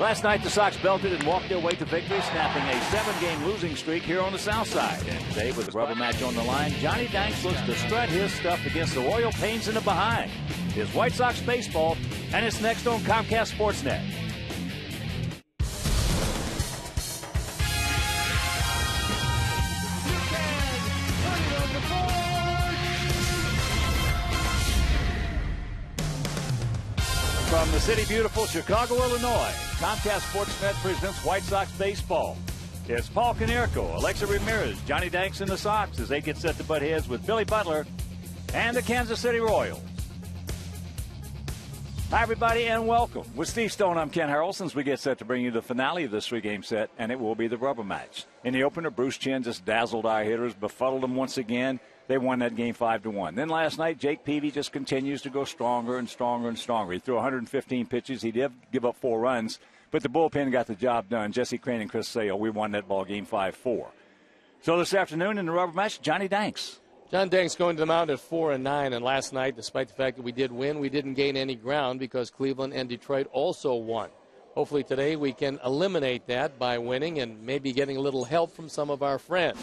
Last night, the Sox belted and walked their way to victory, snapping a seven-game losing streak here on the South Side. And today, with the rubber match on the line, Johnny Danks looks to strut his stuff against the Royal Pains in the behind. His White Sox baseball, and it's next on Comcast Sportsnet. City beautiful Chicago, Illinois, Comcast Sportsnet presents White Sox baseball. It's Paul Konerko, Alexei Ramirez, Johnny Danks, and the Sox as they get set to butt heads with Billy Butler and the Kansas City Royals. Hi, everybody, and welcome. With Steve Stone, I'm Ken Harrelson. As We get set to bring you the finale of this three-game set, and it will be the rubber match. In the opener, Bruce Chen just dazzled our hitters, befuddled them once again. They won that game five to one. Then last night, Jake Peavy just continues to go stronger and stronger and stronger. He threw 115 pitches. He did give up four runs, but the bullpen got the job done. Jesse Crain and Chris Sale, we won that ball game five four. So this afternoon in the rubber match, Johnny Danks. John Danks going to the mound at four and nine, and last night, despite the fact that we did win, we didn't gain any ground because Cleveland and Detroit also won. Hopefully today we can eliminate that by winning and maybe getting a little help from some of our friends.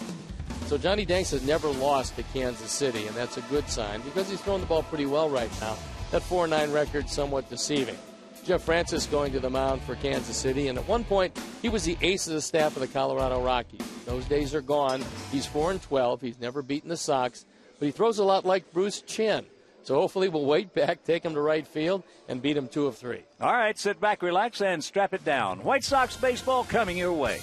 So Johnny Danks has never lost to Kansas City, and that's a good sign because he's throwing the ball pretty well right now. That 4 9 record somewhat deceiving. Jeff Francis going to the mound for Kansas City, and at one point he was the ace of the staff of the Colorado Rockies. Those days are gone. He's 4 and 12. He's never beaten the Sox, but he throws a lot like Bruce Chen. So hopefully we'll wait back, take him to right field, and beat him two of three. All right, sit back, relax, and strap it down. White Sox baseball coming your way.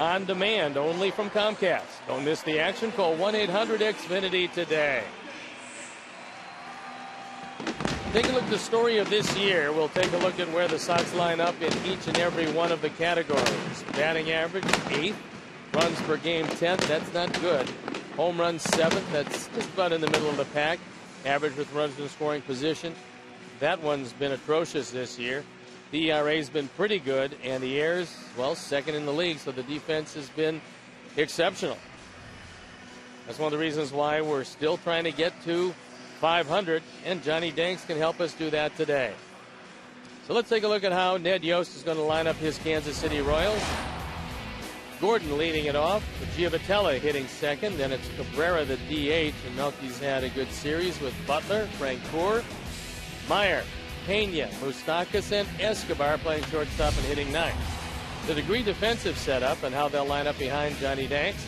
On demand only from Comcast. Don't miss the action. Call 1 800 Xfinity today. Take a look at the story of this year. We'll take a look at where the Sox line up in each and every one of the categories. Batting average, eighth. Runs per game, 10th. That's not good. Home runs, seventh. That's just about in the middle of the pack. Average with runs in scoring position. That one's been atrocious this year. The ERA's been pretty good, and the errors, well, second in the league, so the defense has been exceptional. That's one of the reasons why we're still trying to get to 500, and Johnny Danks can help us do that today. So let's take a look at how Ned Yost is going to line up his Kansas City Royals. Gordon leading it off, with Giavotella hitting second. Then it's Cabrera, the DH, and Melky's had a good series with Butler, Frank Francoeur, Maier, Pena, Moustakas, and Escobar playing shortstop and hitting ninth. The degree defensive setup and how they'll line up behind Johnny Danks.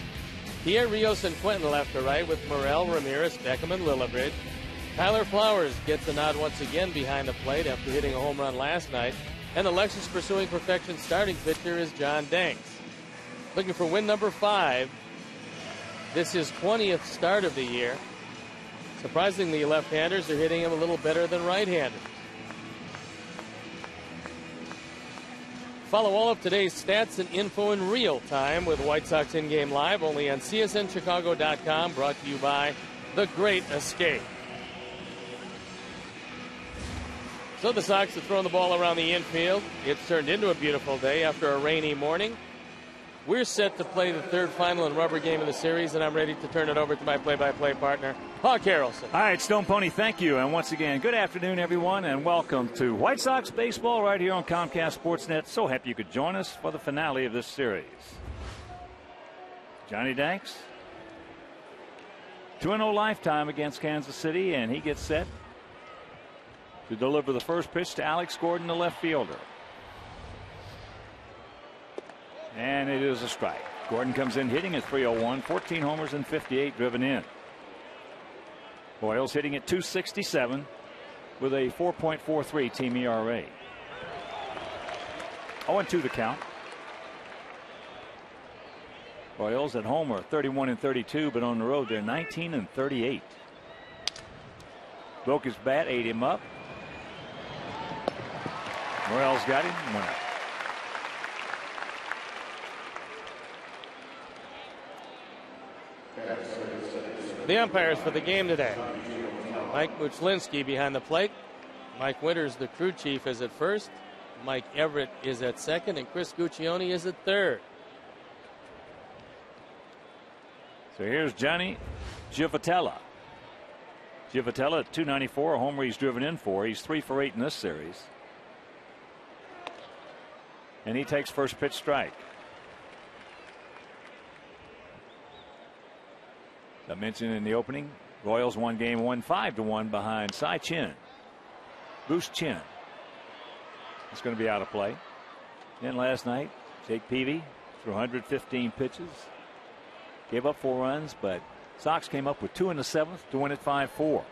Pierre Rios and Quentin left to right with Morel, Ramirez, Beckham, and Lillibridge. Tyler Flowers gets a nod once again behind the plate after hitting a home run last night. And the Lexus Pursuing Perfection starting pitcher is John Danks. Looking for win number five. This is 20th start of the year. Surprisingly, left-handers are hitting him a little better than right-handers. Follow all of today's stats and info in real time with White Sox In Game Live only on CSNChicago.com, brought to you by The Great Escape. So the Sox have thrown the ball around the infield. It's turned into a beautiful day after a rainy morning. We're set to play the third final and rubber game of the series, and I'm ready to turn it over to my play by play partner, Hawk Harrelson. All right, Stone Pony, thank you. And once again, good afternoon, everyone, and welcome to White Sox Baseball right here on Comcast Sportsnet. So happy you could join us for the finale of this series. Johnny Danks, 2 0 lifetime against Kansas City, and he gets set to deliver the first pitch to Alex Gordon, the left fielder. And it is a strike. Gordon comes in hitting at 301, 14 homers and 58 driven in. Royals hitting at 267 with a 4.43 team ERA. 0 2 the count. Royals at home are 31 and 32, but on the road they're 19 and 38. Broke his bat, ate him up. Morel's got him. Went. The umpires for the game today. Mike Muchlinski behind the plate. Mike Winters, the crew chief, is at first. Mike Everitt is at second, and Chris Guccione is at third. So here's Johnny. Giavotella at 294, a homer he's driven in for. He's three for eight in this series. And he takes first pitch strike. I mentioned in the opening, Royals won game one five to one behind Cy Chin. Bruce Chen is going to be out of play. Then last night, Jake Peavy threw 115 pitches, gave up four runs, but Sox came up with two in the seventh to win it 5 4.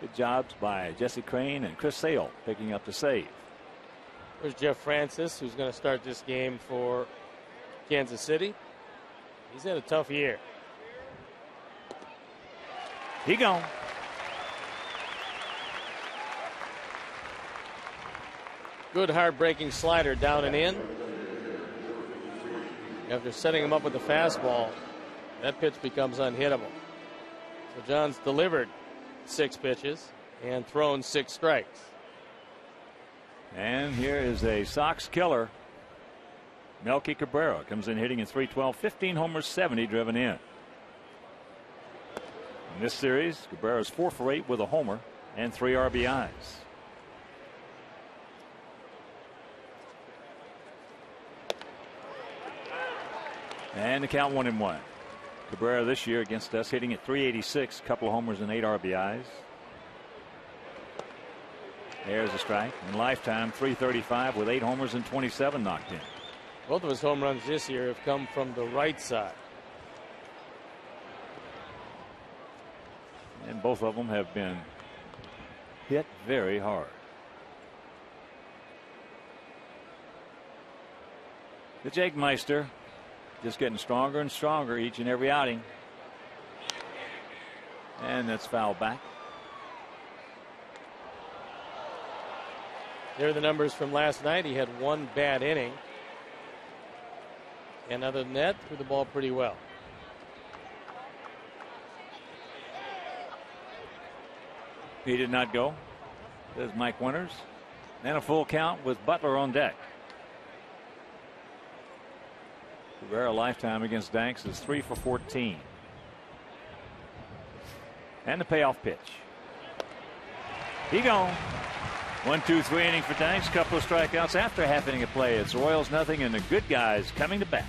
Good jobs by Jesse Crain and Chris Sale picking up the save. There's Jeff Francis, who's going to start this game for Kansas City. He's had a tough year. He gone. Good hard breaking slider down and in. After setting him up with the fastball, that pitch becomes unhittable. So John's delivered six pitches and thrown six strikes. And here is a Sox killer. Melky Cabrera comes in hitting in 312, 15 homers, 70 driven in. In this series, Cabrera's four for eight with a homer and three RBIs. And the count one and one. Cabrera this year against us hitting at 386, couple homers and eight RBIs. There's a strike. In lifetime, 335 with eight homers and 27 knocked in. Both of his home runs this year have come from the right side. Both of them have been hit very hard. The Jake Meister just getting stronger and stronger each and every outing. And that's foul back. There are the numbers from last night. He had one bad inning. And other than that, threw the ball pretty well. He did not go. There's Mike Winters. And a full count with Butler on deck. Cabrera lifetime against Danks is three for 14. And the payoff pitch. He gone. One, two, three inning for Danks. Couple of strikeouts after half inning of play. It's Royals nothing and the good guys coming to bat.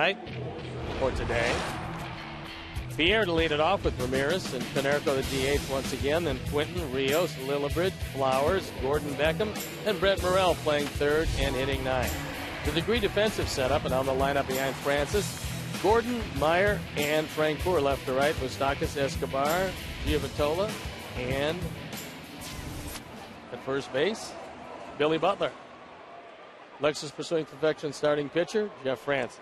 Right for today. Pierre to lead it off with Ramirez and Konerko the DH once again. Then Quentin, Rios, Lillibridge, Flowers, Gordon Beckham, and Brett Morel playing third and hitting ninth. The degree defensive setup and on the lineup behind Francis, Gordon, Maier, and Francoeur left to right. Moustakas, Escobar, Giavotella, and at first base, Billy Butler. Lexus pursuing perfection starting pitcher, Jeff Francis.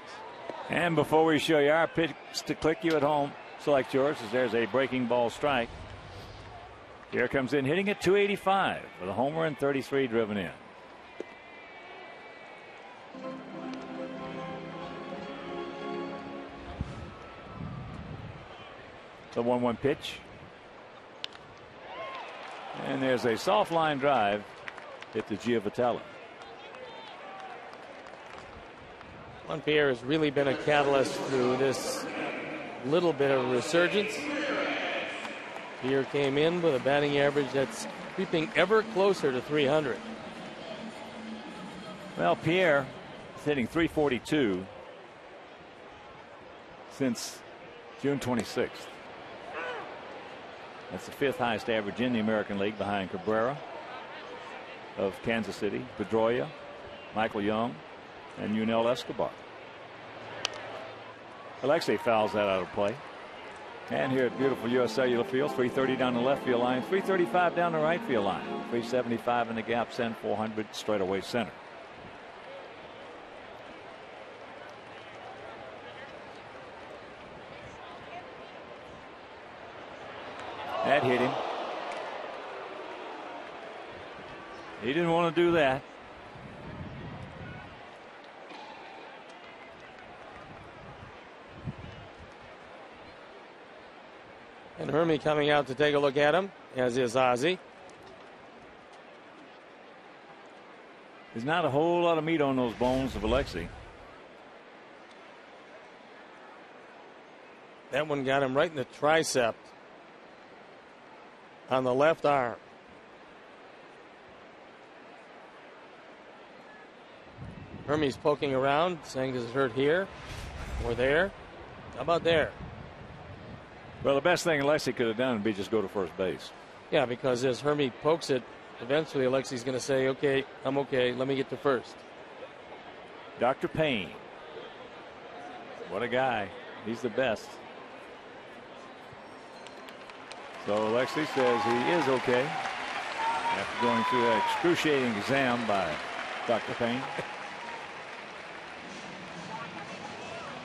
And before we show you our picks to click you at home, select yours as there's a breaking ball strike. Here comes in hitting at 285 with a homer and 33 driven in. The 1 1 pitch. And there's a soft line drive hit the Giavotella. Juan Pierre has really been a catalyst through this little bit of resurgence. Pierre came in with a batting average that's creeping ever closer to 300. Well, Pierre is hitting 342 since June 26th. That's the fifth highest average in the American League behind Cabrera of Kansas City, Pedroia, Michael Young, and Yunel Escobar. Alexei fouls that out of play. And here at beautiful US Cellular Field, 330 down the left field line, 335 down the right field line, 375 in the gap, send 400 straightaway center. That hit him. He didn't want to do that. And Hermy coming out to take a look at him, as is Ozzie. There's not a whole lot of meat on those bones of Alexei. That one got him right in the tricep on the left arm. Hermy's poking around, saying, Does it hurt here or there? How about there? Well, the best thing Alexei could have done would be just go to first base. Yeah, because as Hermy pokes it eventually Alexei's going to say, okay, I'm okay. Let me get to first. Dr. Payne. What a guy. He's the best. So Alexei says he is okay after going through an excruciating exam by Dr. Payne.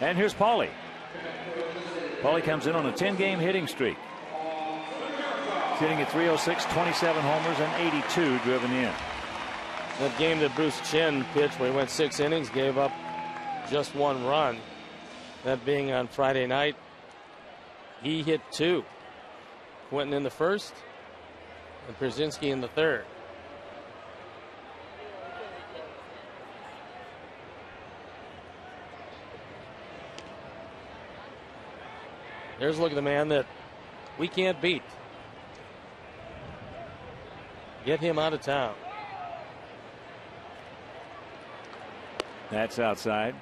and here's Paulie. Paulie comes in on a 10 game hitting streak. Hitting at 306, 27 homers, and 82 driven in. That game that Bruce Chen pitched, where he went six innings, gave up just one run. That being on Friday night, he hit two. Quentin in the first, and Pierzynski in the third. There's a look at the man that we can't beat. Get him out of town. That's outside.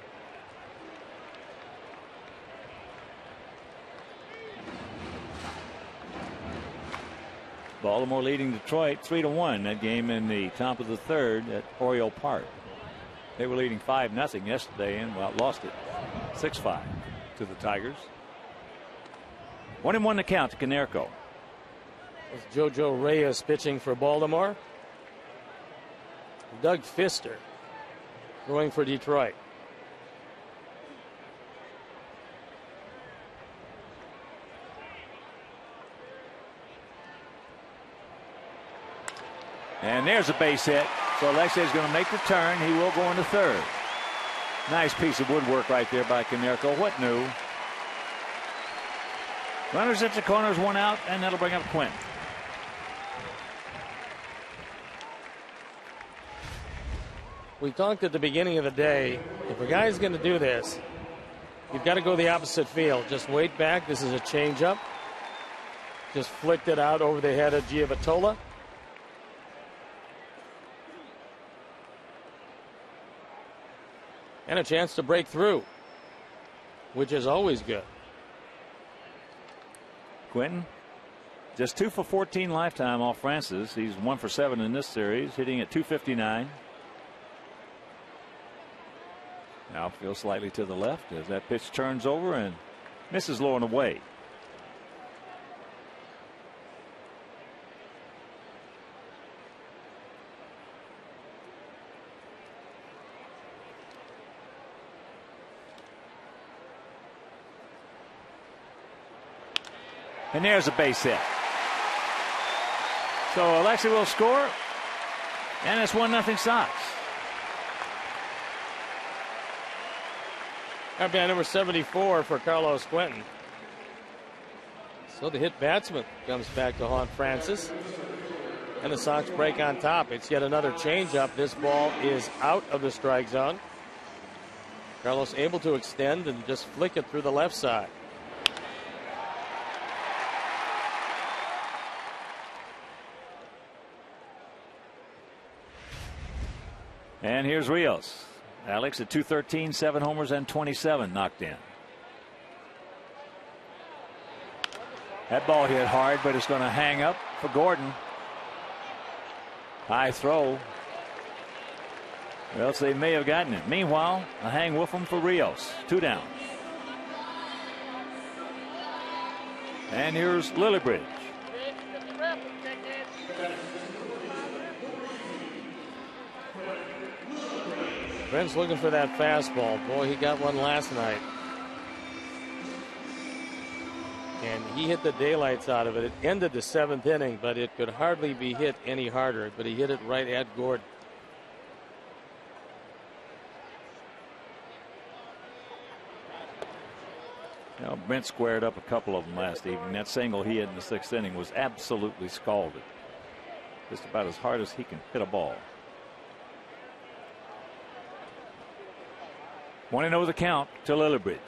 Baltimore leading Detroit three to one. That game in the top of the third at Oriole Park. They were leading five nothing yesterday and well lost it six five to the Tigers. One and one to count to Konerko. With JoJo Reyes pitching for Baltimore. Doug Fister going for Detroit. And there's a base hit. So Alexei is going to make the turn. He will go into third. Nice piece of woodwork right there by Konerko. What new? Runners at the corners, one out, and that'll bring up Quinn. We talked at the beginning of the day. If a guy's going to do this, you've got to go the opposite field. Just wait back. This is a changeup. Just flicked it out over the head of Giavotella. And a chance to break through, which is always good. Quentin, just two for 14 lifetime off Francis. He's one for seven in this series, hitting at 259. Now feels slightly to the left as that pitch turns over and misses low and away. And there's a base hit. So Alexei will score. And it's 1 0 Sox. RBI number 74 for Carlos Quentin. So the hit batsman comes back to haunt Francis. And the Sox break on top. It's yet another changeup. This ball is out of the strike zone. Carlos able to extend and just flick it through the left side. And here's Rios. Alex at 213, seven homers and 27 knocked in. That ball hit hard, but it's going to hang up for Gordon. High throw. Or else they may have gotten it. Meanwhile, a hang with them for Rios. Two down. And here's Lillibridge. Brent's looking for that fastball. Boy, he got one last night. And he hit the daylights out of it. It ended the seventh inning, but it could hardly be hit any harder. But he hit it right at Gordon. Now, Brent squared up a couple of them last evening. That single he hit in the sixth inning was absolutely scalded. Just about as hard as he can hit a ball. 1 0 the count to Lillibridge.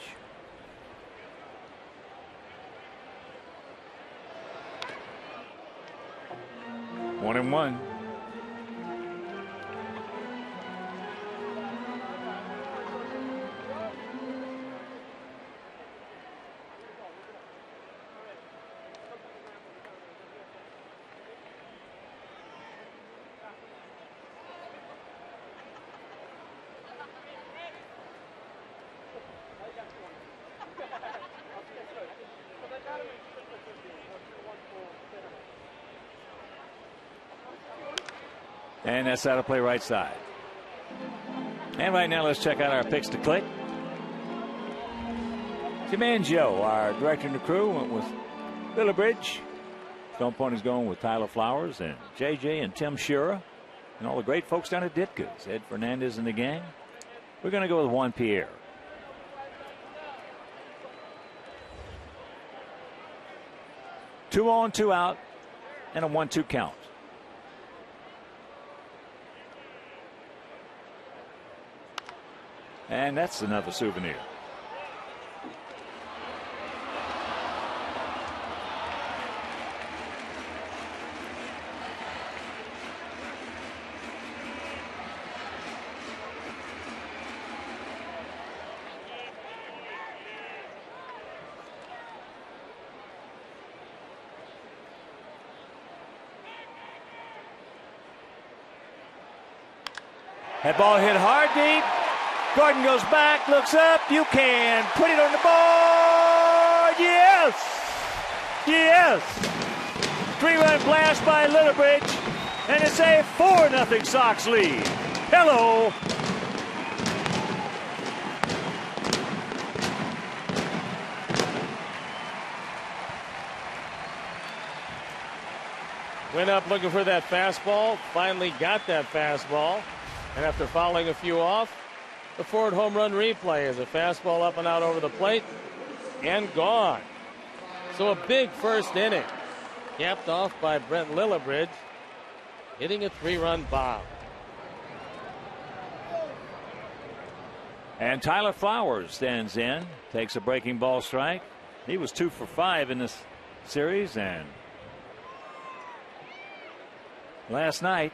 One and one. And that's out of play right side. And right now, let's check out our picks to click. Joe, our director and the crew, went with Lillibridge. Stone Pony's going with Tyler Flowers and JJ and Tim Shura and all the great folks down at Ditka's. Ed Fernandez and the gang. We're going to go with Juan Pierre. Two on, two out, and a one two count. And that's another souvenir. That ball hit hard deep. Gordon goes back, looks up. You can put it on the board. Yes. Yes. Three run blast by Lillibridge. And it's a 4 0 Sox lead. Hello. Went up looking for that fastball. Finally got that fastball. And after fouling a few off, the Ford home run replay is a fastball up and out over the plate and gone. So a big first inning, capped off by Brent Lillibridge, hitting a three run bomb. And Tyler Flowers stands in, takes a breaking ball strike. He was two for five in this series, and last night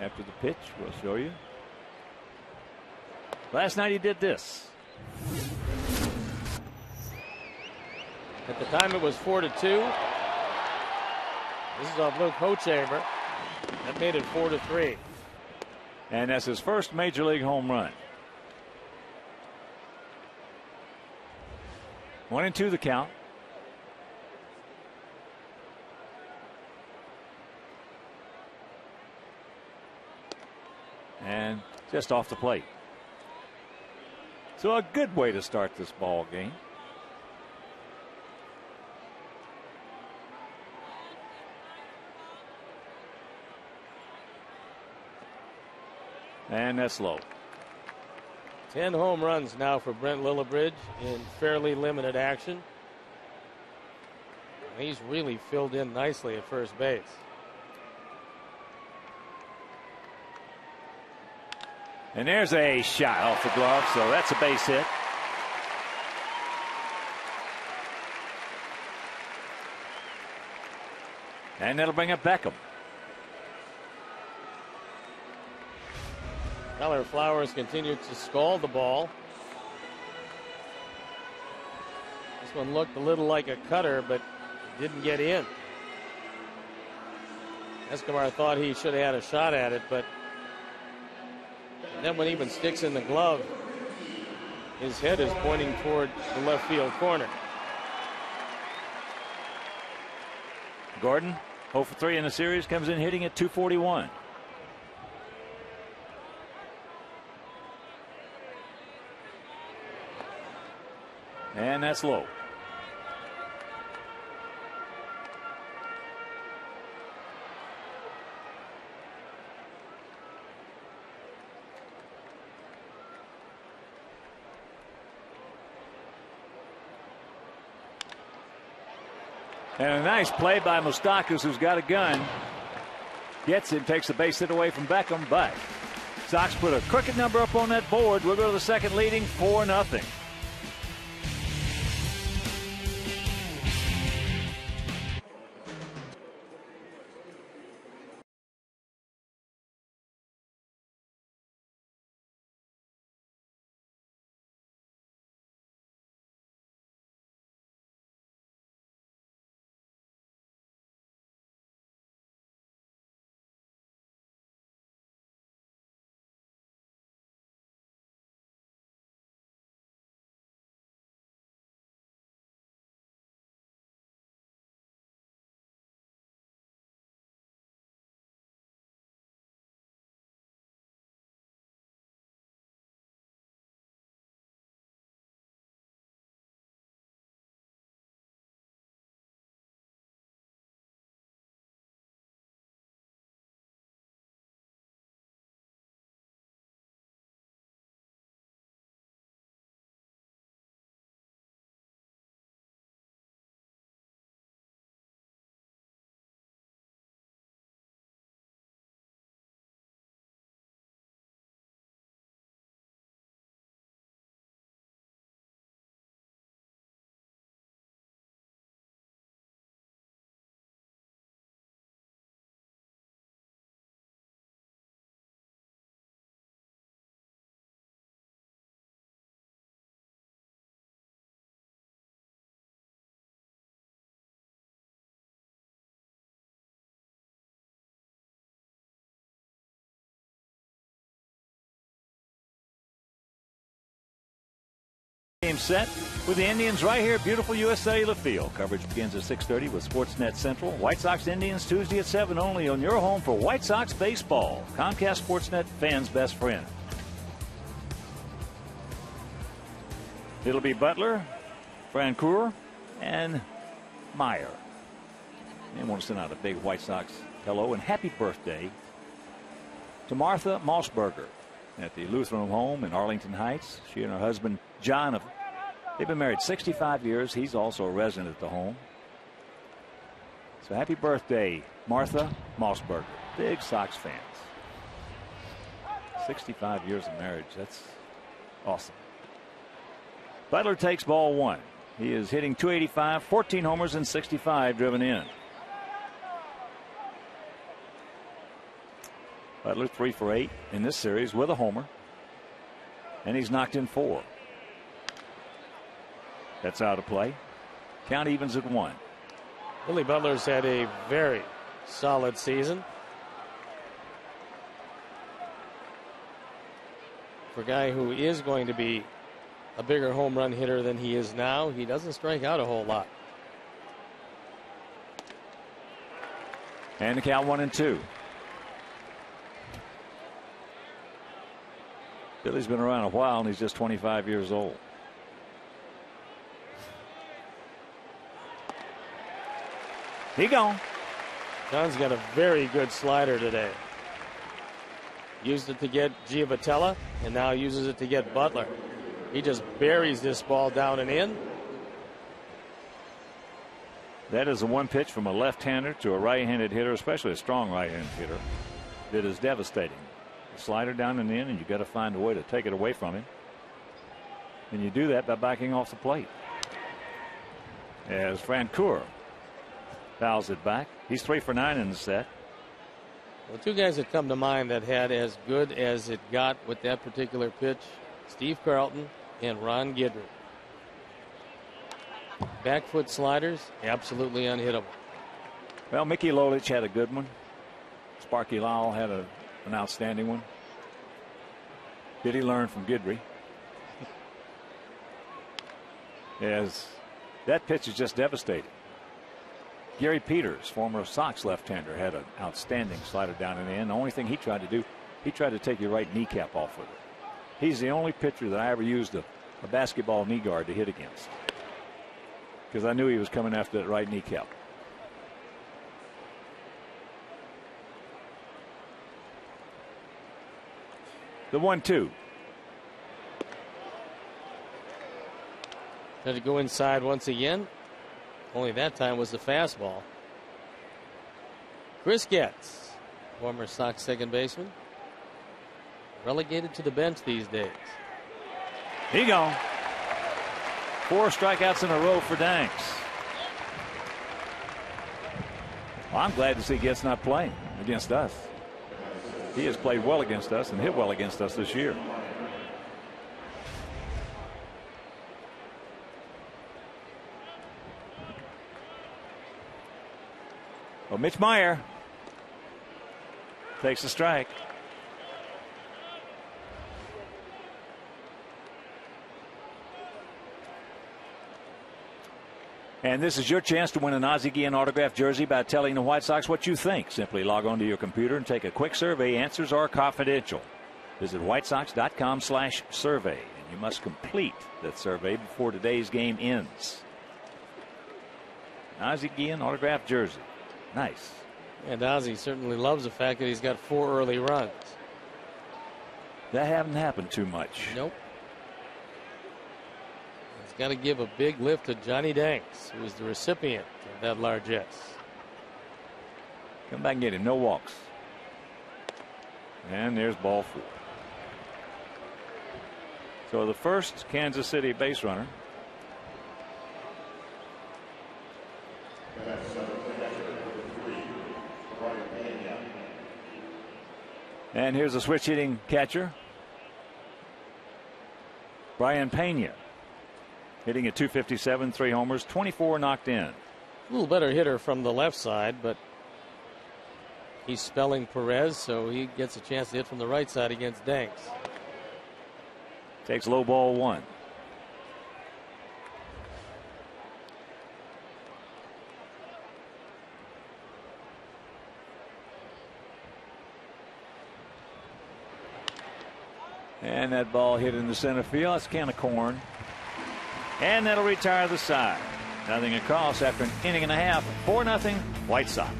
after the pitch. We'll show you. Last night he did this. At the time it was four to two. This is off Luke Hochevar. That made it four to three. And that's his first major league home run. One and two the count. and just off the plate. So a good way to start this ball game. And that's low. 10 home runs now for Brent Lillibridge in fairly limited action. He's really filled in nicely at first base. And there's a shot off the glove, so that's a base hit. And that'll bring up Beckham. Tyler Flowers continued to scald the ball. This one looked a little like a cutter, but didn't get in. Escobar thought he should have had a shot at it, but that one even sticks in the glove. His head is pointing toward the left field corner. Gordon, 0 for 3 in the series, comes in hitting at 241. And that's low. And a nice play by Moustakas, who's got a gun. Gets it, takes the base hit away from Beckham, but Sox put a crooked number up on that board. We'll go to the second leading 4 nothing. Game set with the Indians right here at beautiful U.S. Cellular Field. Coverage begins at 6.30 with Sportsnet Central. White Sox Indians Tuesday at 7 only on your home for White Sox baseball. Comcast Sportsnet fans' best friend. It'll be Butler, Francoeur, and Maier. And I want to send out a big White Sox hello and happy birthday to Martha Mossberger at the Lutheran home in Arlington Heights. She and her husband John they've been married 65 years. He's also a resident at the home. So happy birthday, Martha Mossberger. Big Sox fans. 65 years of marriage. That's awesome. Butler takes ball one. He is hitting 285, 14 homers, and 65 driven in. Butler three for eight in this series with a homer. And he's knocked in four. That's out of play. Count evens at one. Billy Butler's had a very solid season. For a guy who is going to be a bigger home run hitter than he is now, he doesn't strike out a whole lot. And the count one and two. Billy's been around a while and he's just 25 years old. He gone. John's got a very good slider today. Used it to get Giavotella and now uses it to get Butler. He just buries this ball down and in. That is a one pitch from a left-hander to a right-handed hitter, especially a strong right-handed hitter. That is devastating. slider down and in, and you got to find a way to take it away from him. And you do that by backing off the plate. As Francoeur fouls it back. He's three for nine in the set. Well, two guys that come to mind that had as good as it got with that particular pitch Steve Carlton and Ron Guidry. Back foot sliders, absolutely unhittable. Well, Mickey Lolich had a good one. Sparky Lyle had a, an outstanding one. Did he learn from Guidry? As that pitch is just devastating. Gary Peters, former Sox left-hander, had an outstanding slider down and in the only thing he tried to do, he tried to take your right kneecap off with it. He's the only pitcher that I ever used a, a basketball knee guard to hit against. Because I knew he was coming after that right kneecap. The one-two. Had it go inside once again. Only that time was the fastball. Chris Getz, former Sox second baseman, relegated to the bench these days. He gone. Four strikeouts in a row for Danks. Well, I'm glad to see Getz not playing against us. He has played well against us and hit well against us this year. Well, Mitch Maier takes a strike. And this is your chance to win an Ozzie Guillen autographed jersey by telling the White Sox what you think. Simply log on to your computer and take a quick survey. Answers are confidential. Visit whitesox.com slash survey. And you must complete that survey before today's game ends. Ozzie Guillen autographed jersey. Nice. And Ozzie certainly loves the fact that he's got four early runs. That haven't happened too much. Nope. He's got to give a big lift to Johnny Danks, who is the recipient of that largesse. Come back and get him. No walks. And there's ball four. So the first Kansas City base runner And here's a switch hitting catcher. Brayan Pena hitting at 257, three homers, 24 knocked in. A little better hitter from the left side, but he's spelling Perez, so he gets a chance to hit from the right side against Danks. Takes low ball one. And that ball hit in the center field. That's a can of corn. And that'll retire the side. Nothing across after an inning and a half. 4 nothing White Sox.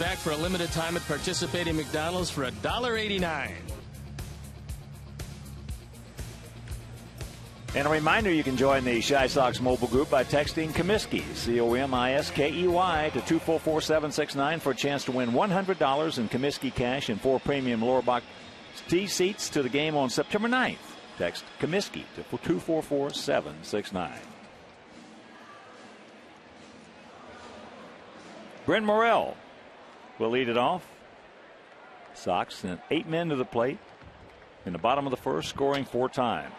Back for a limited time at participating McDonald's for $1.89. And a reminder you can join the Chi Sox mobile group by texting Comiskey, C O M I S K E Y, to 244769 for a chance to win $100 in Comiskey cash and four premium lower box T seats to the game on September 9th. Text Comiskey to 244769. Brent Morel will lead it off. Sox sent eight men to the plate in the bottom of the first, scoring four times.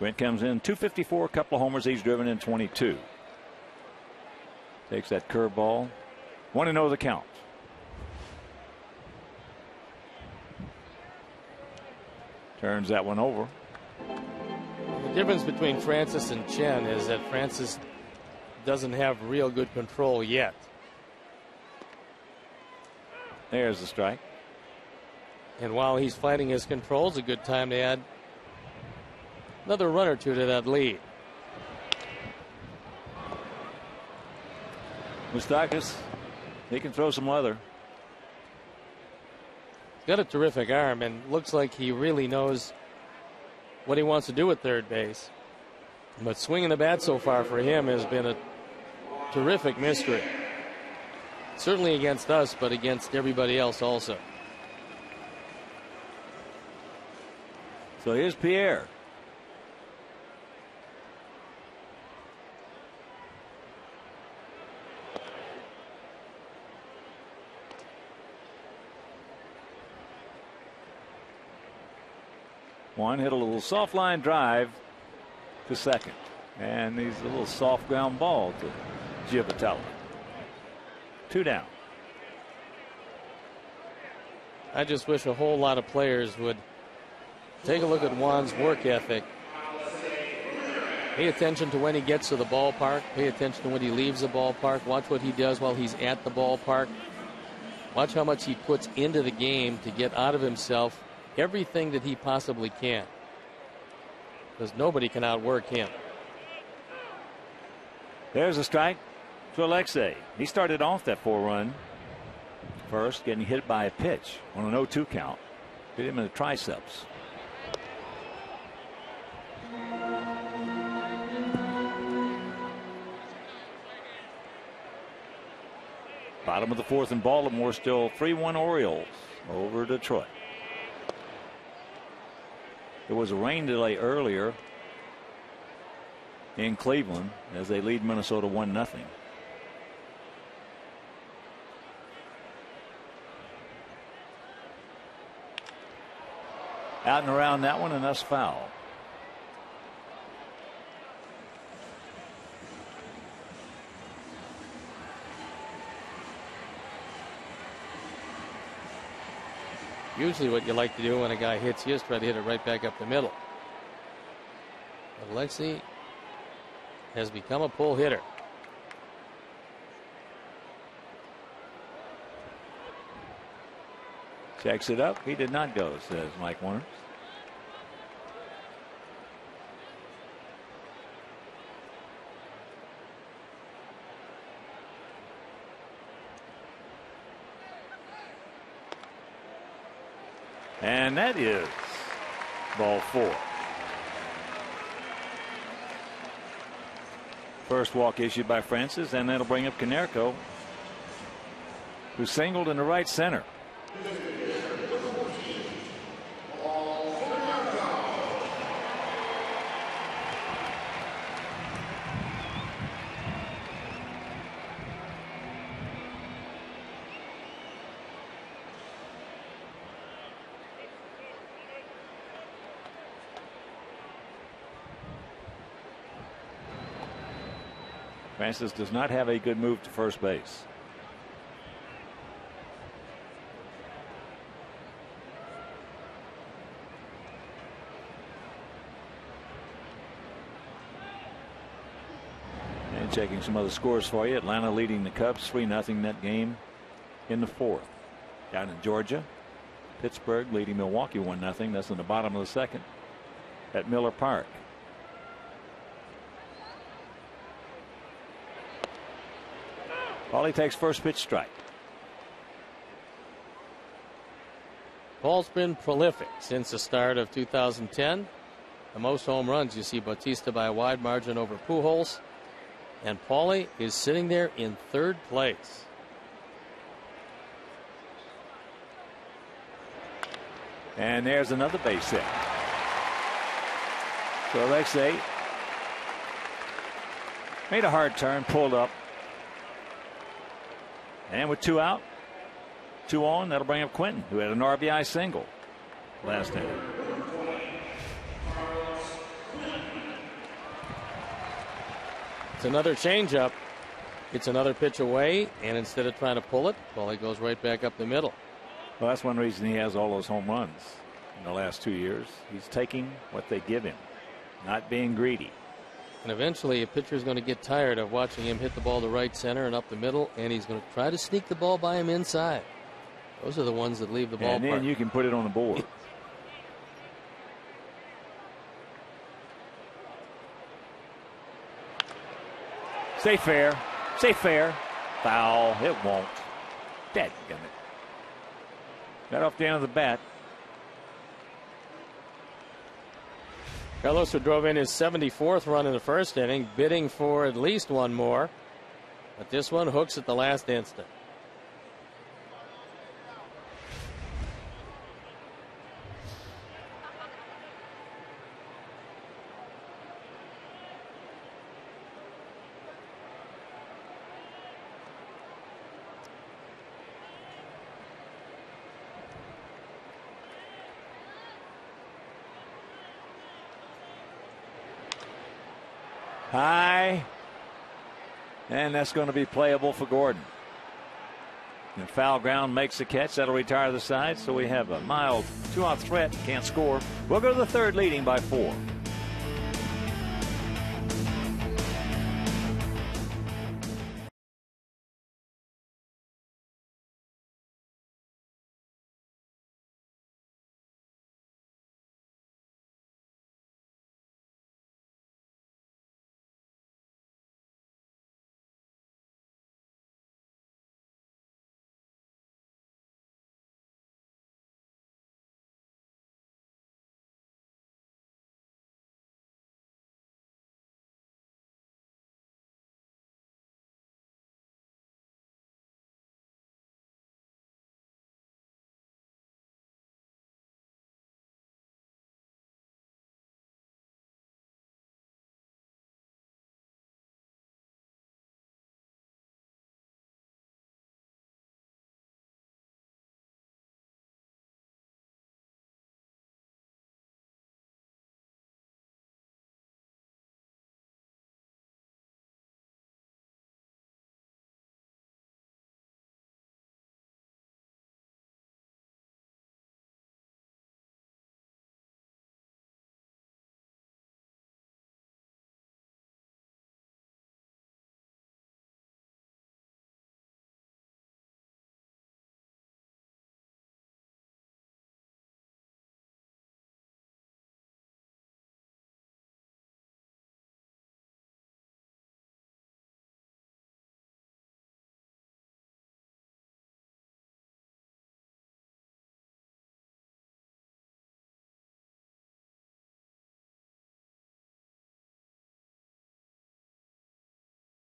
Brent comes in 254, a couple of homers. He's driven in 22. Takes that curveball. Want to know the count. Turns that one over. The difference between Francis and Chen is that Francis doesn't have real good control yet. There's the strike. And while he's fighting his controls, a good time to add another run or two to that lead. Moustakas, he can throw some leather. He's got a terrific arm and looks like he really knows what he wants to do at third base. But swinging the bat so far for him has been a terrific mystery. Certainly against us, but against everybody else also. So here's Pierre. One hit a little soft line drive to second. And he's a little soft ground ball to Giavotella. Two down. I just wish a whole lot of players would take a look at Juan's work ethic. Pay attention to when he gets to the ballpark. Pay attention to when he leaves the ballpark. Watch what he does while he's at the ballpark. Watch how much he puts into the game to get out of himself everything that he possibly can. Because nobody can outwork him. There's a strike to Alexei. He started off that four run first, getting hit by a pitch on an 0 2 count. Hit him in the triceps. Bottom of the fourth in Baltimore, still 3 1 Orioles over Detroit. There was a rain delay earlier in Cleveland as they lead Minnesota 1 0. Out and around that one, and that's foul. Usually, what you like to do when a guy hits you is try to hit it right back up the middle. But Lexi has become a pull hitter. Checks it up. He did not go, says Mike Warner. And that is ball four. First walk issued by Francis, and that'll bring up Konerko, who singled in the right center. Francis does not have a good move to first base. And checking some other scores for you. Atlanta leading the Cubs 3 0 that game in the fourth. Down in Georgia, Pittsburgh leading Milwaukee 1 0. That's in the bottom of the second at Miller Park. Paulie takes first pitch strike. Paul's been prolific since the start of 2010. The most home runs you see Bautista by a wide margin over Pujols. And Paulie is sitting there in third place. And there's another base hit. So Alexei made a hard turn, pulled up, and with two out, two on, that'll bring up Quentin, who had an RBI single last inning. It's another changeup. It's another pitch away, and instead of trying to pull it, well, he goes right back up the middle. Well, that's one reason he has all those home runs in the last two years. He's taking what they give him, not being greedy. And eventually, a pitcher is going to get tired of watching him hit the ball to right center and up the middle, and he's going to try to sneak the ball by him inside. Those are the ones that leave the ball. And then you can put it on the board. Stay fair. Stay fair. Foul. It won't. Dead gummit. Got off the end of the bat. Carlos drove in his 74th run in the first inning, bidding for at least one more. But this one hooks at the last instant. High. And that's going to be playable for Gordon. And foul ground makes the catch. That'll retire the side. So we have a mild two out threat. Can't score. We'll go to the third leading by four.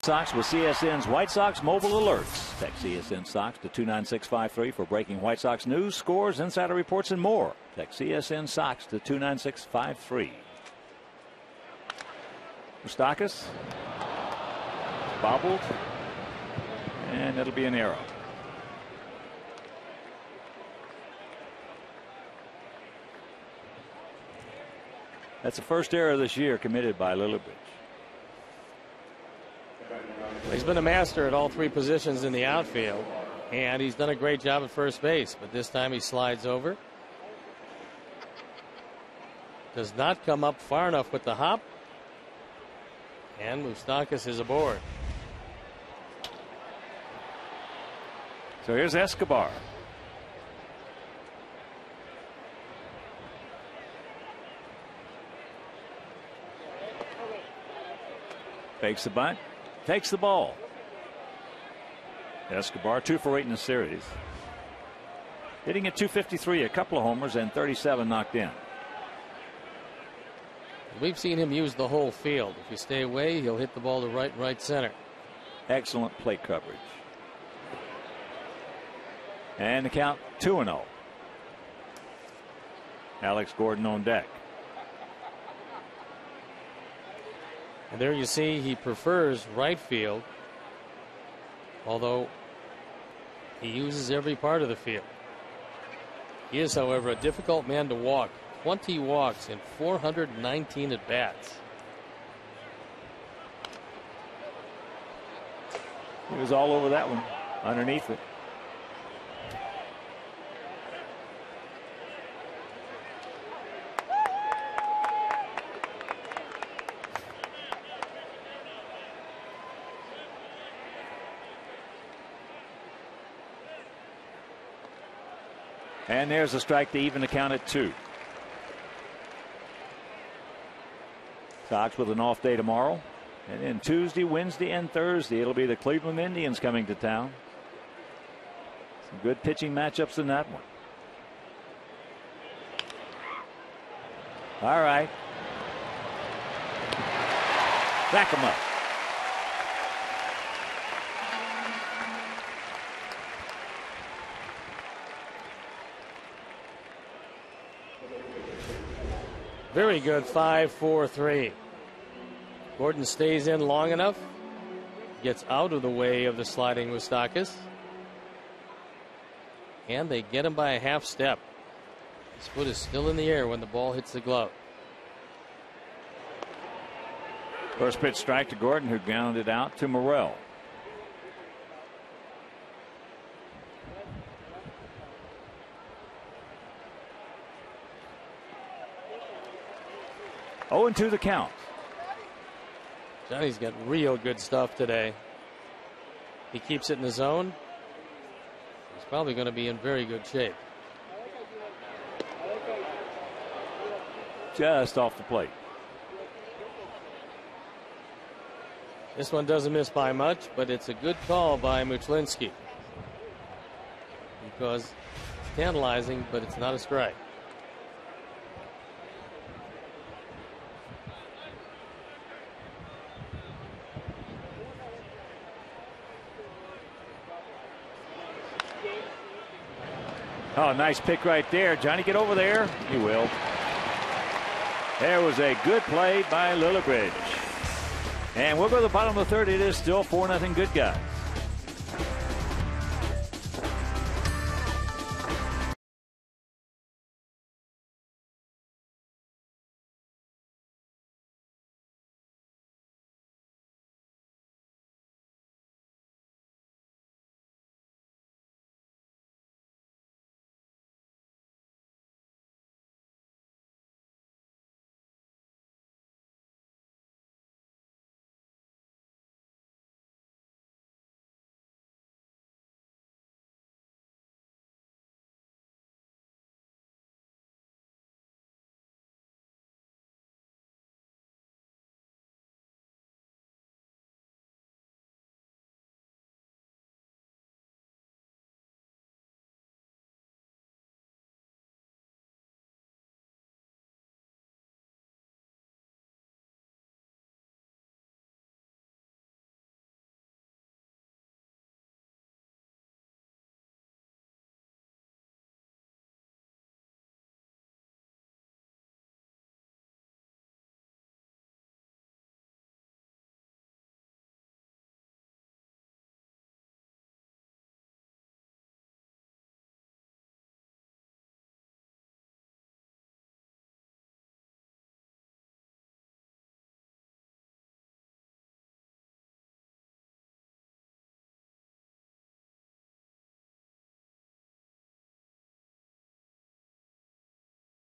Sox with CSN's White Sox mobile alerts. Text CSN Sox to 29653 for breaking White Sox news, scores, insider reports, and more. Text CSN Sox to 29653. Moustakas bobbled, and it'll be an error. That's the first error this year committed by Lillibridge. He's been a master at all three positions in the outfield, and he's done a great job at first base. But this time he slides over. Does not come up far enough with the hop. And Moustakas is aboard. So here's Escobar. Fakes the bunt, takes the ball. Escobar, two for eight in the series. Hitting at 253, a couple of homers, and 37 knocked in. We've seen him use the whole field. If you stay away, he'll hit the ball to right, right center. Excellent plate coverage. And the count 2 0. Alex Gordon on deck. And there you see he prefers right field, although he uses every part of the field. He is, however, a difficult man to walk. 20 walks in 419 at bats. He was all over that one, underneath it. And there's a strike to even the count at two. Sox with an off day tomorrow. And then Tuesday, Wednesday, and Thursday, it'll be the Cleveland Indians coming to town. Some good pitching matchups in that one. All right. Back them up. Very good 5 4 3. Gordon stays in long enough, gets out of the way of the sliding Moustakas, and they get him by a half step. His foot is still in the air when the ball hits the glove. First pitch strike to Gordon, who grounded out to Morel. Oh, and two the count. Johnny's got real good stuff today. He keeps it in the zone. He's probably going to be in very good shape. Just off the plate. This one doesn't miss by much, but it's a good call by Muchlinski. Because it's tantalizing, but it's not a strike. Oh, nice pick right there. Johnny, get over there. He will. There was a good play by Lillibridge. And we'll go to the bottom of the third. It is still 4 nothing good guys.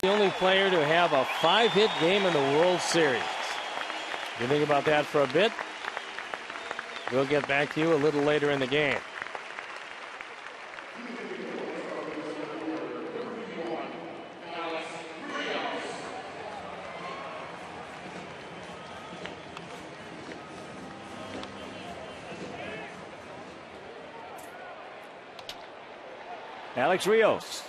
The only player to have a five-hit game in the World Series. You think about that for a bit? We'll get back to you a little later in the game. Alex Rios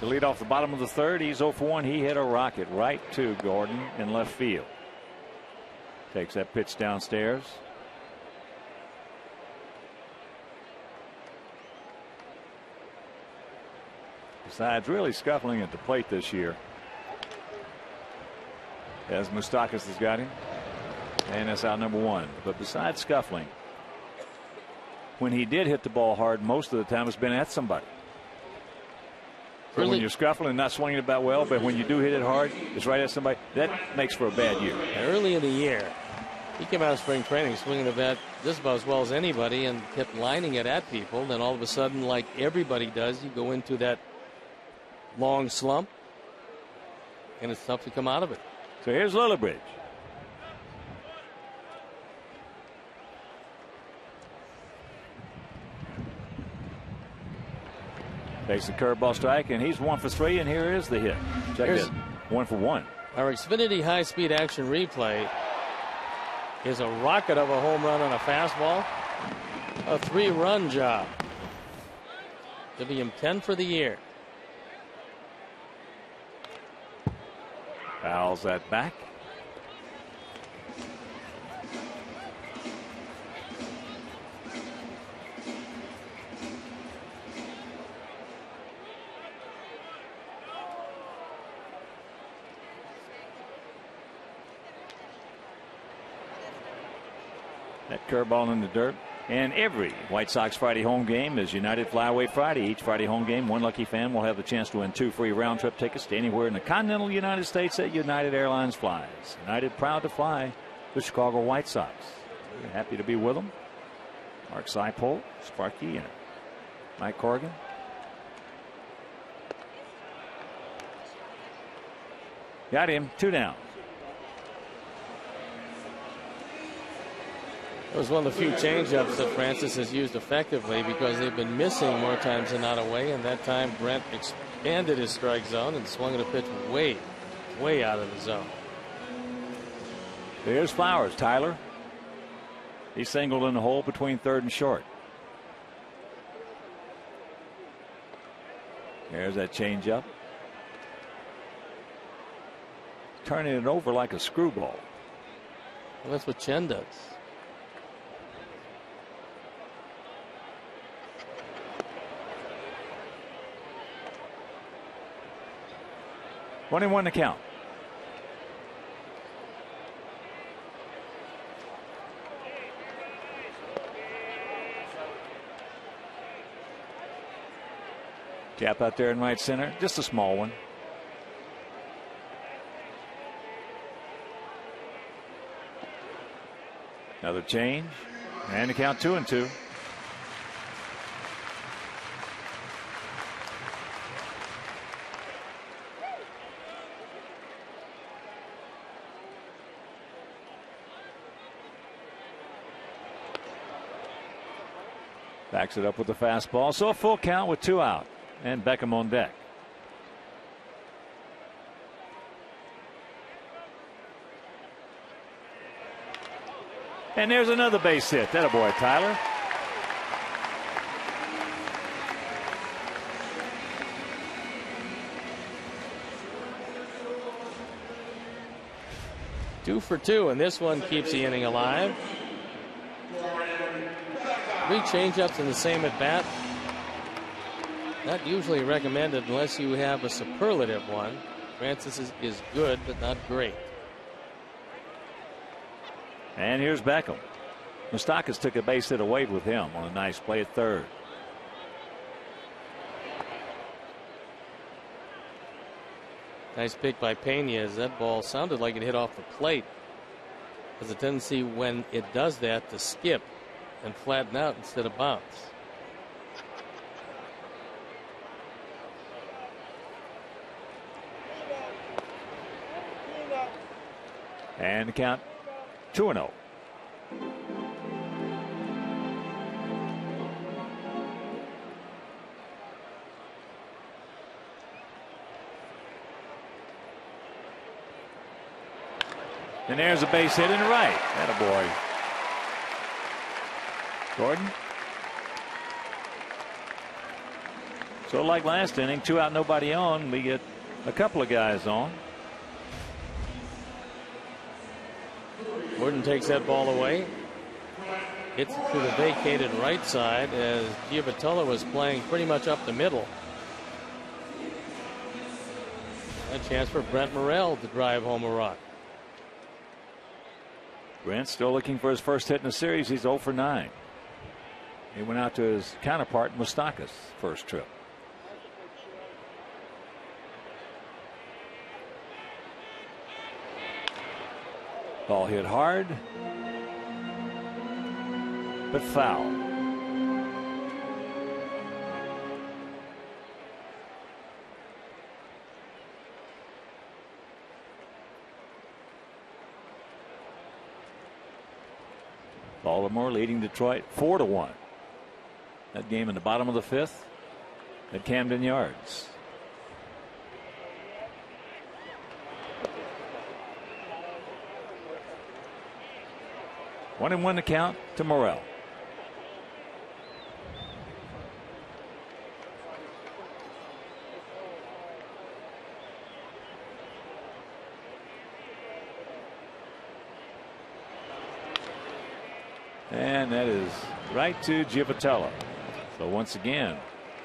to lead off the bottom of the third. He's 0 for 1. He hit a rocket right to Gordon in left field. Takes that pitch downstairs. Besides, really scuffling at the plate this year. As Moustakas has got him. And that's out number one. But besides scuffling, when he did hit the ball hard, most of the time it's been at somebody. Really? when you're scuffling and not swinging it about well, but when you do hit it hard, it's right at somebody. That makes for a bad year. Early in the year, he came out of spring training swinging the bat just about as well as anybody and kept lining it at people. Then all of a sudden, like everybody does, you go into that long slump, and it's tough to come out of it. So here's Lillibridge. Takes the curveball strike, and he's one for three, and here is the hit. Check Here's- it. One for one. Our Xfinity high speed action replay is a rocket of a home run on a fastball. A three run job. To be him 10 for the year. Fouls that back. Curveball in the dirt. And every White Sox Friday home game is United Flyaway Friday. Each Friday home game, one lucky fan will have the chance to win two free round trip tickets to anywhere in the continental United States that United Airlines flies. United proud to fly the Chicago White Sox. We're happy to be with them. Mark Seipold, Sparky, and Mike Corrigan. Got him, two down. It was one of the few changeups that Francis has used effectively because they've been missing more times than not away. And that time, Brent expanded his strike zone and swung at a pitch way, way out of the zone. There's Flowers, Tyler. He singled in the hole between third and short. There's that changeup. Turning it over like a screwball. Well, that's what Chen does. Twenty-one to count. Gap out there in right center, just a small one. Another change, and the count two and two. Backs it up with the fastball. So a full count with two out. And Beckham on deck. And there's another base hit. That a boy, Tyler. Two for two, and this one keeps the inning alive. Three changeups in the same at bat. Not usually recommended unless you have a superlative one. Francis is, is good, but not great. And here's Beckham. Moustakas took a base hit away with him on a nice play at third. Nice pick by Pena as that ball sounded like it hit off the plate. Has a tendency when it does that to skip and flatten out instead of bounce. And count 2 0. And there's a base hit in right. That a boy. Gordon. So like last inning, two out, nobody on. We get a couple of guys on. Gordon takes that ball away. Hits it to the vacated right side as Giavotella was playing pretty much up the middle. A chance for Brent Morel to drive home a run. Brent still looking for his first hit in the series. He's 0 for 9. He went out to his counterpart, Moustakas, first trip. Ball hit hard, but foul. Baltimore leading Detroit 4 to 1. That game in the bottom of the fifth at Camden Yards. One and one to count to Morel. And that is right to Giavotella. So once again,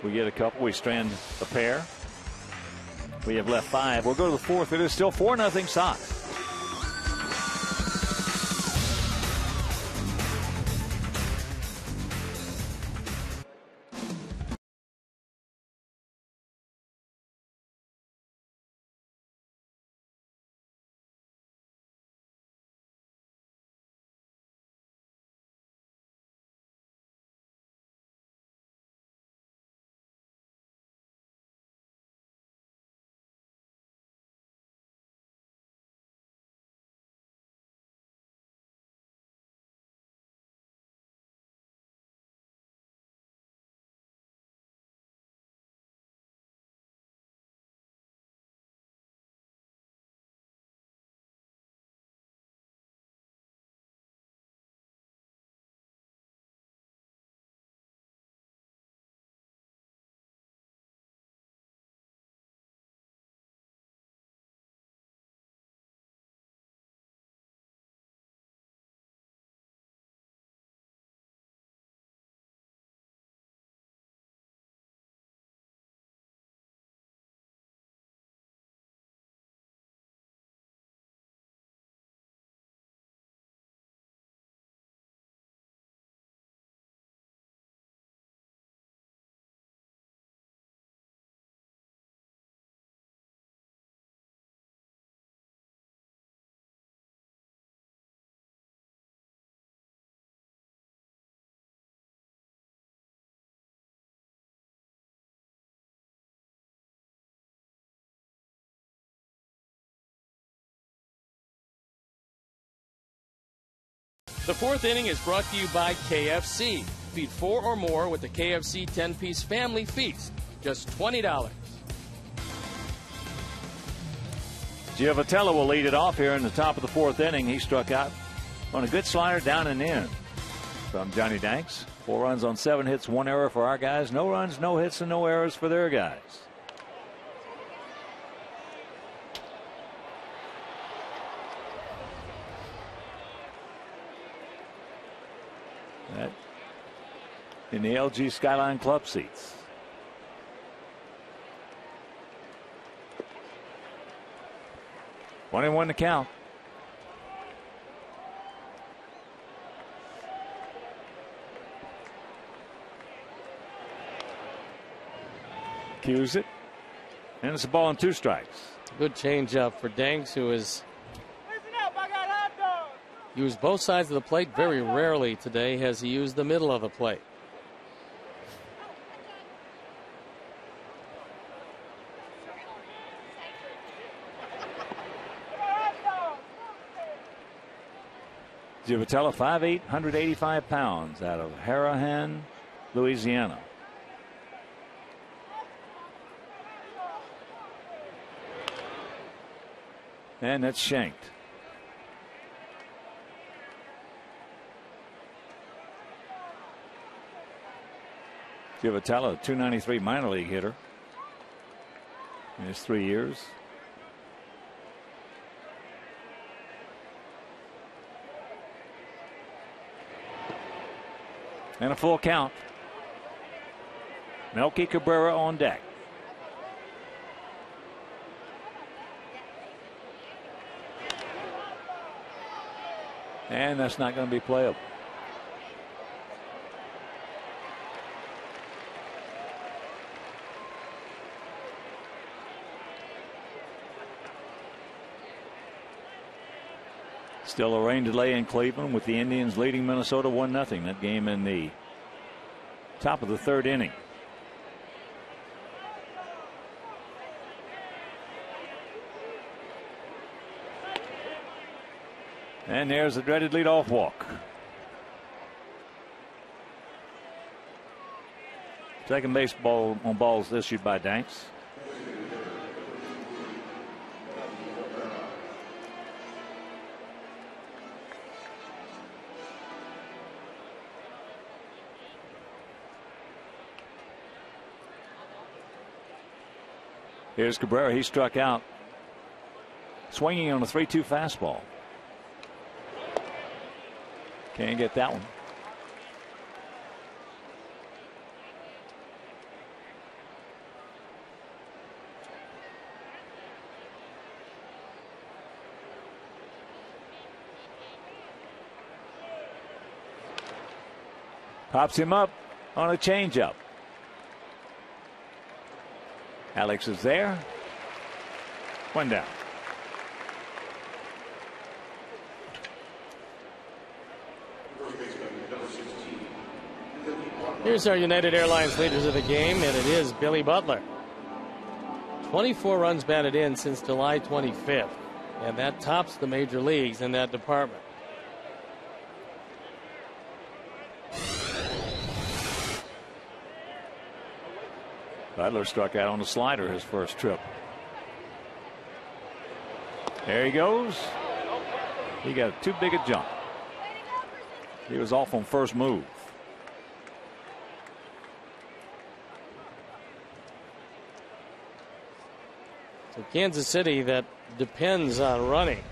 we get a couple. We strand a pair. We have left five. We'll go to the fourth. It is still 4 nothing Sox. The fourth inning is brought to you by KFC. Feed four or more with the KFC 10 piece family feast. Just $20. Giavotella will lead it off here in the top of the fourth inning. He struck out on a good slider down and in from Johnny Danks. Four runs on seven hits, one error for our guys. No runs, no hits, and no errors for their guys. In the LG Skyline Club seats. One and one to count. Cues it. And it's a ball and two strikes. Good changeup for Danks, who is used both sides of the plate very rarely today. Has he used the middle of the plate? Giavotella, 5'8", 185 pounds, out of Harahan, Louisiana. And that's shanked. Giavotella, 293 minor league hitter in his three years. And a full count. Melky Cabrera on deck. And that's not going to be playable. Still a rain delay in Cleveland with the Indians leading Minnesota 1 0. That game in the top of the third inning. And there's the dreaded leadoff walk. Second base ball on balls issued by Danks. Here's Cabrera. He struck out. Swinging on a 3 2 fastball. Can't get that one. Pops him up on a changeup. Alex is there. One down. Here's our United Airlines leaders of the game, and it is Billy Butler. 24 runs batted in since July 25th, and that tops the major leagues in that department. Butler struck out on a slider his first trip. There he goes. He got too big a jump. He was off on first move. So Kansas City, that depends on running,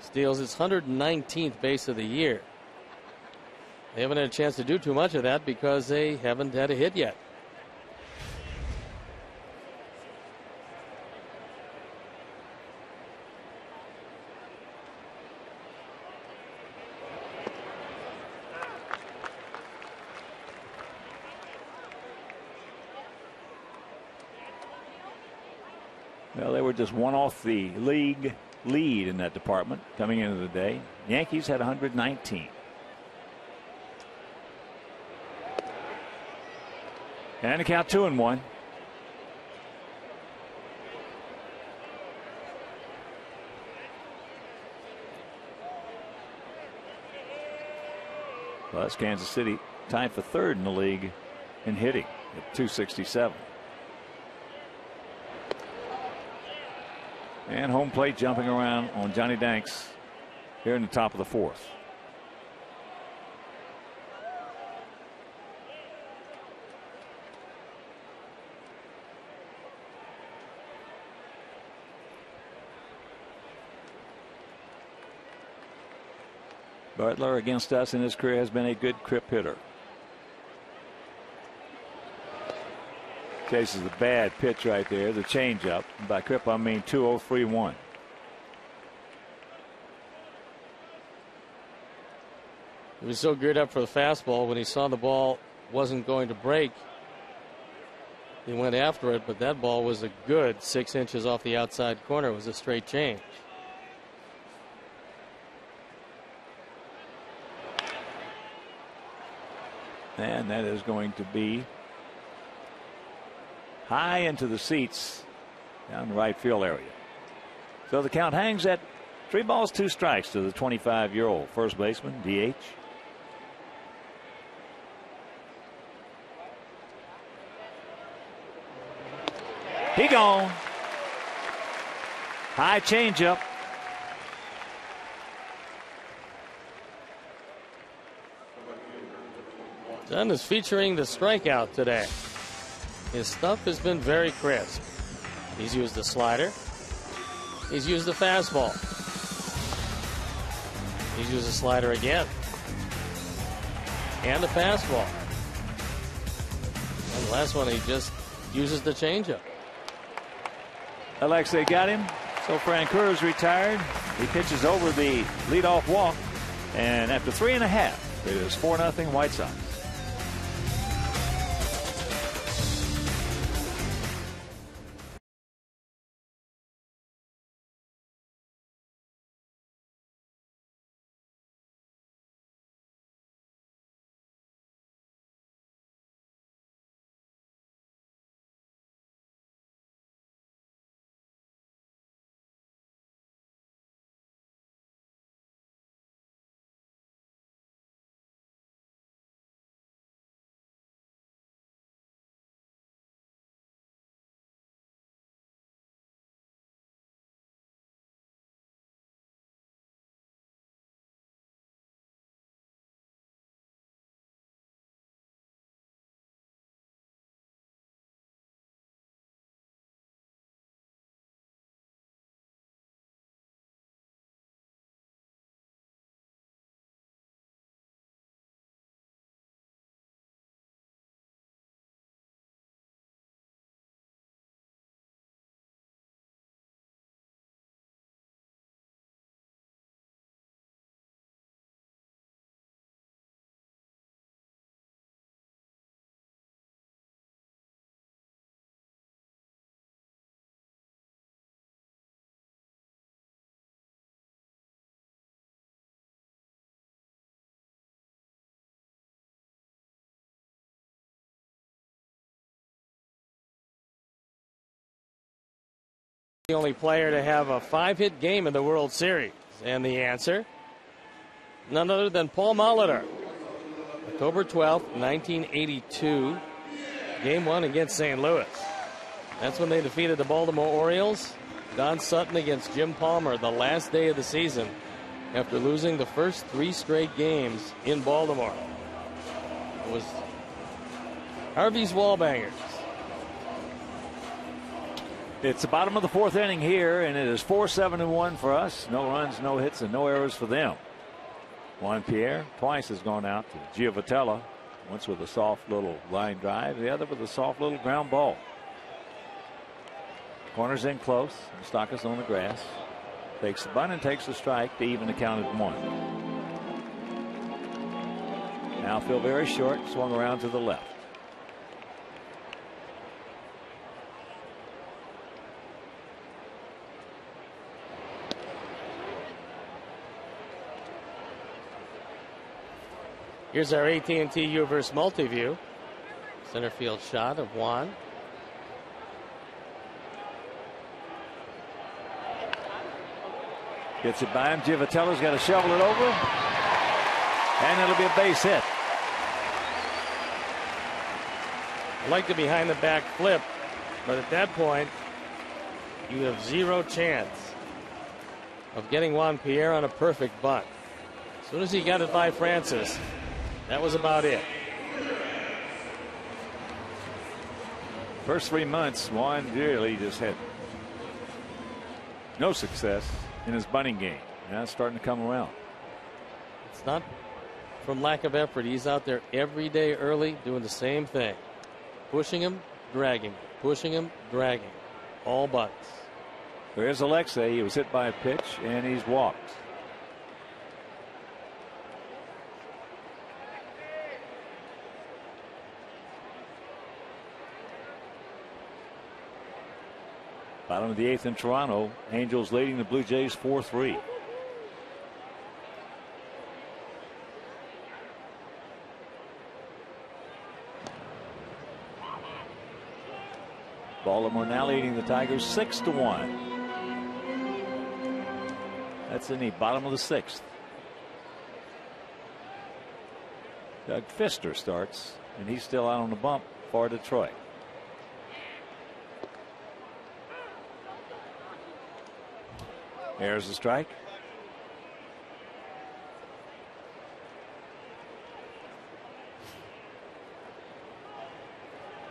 steals its 119th base of the year. They haven't had a chance to do too much of that because they haven't had a hit yet. Just one off the league lead in that department coming into the day. Yankees had 119. And a count two and one. Plus, Kansas City tied for third in the league in hitting at 267. And home plate jumping around on Johnny Danks here in the top of the fourth. Butler against us in his career has been a good crip hitter. Case is a bad pitch right there, the changeup. By Crip, I mean 2031. He was so geared up for the fastball when he saw the ball wasn't going to break. He went after it, but that ball was a good six inches off the outside corner. It was a straight change. And that is going to be high into the seats down the right field area. So the count hangs at Three balls, two strikes to the 25 year old first baseman, DH. He gone. High changeup. Dunn is featuring the strikeout today. His stuff has been very crisp. He's used the slider. He's used the fastball. He's used the slider again. And the fastball. And the last one, he just uses the changeup. Alexei got him. So Francoeur is retired. He pitches over the leadoff walk. And after three and a half, it is 4 0 White Sox. The only player to have a five hit game in the World Series. And the answer none other than Paul Molitor. October 12th, 1982, game one against St. Louis. That's when they defeated the Baltimore Orioles. Don Sutton against Jim Palmer the last day of the season after losing the first three straight games in Baltimore. It was Harvey's Wallbangers. It's the bottom of the fourth inning here, and it is 4 7 and 1 for us. No runs, no hits, and no errors for them. Juan Pierre twice has gone out to Giavotella, once with a soft little line drive, the other with a soft little ground ball. Corners in close. Moustakas on the grass. Takes the bunt and takes the strike to even the count at one. Now feel very short, swung around to the left. Here's our AT&T Uverse multi-view. Center field shot of Juan. Gets it by him. Giavotella's got to shovel it over. And it'll be a base hit. I like the behind the back flip, but at that point, you have zero chance of getting Juan Pierre on a perfect bunt. As soon as he got it by Francis, that was about it. First three months, Juan really just had no success in his bunting game. Now it's starting to come around. It's not from lack of effort. He's out there every day early doing the same thing. Pushing him, dragging, pushing him, dragging. All butts. There's Alexei. He was hit by a pitch and he's walked. Bottom of the eighth in Toronto. Angels leading the Blue Jays 4 3. Baltimore now leading the Tigers 6 to 1. That's in the bottom of the sixth. Doug Fister starts, and he's still out on the bump for Detroit. There's the strike.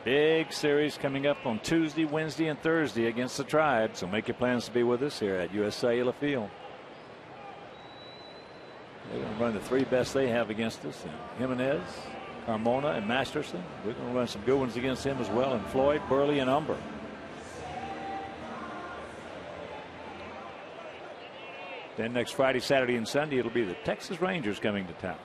Big series coming up on Tuesday, Wednesday, and Thursday against the Tribe. So make your plans to be with us here at US Cellular Field. They're going to run the three best they have against us Jimenez, Carmona, and Masterson. We're going to run some good ones against him as well, and Floyd, Buehrle, and Humber. Then next Friday, Saturday, and Sunday, it'll be the Texas Rangers coming to town.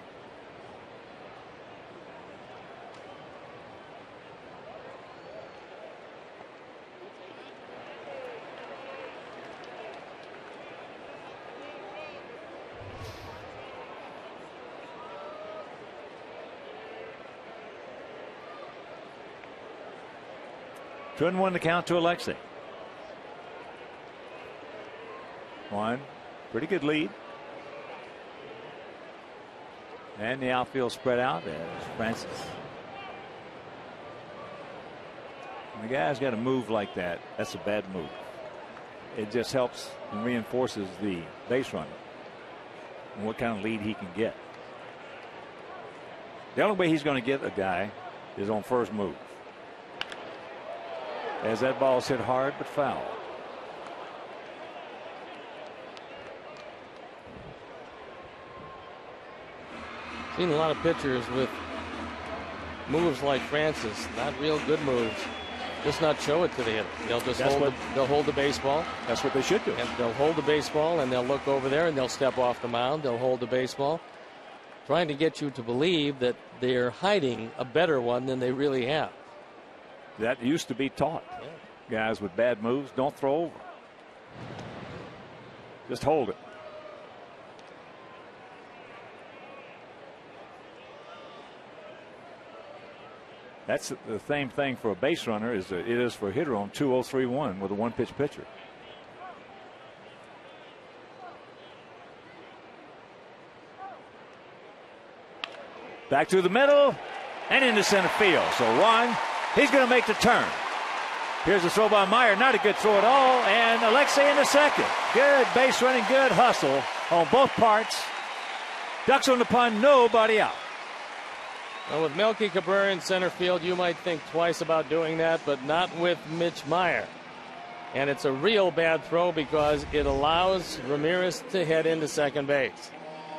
Two and one to count to Alexei. One. Pretty good lead. And the outfield spread out. There's Francis. The guy's got to move like that, that's a bad move. It just helps and reinforces the base runner and what kind of lead he can get. The only way he's going to get a guy is on first move as that ball's hit hard but foul. Seen a lot of pitchers with moves like Francis, not real good moves. Just not show it to the hitter. They'll just That's hold what- the, they'll hold the baseball That's what they should do. and they'll hold the baseball and they'll look over there and they'll step off the mound. They'll hold the baseball, trying to get you to believe that they're hiding a better one than they really have. That used to be taught. Guys with bad moves, don't throw over. Just hold it. That's the same thing for a base runner as it is for a hitter on 2031 with a one pitch pitcher. Back to the middle and into center field. So one, he's going to make the turn. Here's a throw by Maier. Not a good throw at all. And Alexei in the second. Good base running, good hustle on both parts. Ducks on the pun, nobody out. Well, with Melky Cabrera in center field, you might think twice about doing that, but not with Mitch Maier. And it's a real bad throw because it allows Ramirez to head into second base.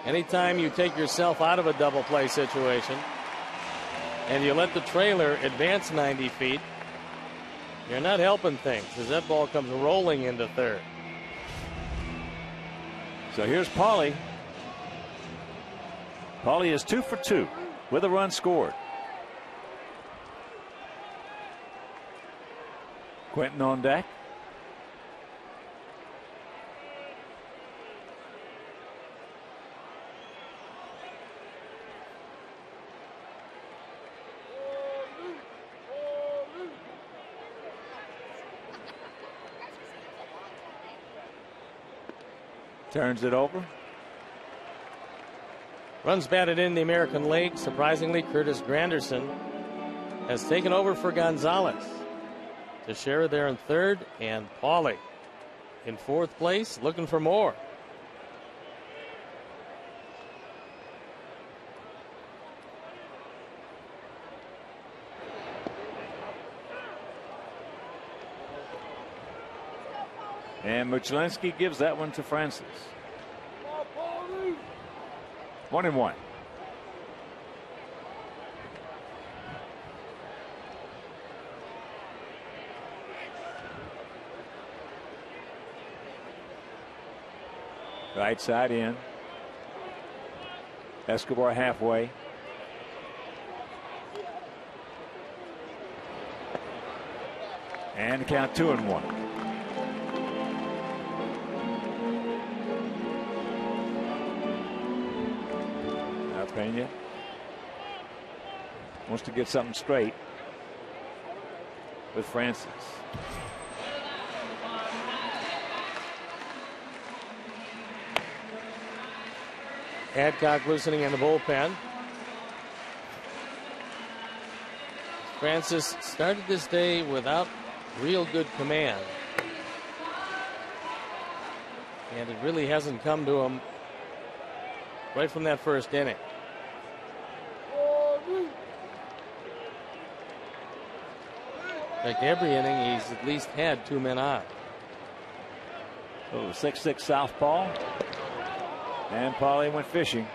Anytime you take yourself out of a double play situation and you let the trailer advance 90 feet, you're not helping things as that ball comes rolling into third. So here's Pauly. Pauly is two for two with a run scored. Quentin on deck. Turns it over. Runs batted in the American League. Surprisingly, Curtis Granderson has taken over for Gonzalez. Teixeira there in third, and Pauly in fourth place, looking for more. And Muchlinski gives that one to Francis. One and one. Right side in. Escobar halfway. And count two and one. Pena wants to get something straight with Francis. Adcock loosening in the bullpen. Francis started this day without real good command. And it really hasn't come to him right from that first inning. Like every inning, he's at least had two men on. Oh, so six-six southpaw. And Paulie went fishing.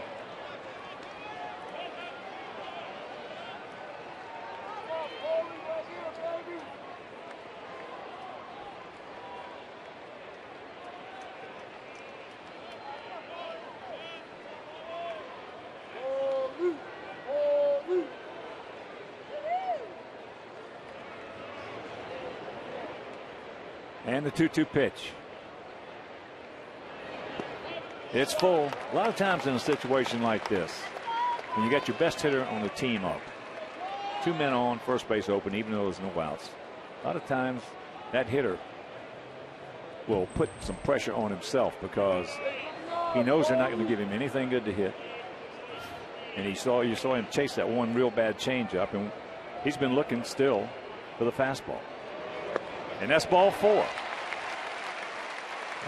And the 2 2 pitch. It's full. A lot of times in a situation like this, when you got your best hitter on the team up, two men on, first base open, even though there's no outs, a lot of times that hitter will put some pressure on himself because he knows they're not going to give him anything good to hit. And he saw you saw him chase that one real bad changeup, and he's been looking still for the fastball. And that's ball four.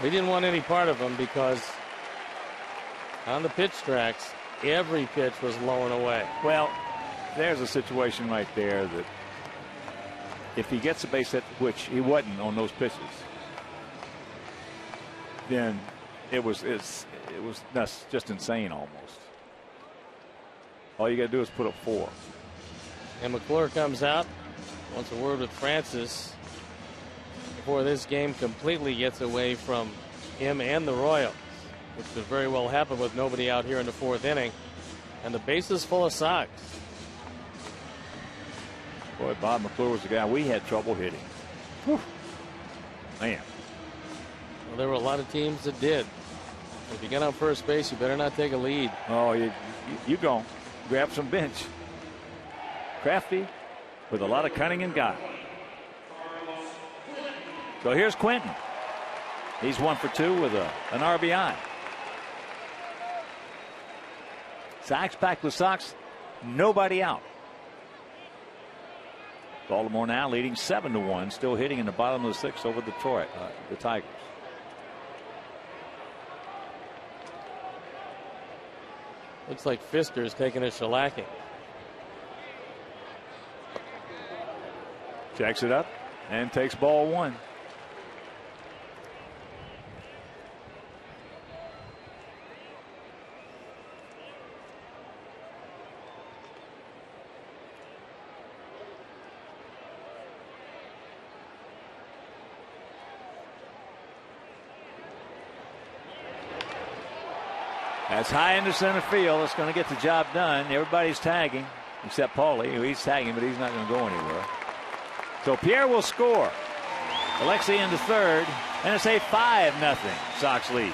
We didn't want any part of him because on the pitch tracks, every pitch was low and away. Well, there's a situation right there that if he gets a base hit, which he wasn't on those pitches, then it was it's, it was that's just insane almost. All you got to do is put up four. And McClure comes out, wants a word with Francis before this game completely gets away from him and the Royals, which could very well happen with nobody out here in the fourth inning. And the bases full of Sox. Boy, Bob McClure was the guy we had trouble hitting. Whew. Man. Well, there were a lot of teams that did. If you get on first base, you better not take a lead. Oh, you, you, you go. Grab some bench. Crafty with a lot of cunning and guile. So here's Quentin. He's one for two with a, an RBI. Sox packed with Sox. Nobody out. Baltimore now leading seven to one, still hitting in the bottom of the sixth over Detroit, uh, the Tigers. Looks like Fister's taking a shellacking. Checks it up and takes ball one. That's high into center field. It's going to get the job done. Everybody's tagging except Paulie. Who he's tagging, but he's not going to go anywhere. So Pierre will score. Alexei into third, and it's a 5 nothing Sox lead.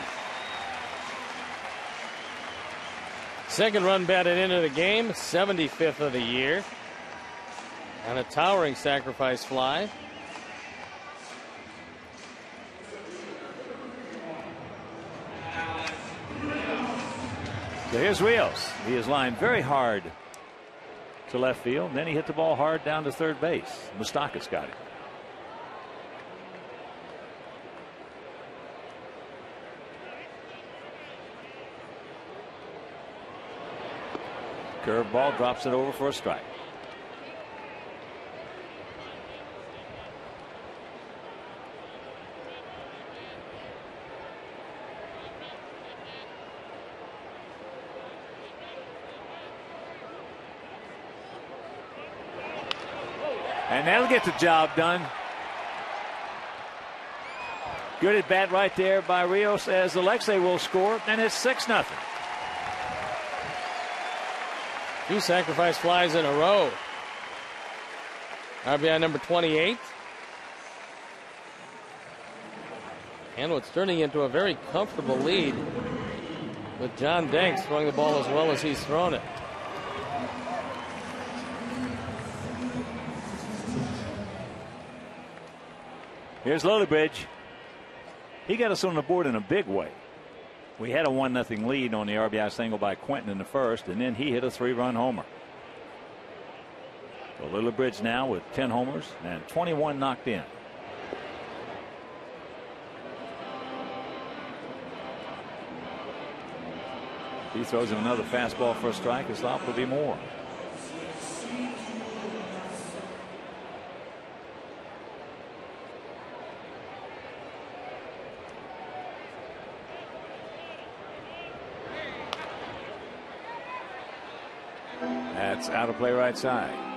Second run batted into the game, 75th of the year. And a towering sacrifice fly. So here's Rios. He is lined very hard to left field. Then he hit the ball hard down to third base. Moustakas got it. Curveball drops it over for a strike. And that'll get the job done. Good at bat right there by Rios as Alexei will score, and it's 6 0. Two sacrifice flies in a row. RBI number 28. And what's turning into a very comfortable lead with John Danks throwing the ball as well as he's thrown it. Here's Lillibridge. He got us on the board in a big way. We had a one nothing lead on the RBI single by Quentin in the first, and then he hit a three run homer. So Lillibridge now with 10 homers and 21 knocked in. he throws him another fastball for a strike, his lot will be more. Out of play right side.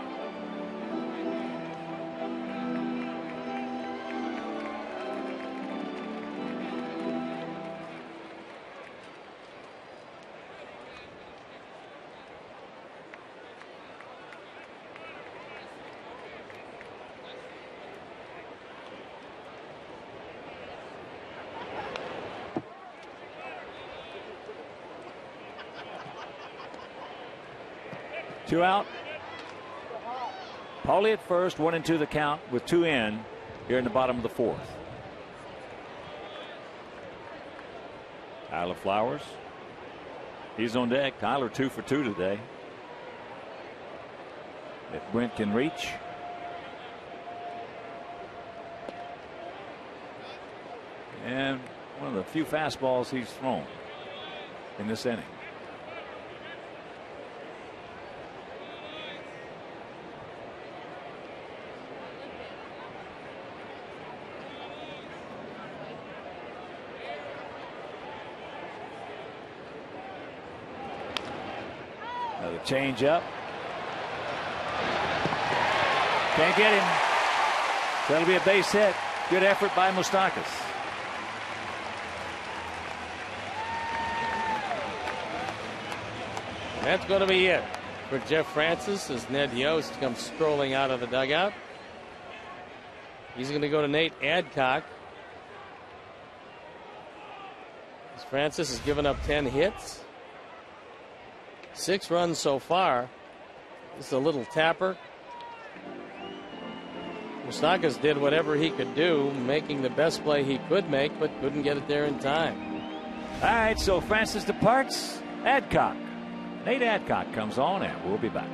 Two out. Paulie at first, one and two the count with two in here in the bottom of the fourth. Tyler Flowers. He's on deck. Tyler two for two today. If Brent can reach. And one of the few fastballs he's thrown in this inning. Change up. Can't get him. That'll be a base hit. Good effort by Moustakas. That's going to be it for Jeff Francis as Ned Yost comes strolling out of the dugout. He's going to go to Nate Adcock. As Francis has given up 10 hits. Six runs so far. Is a little tapper. Moustakas did whatever he could do, making the best play he could make, but couldn't get it there in time. All right, so Francis departs. Adcock. Nate Adcock comes on, and we'll be back.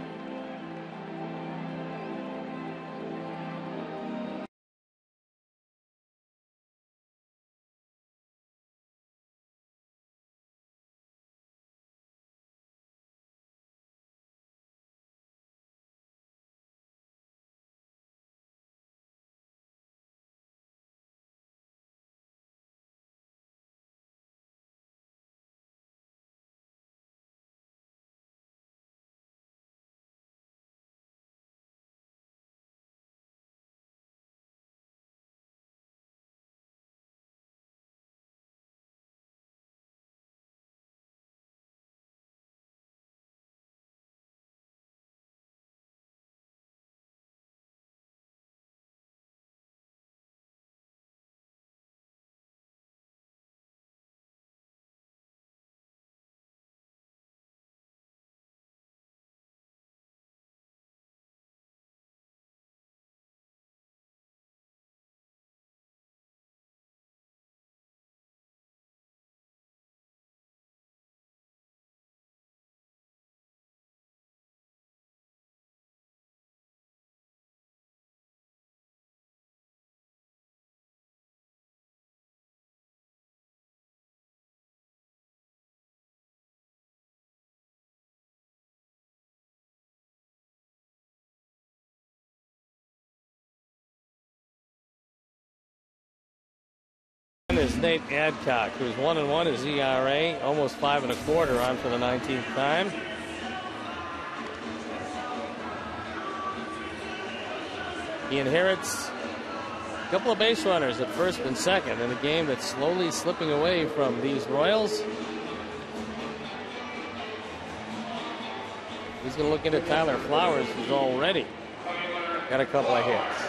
Is Nate Adcock, who's one and one his ERA, almost five and a quarter on for the 19th time. He inherits a couple of base runners at first and second in a game that's slowly slipping away from these Royals. He's going to look into Tyler Flowers, who's already got a couple of hits.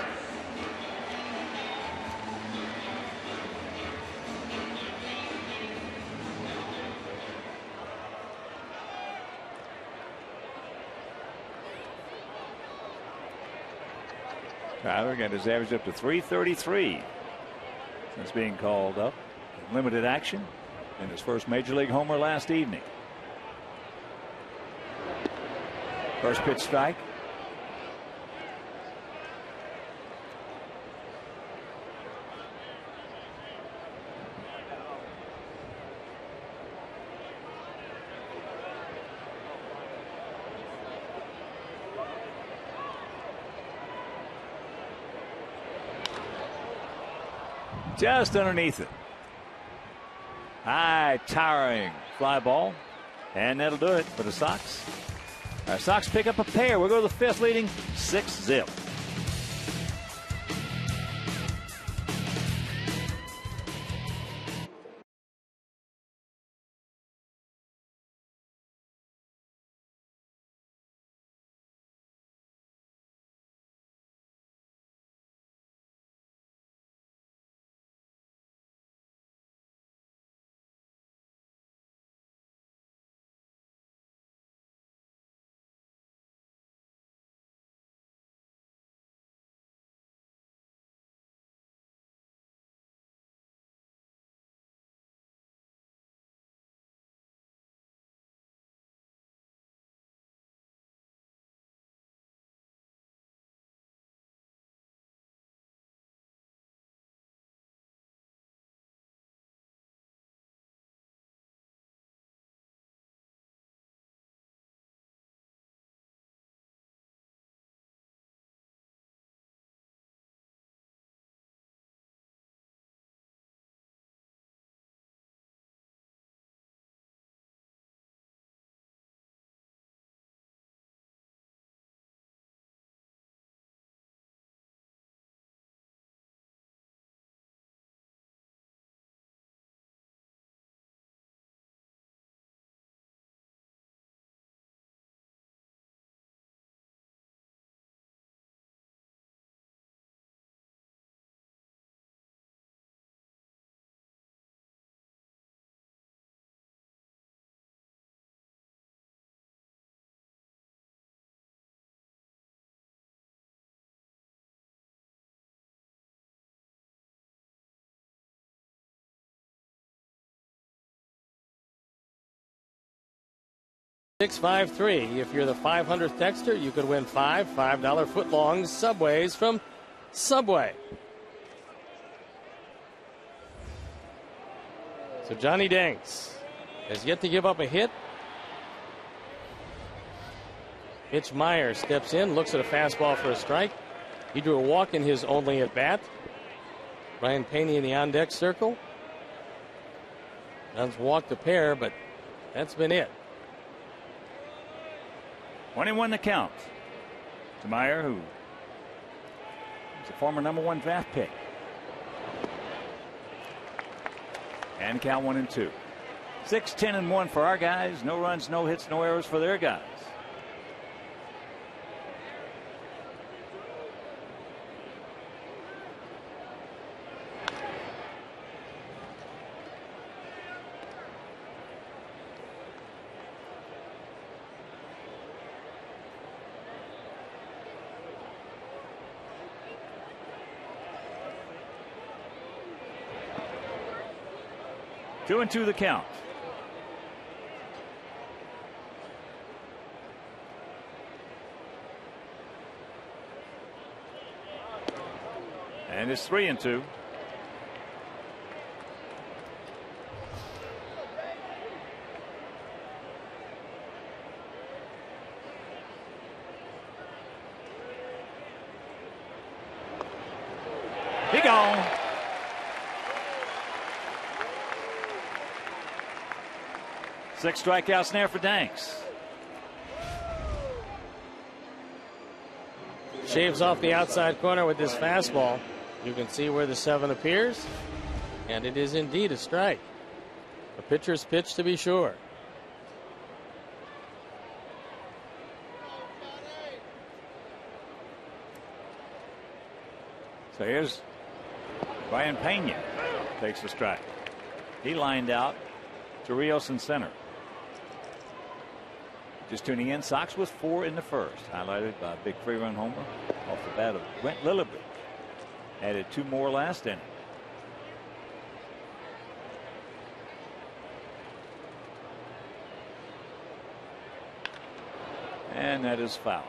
Tyler got his average up to 333 since being called up. Limited action. in his first major league homer last evening. First pitch strike. Just underneath it. High, towering fly ball. And that'll do it for the Sox. Our Sox pick up a pair. We'll go to the fifth, leading 6 zip. Six five three. If you're the 500th texter, you could win five $5 footlong subways from Subway. So Johnny Danks has yet to give up a hit. Mitch Maier steps in, looks at a fastball for a strike. He drew a walk in his only at bat. Brayan Pena in the on deck circle. Dunn's walked a pair, but that's been it. 21 the count to Maier, who is a former number one draft pick. And count one and two. Six, ten, and one for our guys. No runs, no hits, no errors for their guys. Two and two the count. And it's three and two. He gone. Six strikeouts there for Danks. Shaves off the outside corner with this fastball. You can see where the seven appears, and it is indeed a strike. A pitcher's pitch to be sure. So here's Brayan Pena takes the strike. He lined out to Rios in center. Just tuning in, Sox was four in the first, highlighted by a big three-run homer off the bat of Brent Lillibridge. Added two more last inning. And that is foul.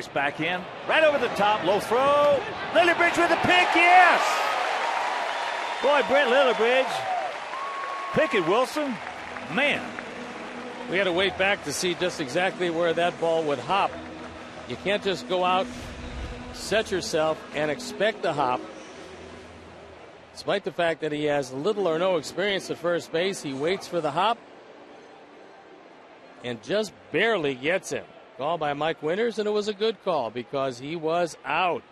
Nice back in. Right over the top. Low throw. Lillibridge with a pick. Yes. Boy, Brent Lillibridge. Pickett Wilson. Man. We had to wait back to see just exactly where that ball would hop. You can't just go out, set yourself, and expect the hop. Despite the fact that he has little or no experience at first base, he waits for the hop and just barely gets him. Call by Mike Winters, and it was a good call because he was out.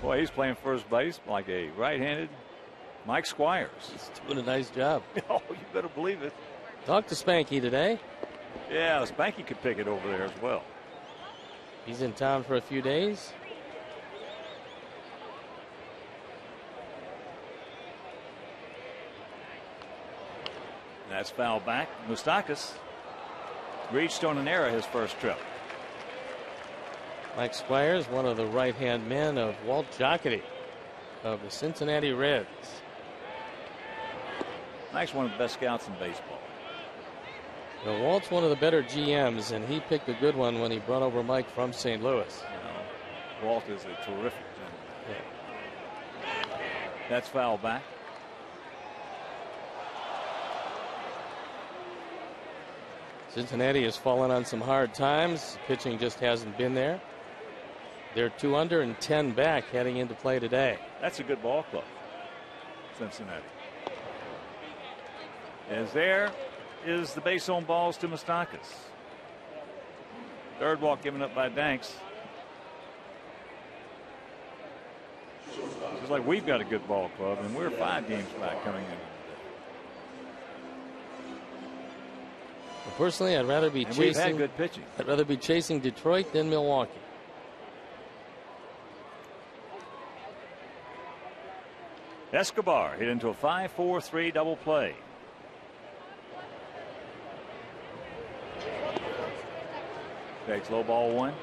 Boy, he's playing first base like a right-handed Mike Squires. He's doing a nice job. oh, you better believe it. Talk to Spanky today. Yeah, Spanky could pick it over there as well. He's in town for a few days. That's foul back. Moustakas reached on an error his first trip. Mike Squires, one of the right hand men of Walt Jocketty of the Cincinnati Reds. Mike's one of the best scouts in baseball. Now, Walt's one of the better GMs, and he picked a good one when he brought over Mike from St. Louis. You know, Walt is a terrific gentleman. Yeah. That's foul back. Cincinnati has fallen on some hard times. Pitching just hasn't been there. They're two under and 10 back heading into play today. That's a good ball club, Cincinnati. As there is the base on balls to Moustakas. Third walk given up by Danks. It's like we've got a good ball club, and we're five games back coming in. Personally, I'd rather be and chasing. We've had good pitching. I'd rather be chasing Detroit than Milwaukee. Escobar hit into a 5-4-3 double play. Takes low ball one.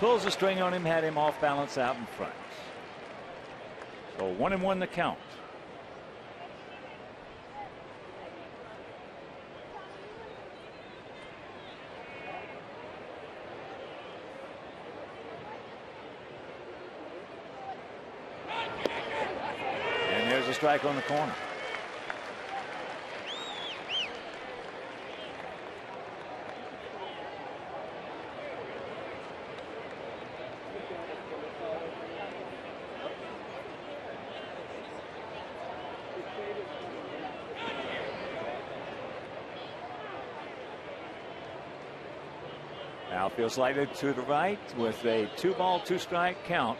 Pulls the string on him, had him off balance out in front. So one and one the count. And there's a strike on the corner. Outfield slightly to the right with a two ball, two strike count.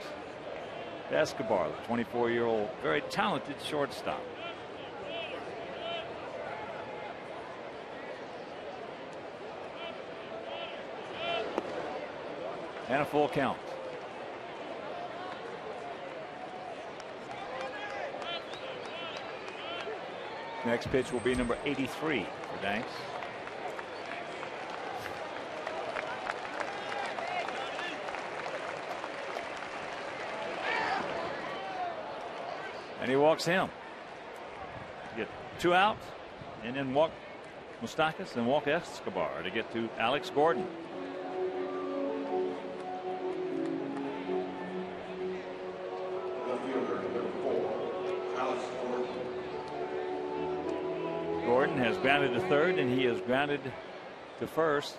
Escobar, the 24 year old, very talented shortstop. And a full count. Next pitch will be number 83 for Danks. And he walks him. Get two out, and then walk Moustakas and walk Escobar to get to Alex Gordon. Gordon has grounded to third, and he has grounded to first.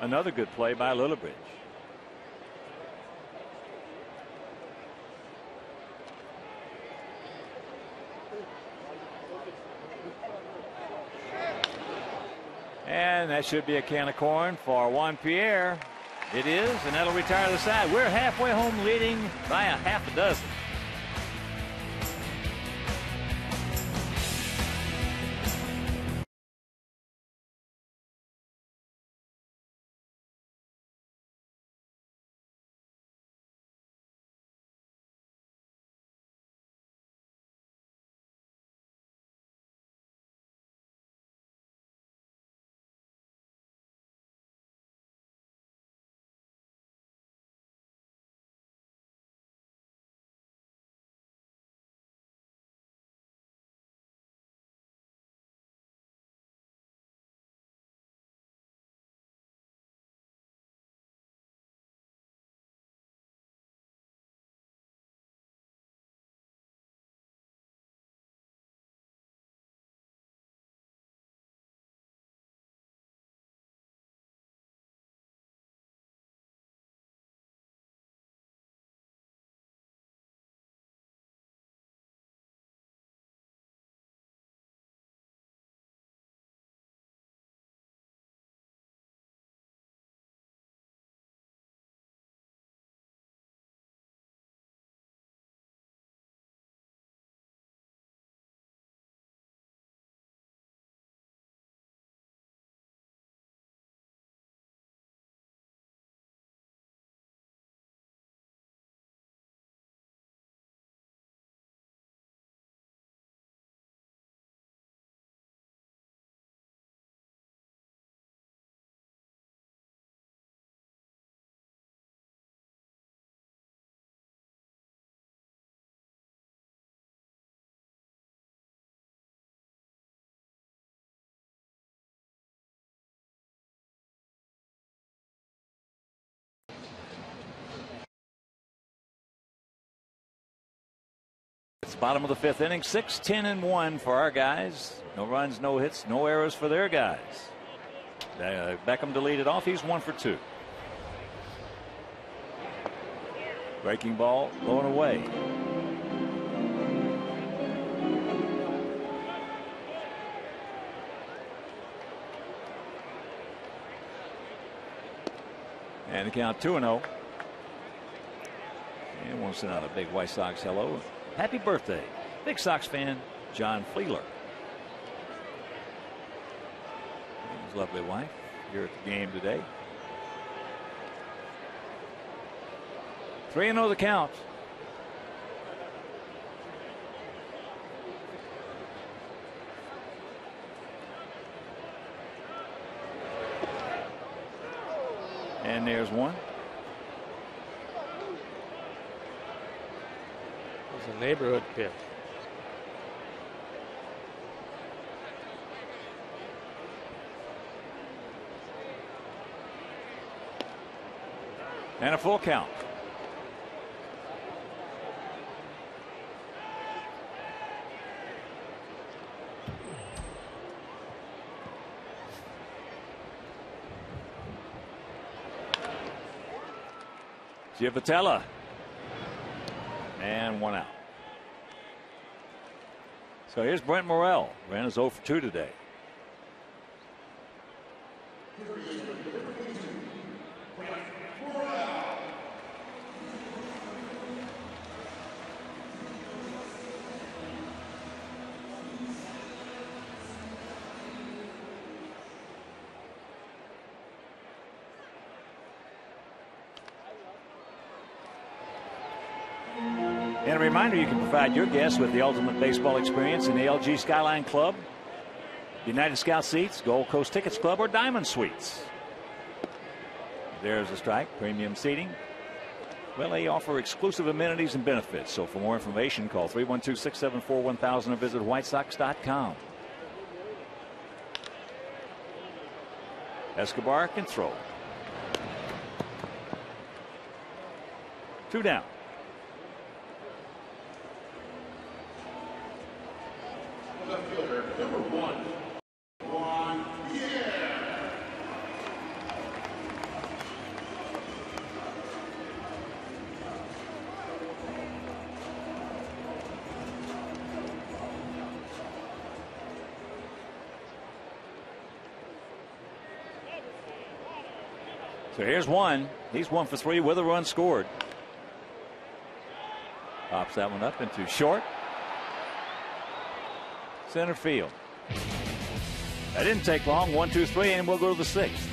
Another good play by Lillibridge. And that should be a can of corn for Juan Pierre. It is, and that'll retire the side. We're halfway home leading by a half a dozen. Bottom of the fifth inning, 6 10 and 1 for our guys. No runs, no hits, no errors for their guys. Uh, Beckham deleted off. He's one for two. Breaking ball going away. And the count 2 0. And we'll send out a big White Sox hello. Happy birthday, big Sox fan, John Fleeler. His lovely wife here at the game today. 3 0 the count. And there's one. It's a neighborhood pitch. And a full count. Giavotella. And one out. So here's Brent Morel. Ran his 0 for 2 today. And a reminder you can provide your guests with the ultimate baseball experience in the LG Skyline Club, United Scout Seats, Gold Coast Tickets Club, or Diamond Suites. There's a strike, premium seating. Well, they offer exclusive amenities and benefits. So for more information, call 312 674 1000 or visit whitesox.com. Escobar can throw. Two down. So here's one. He's one for three with a run scored. Pops that one up into short. Center field. That didn't take long. One, two, three, and we'll go to the sixth.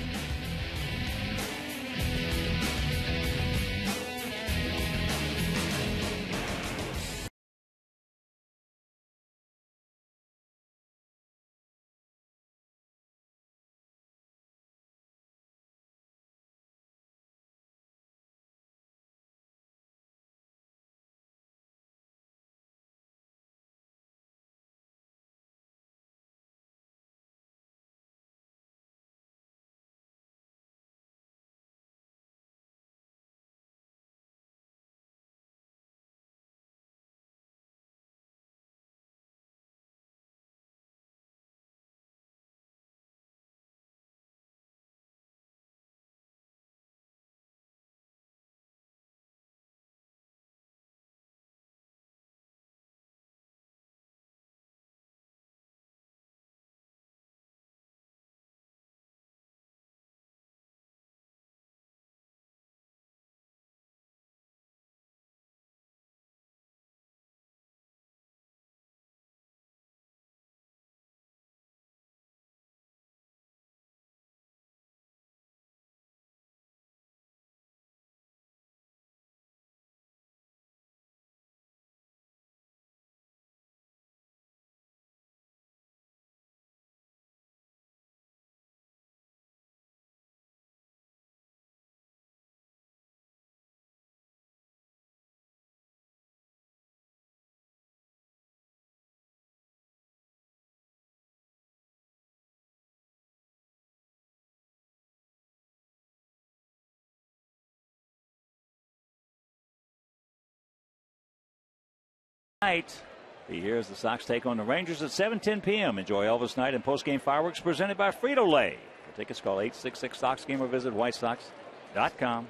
Night. Here's the Sox take on the Rangers at 7:10 p.m. Enjoy Elvis Night and post-game fireworks presented by Frito Lay. For tickets, call 866 Sox Game or visit WhiteSox.com.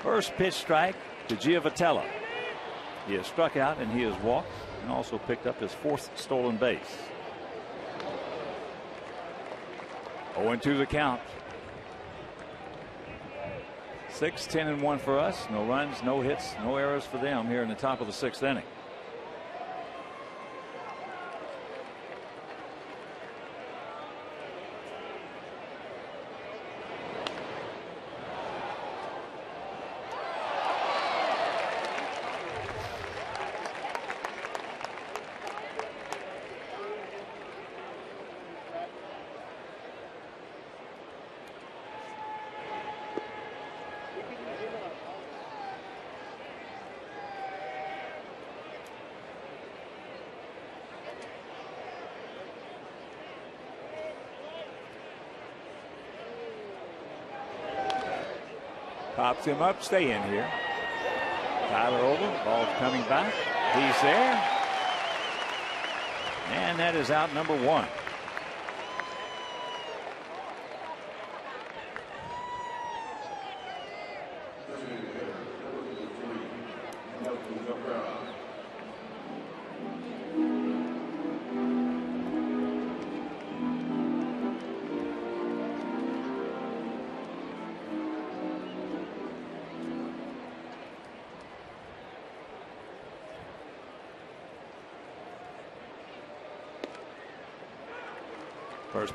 First pitch strike to Giavotella. He has struck out and he has walked and also picked up his fourth stolen base. 0 2 the count. 6, 10, and 1 for us. No runs, no hits, no errors for them here in the top of the sixth inning. Him up, stay in here. Tyler over, ball's coming back. He's there. And that is out number one.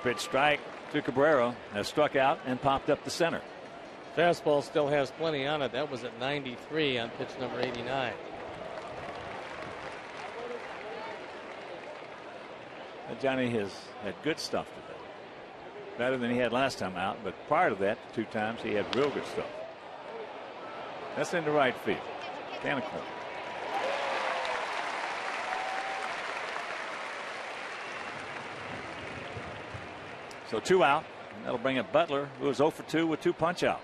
Pitch strike to Cabrera has struck out and popped up the center. Fastball still has plenty on it. That was at 93 on pitch number 89. Johnny has had good stuff today. Better than he had last time out, but prior to that, two times he had real good stuff. That's in the right field. Canicorn. So two out. That'll bring up Butler, who is 0 for 2 with two punchouts.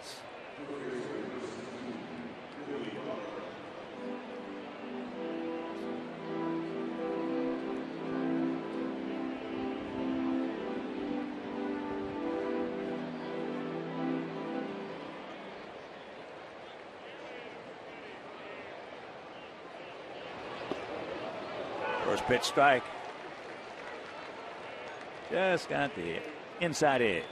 First pitch strike. Just got the inside edge.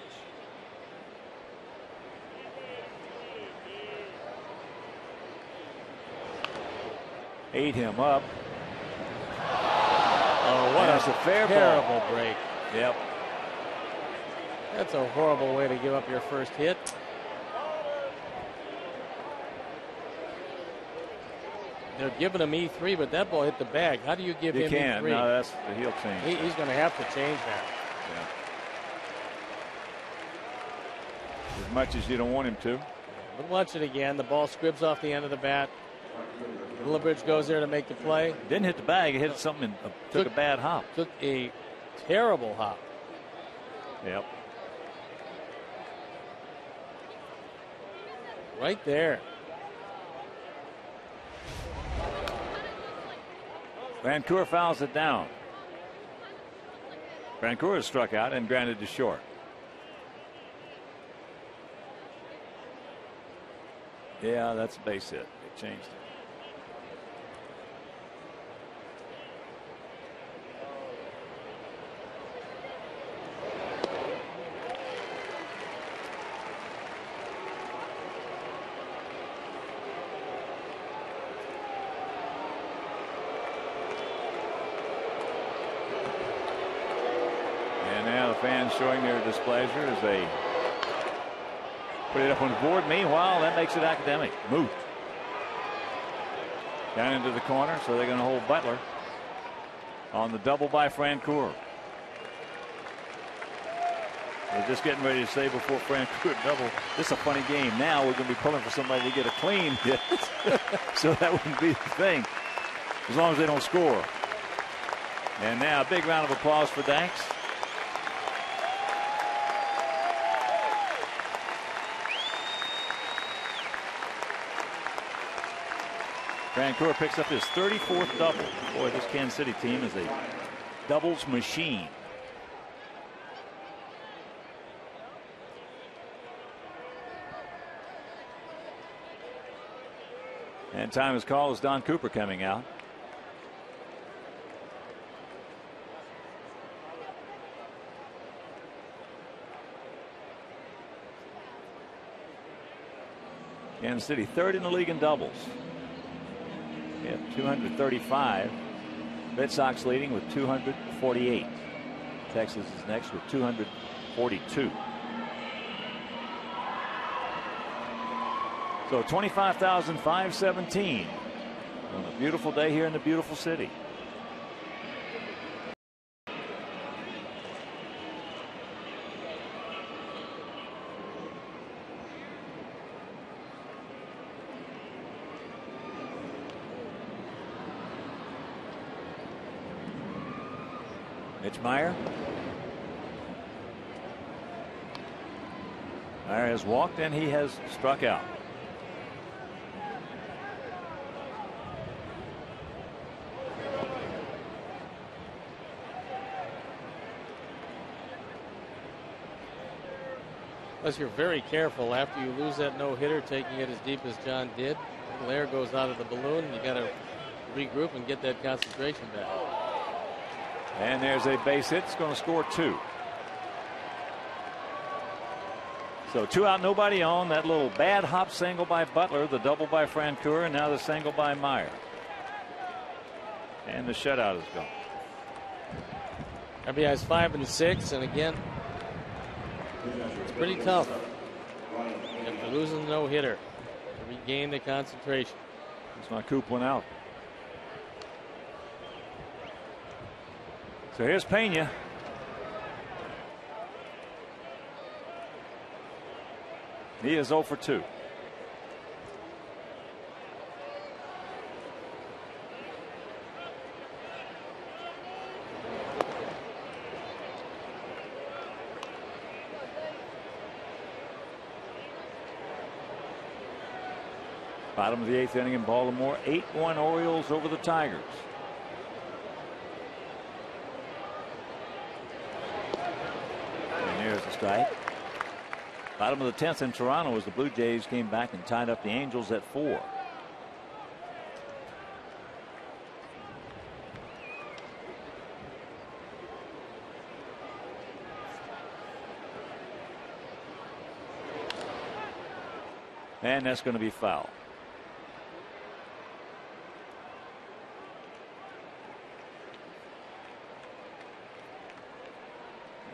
Ate him up. Oh, what That's a, a fair ball. terrible break. Yep. That's a horrible way to give up your first hit. They're giving him E3, but that ball hit the bag. How do you give You him can. E3? No, that's the heel change. He, he's going to have to change that. As much as you don't want him to. But watch it again. The ball squibs off the end of the bat. Lillibridge goes there to make the play. Didn't hit the bag. It hit something. And, uh, took Took- a bad hop. Took a terrible hop. Yep. Right there. Francoeur fouls it down. Francoeur is struck out and granted to short. Yeah, that's a base hit. They changed it. And now the fans showing their displeasure as they put it up on the board. Meanwhile, that makes it academic. Moved. Down into the corner, so they're going to hold Butler on the double by Francoeur. They're just getting ready to say before Francoeur double. This is a funny game. Now we're going to be pulling for somebody to get a clean hit. so that wouldn't be the thing. As long as they don't score. And now a big round of applause for Danks. Francoeur picks up his 34th double. Boy, this Kansas City team is a doubles machine. And time is called as Don Cooper coming out. Kansas City third in the league in doubles. Have 235. Red Sox leading with 248. Texas is next with 242. So 25,517 on a beautiful day here in the beautiful city. Maier. Maier has walked and he has struck out. Unless you're very careful after you lose that no hitter, taking it as deep as John did. The air goes out of the balloon. You got to regroup and get that concentration back. And there's a base hit. It's going to score two. So two out, nobody on. That little bad hop single by Butler, the double by Francoeur, and now the single by Maier. And the shutout is gone. RBI's five and six, and again, it's pretty tough. After losing the no hitter, to regain the concentration. That's my Coop went out. So here's Pena. He is 0 for 2. Bottom of the eighth inning in Baltimore. 8 1 Orioles over the Tigers. strike. Bottom of the 10th in Toronto as the Blue Jays came back and tied up the Angels at four. And that's going to be foul.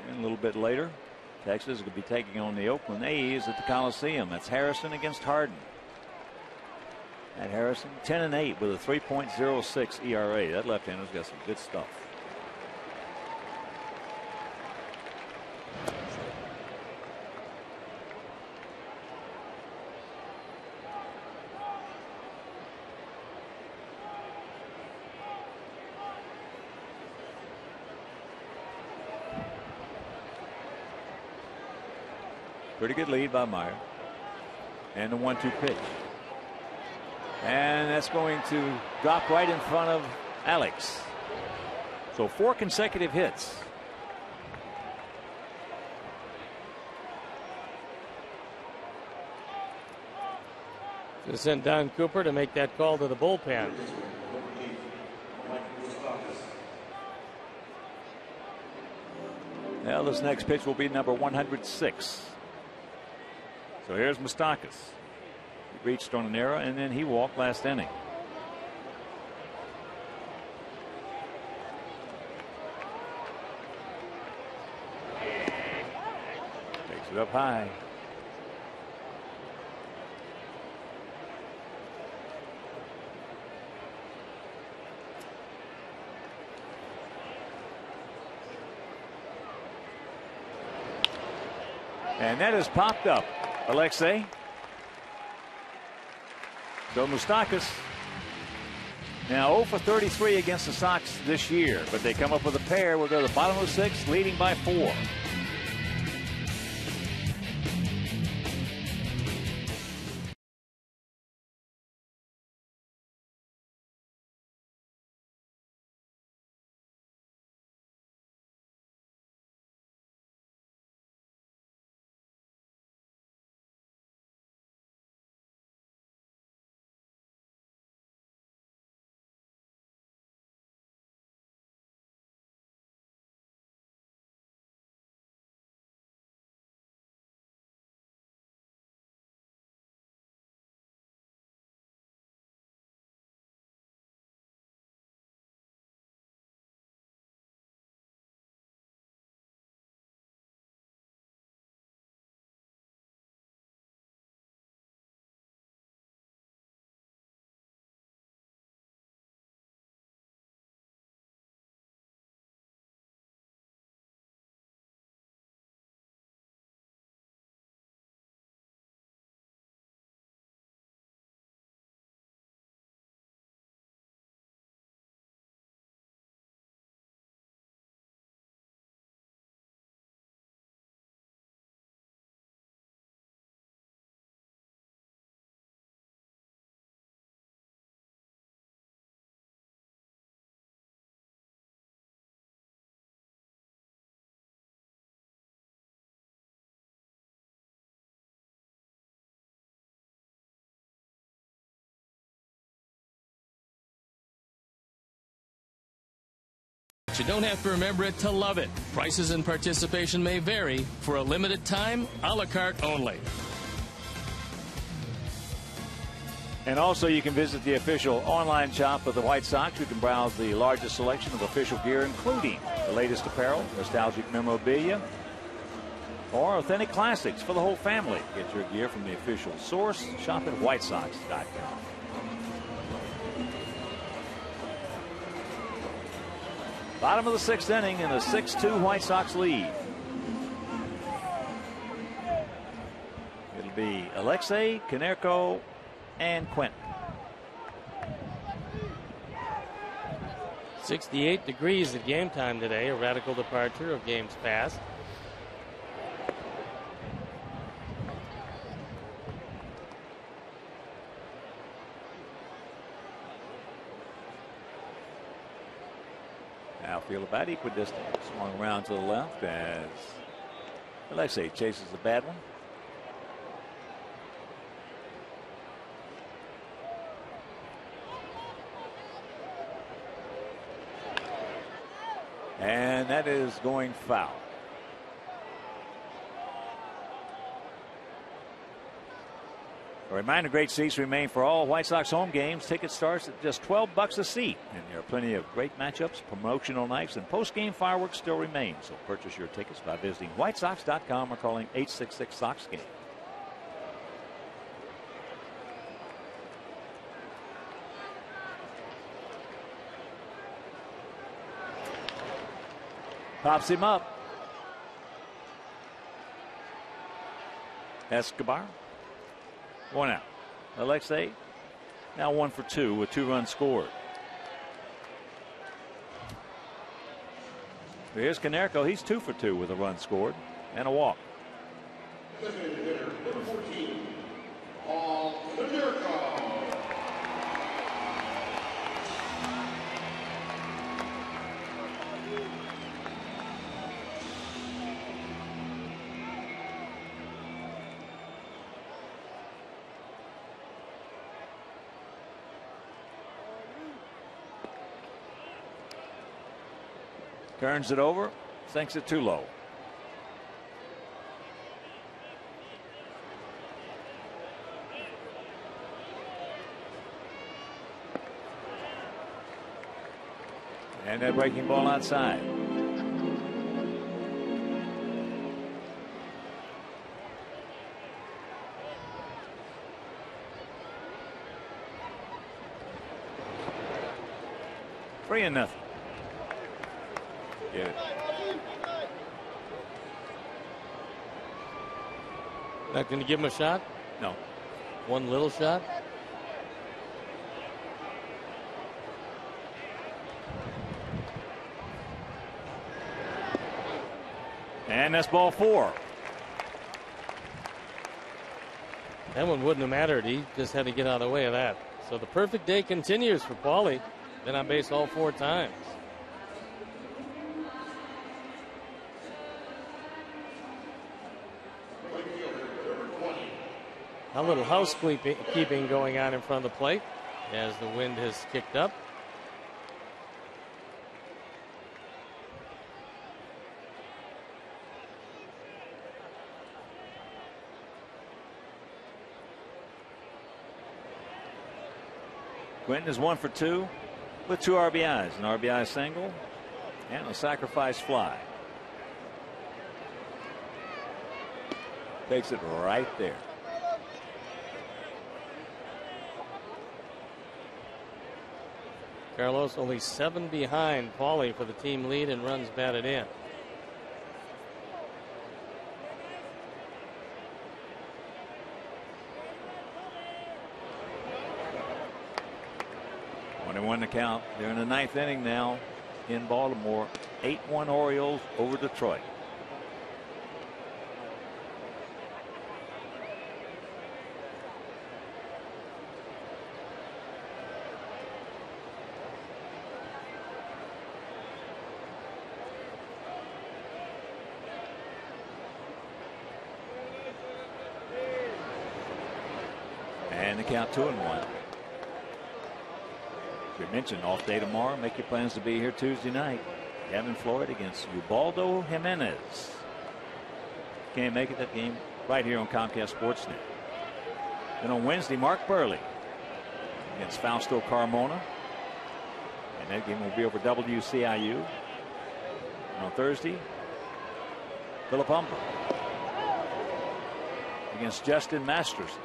And a little bit later, Texas will be taking on the Oakland A's at the Coliseum. That's Harrison against Harden. At Harrison, 10 and 8 with a 3.06 ERA. That left-hander's got some good stuff. Pretty good lead by Maier. And the one two pitch. And that's going to drop right in front of Alex. So four consecutive hits. To send Don Cooper to make that call to the bullpen. Now this next pitch will be number 106. So here's Moustakas. He reached on an error and then he walked last inning. Takes it up high. And that has popped up. Alexei. So Moustakas now 0 for 33 against the Sox this year, but they come up with a pair. We'll go to the bottom of sixth, leading by four. You don't have to remember it to love it. Prices and participation may vary. For a limited time, a la carte only. And also, you can visit the official online shop of the White Sox. You can browse the largest selection of official gear, including the latest apparel, nostalgic memorabilia, or authentic classics for the whole family. Get your gear from the official source. Shop at WhiteSox.com. Bottom of the sixth inning in a 6 2 White Sox lead. It'll be Alexei, Konerko, and Quint. 68 degrees at game time today, a radical departure of games past. Outfield about equidistant. Swung around to the left as Alexei chases the bad one. And that is going foul. A reminder, great seats remain for all White Sox home games. Ticket starts at just 12 bucks a seat. And there are plenty of great matchups, promotional nights, and post-game fireworks still remain. So purchase your tickets by visiting whitesox.com or calling 866-SOX-GAME. Pops him up. Escobar. One out. Alexei now one for two with two runs scored. Here's Konerko. He's two for two with a run scored and a walk. Turns it over, sinks it too low. And that breaking ball outside. Three and nothing. Yeah. Not going to give him a shot? No. One little shot? And that's ball four. That one wouldn't have mattered. He just had to get out of the way of that. So the perfect day continues for Paulie. Been on base all four times. A little housekeeping going on in front of the plate as the wind has kicked up. Quentin is one for two with two RBIs, an RBI single and a sacrifice fly. Takes it right there. Carlos only seven behind Paulie for the team lead and runs batted in. Twenty-one to count. They're in the ninth inning now in Baltimore. Eight-one Orioles over Detroit. Count two and one. As we mentioned, off day tomorrow. Make your plans to be here Tuesday night. Gavin Floyd against Ubaldo Jimenez. Can't make it that game right here on Comcast Sportsnet. Then on Wednesday, Mark Buehrle against Fausto Carmona. And that game will be over WCIU. And on Thursday, Philip Humber against Justin Masterson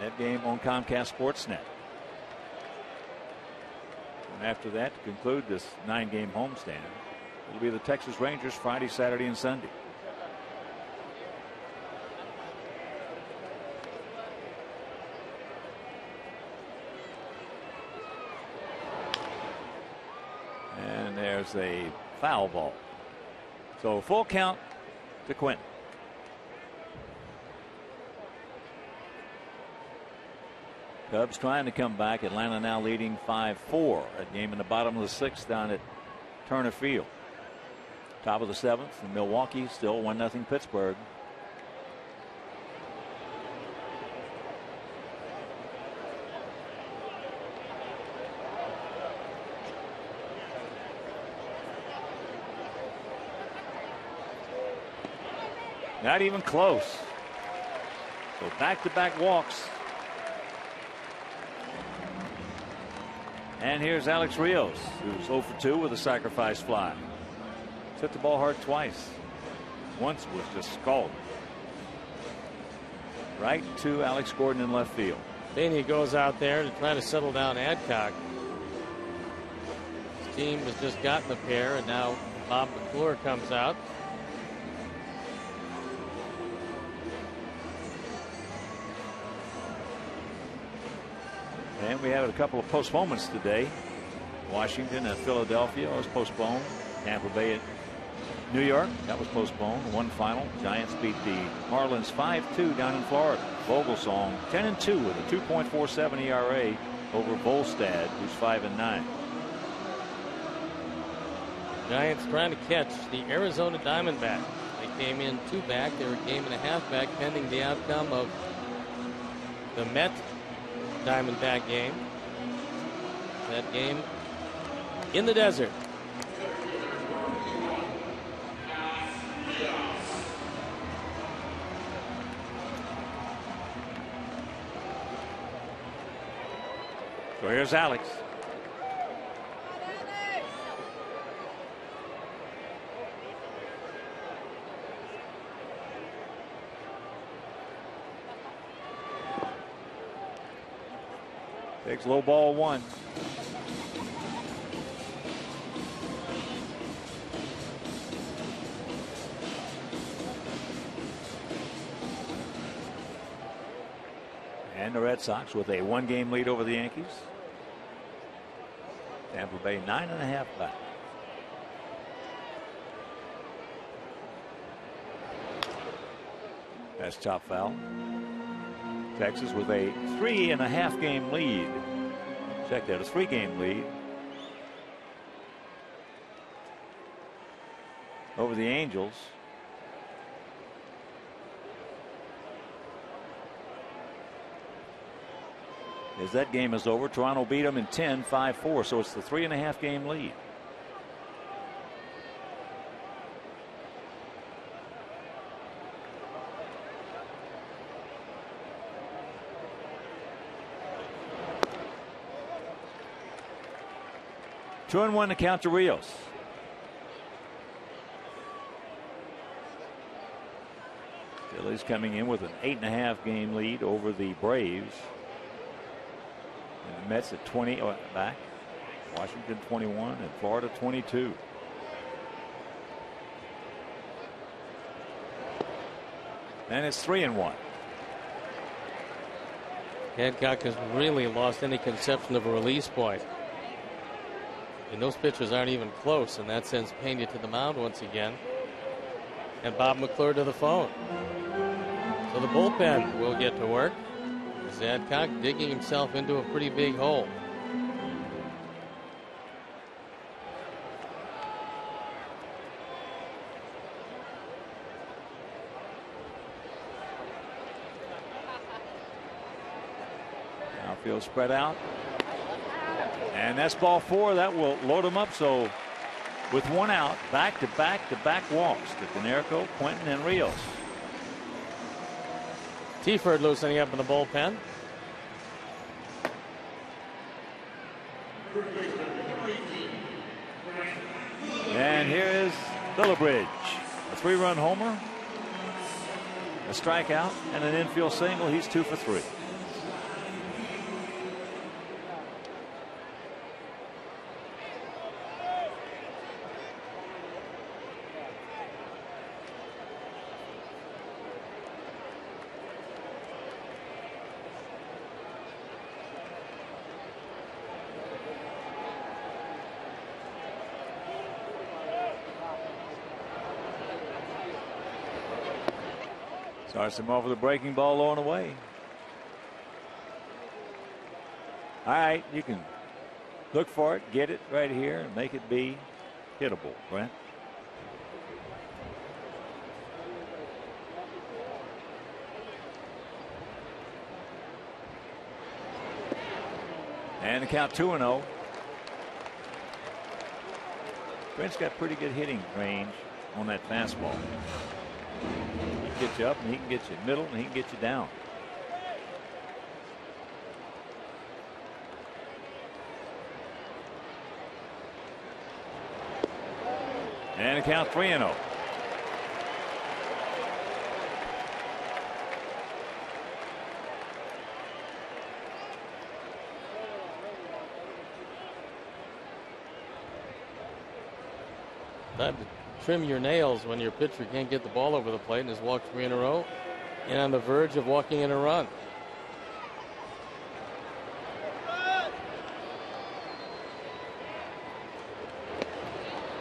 that game on Comcast Sportsnet. And after that, to conclude this nine game homestand, it'll be the Texas Rangers Friday, Saturday, and Sunday. And there's a foul ball. So full count to Quentin. Cubs trying to come back. Atlanta now leading 5 4. A game in the bottom of the sixth down at Turner Field. Top of the seventh, and Milwaukee still 1 0 Pittsburgh. Not even close. So back to back walks And here's Alex Rios, who's 0 for 2 with a sacrifice fly. Hit the ball hard twice. Once was just scalded. Right to Alex Gordon in left field. Then he goes out there to try to settle down Adcock. His team has just gotten the pair, and now Bob McClure comes out. We have a couple of postponements today. Washington and Philadelphia was postponed. Tampa Bay at New York, that was postponed. One final. Giants beat the Marlins 5-2 down in Florida. Vogelsong 10 and 2 with a 2.47 ERA over Volstad, who's 5 and 9. Giants trying to catch the Arizona Diamondbacks. They came in two back. They were a game and a half back pending the outcome of the Met Diamondback game. That game in the desert. So here's Alex. Low ball one. And the Red Sox with a one game lead over the Yankees. Tampa Bay nine and a half back. That's top foul. Texas with a three and a half game lead. Check that, a three game lead. Over the Angels. As that game is over, Toronto beat them in 10 5 4. So it's the three and a half game lead. Two and one to count to Rios. Phillies coming in with an eight and a half game lead over the Braves. And the Mets at 20 oh, back. Washington 21 and Florida 22. And it's three and one. Adcock has really lost any conception of a release point. And those pitchers aren't even close, and that sends Pena to the mound once again. And Bob McClure to the phone. So the bullpen will get to work. Adcock digging himself into a pretty big hole. Outfield spread out. And that's ball four. That will load them up. So with one out, back to back to back walks to Konerko, Quentin, and Rios. Teaford loosening up in the bullpen. And here is Lillibridge. A three run homer, a strikeout, and an infield single. He's two for three. Starts him off with a breaking ball and away. All right, you can look for it, get it right here, and make it be hittable, Brent. And the count 2 0. Brent's got pretty good hitting range on that fastball can get you up, and he can get you middle, and he can get you down. And a count 3 0. Time to trim your nails when your pitcher can't get the ball over the plate and has walked three in a row and on the verge of walking in a run.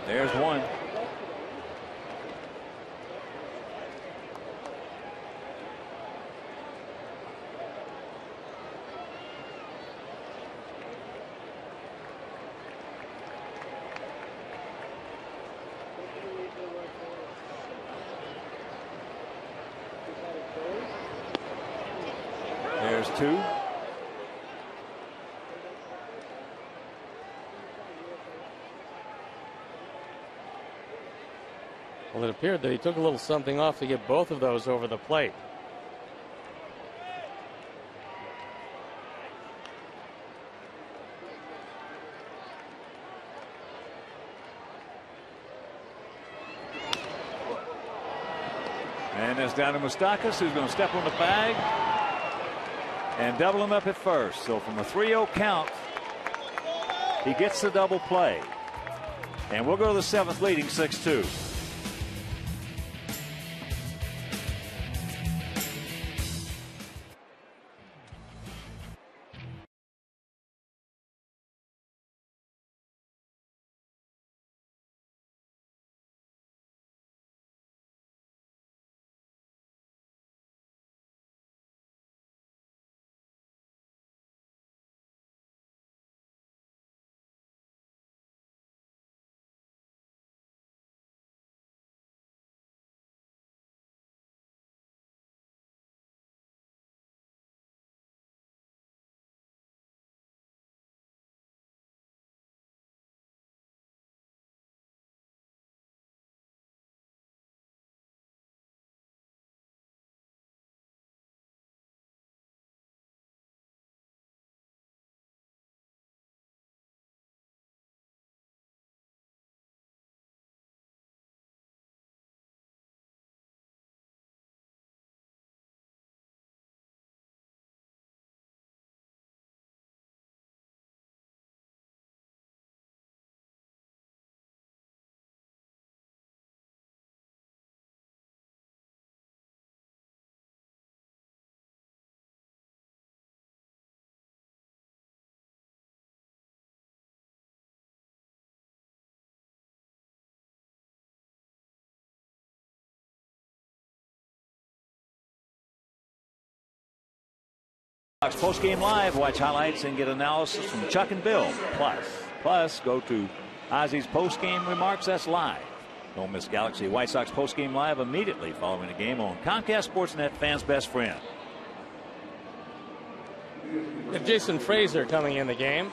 There's one. There's two. Well, it appeared that he took a little something off to get both of those over the plate. And that's down to Moustakas, who's going to step on the bag and double him up at first. So from a 3 0 count, he gets the double play. And we'll go to the seventh, leading 6 2. Post game live. Watch highlights and get analysis from Chuck and Bill. Plus, plus go to Ozzy's post game remarks. That's live. Don't miss Galaxy White Sox post game live immediately following the game on Comcast Sportsnet. Fans' best friend. And Jason Frasor coming in the game.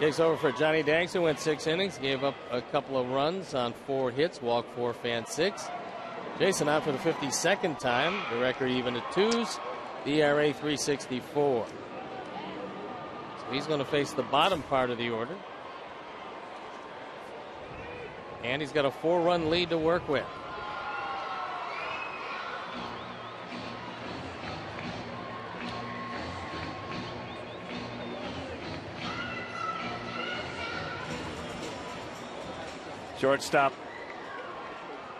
Takes over for Johnny Danks, who went six innings, gave up a couple of runs on four hits, walked four, fan six. Jason out for the 52nd time. The record even at twos. ERA 364. So he's going to face the bottom part of the order. And he's got a four run lead to work with. Shortstop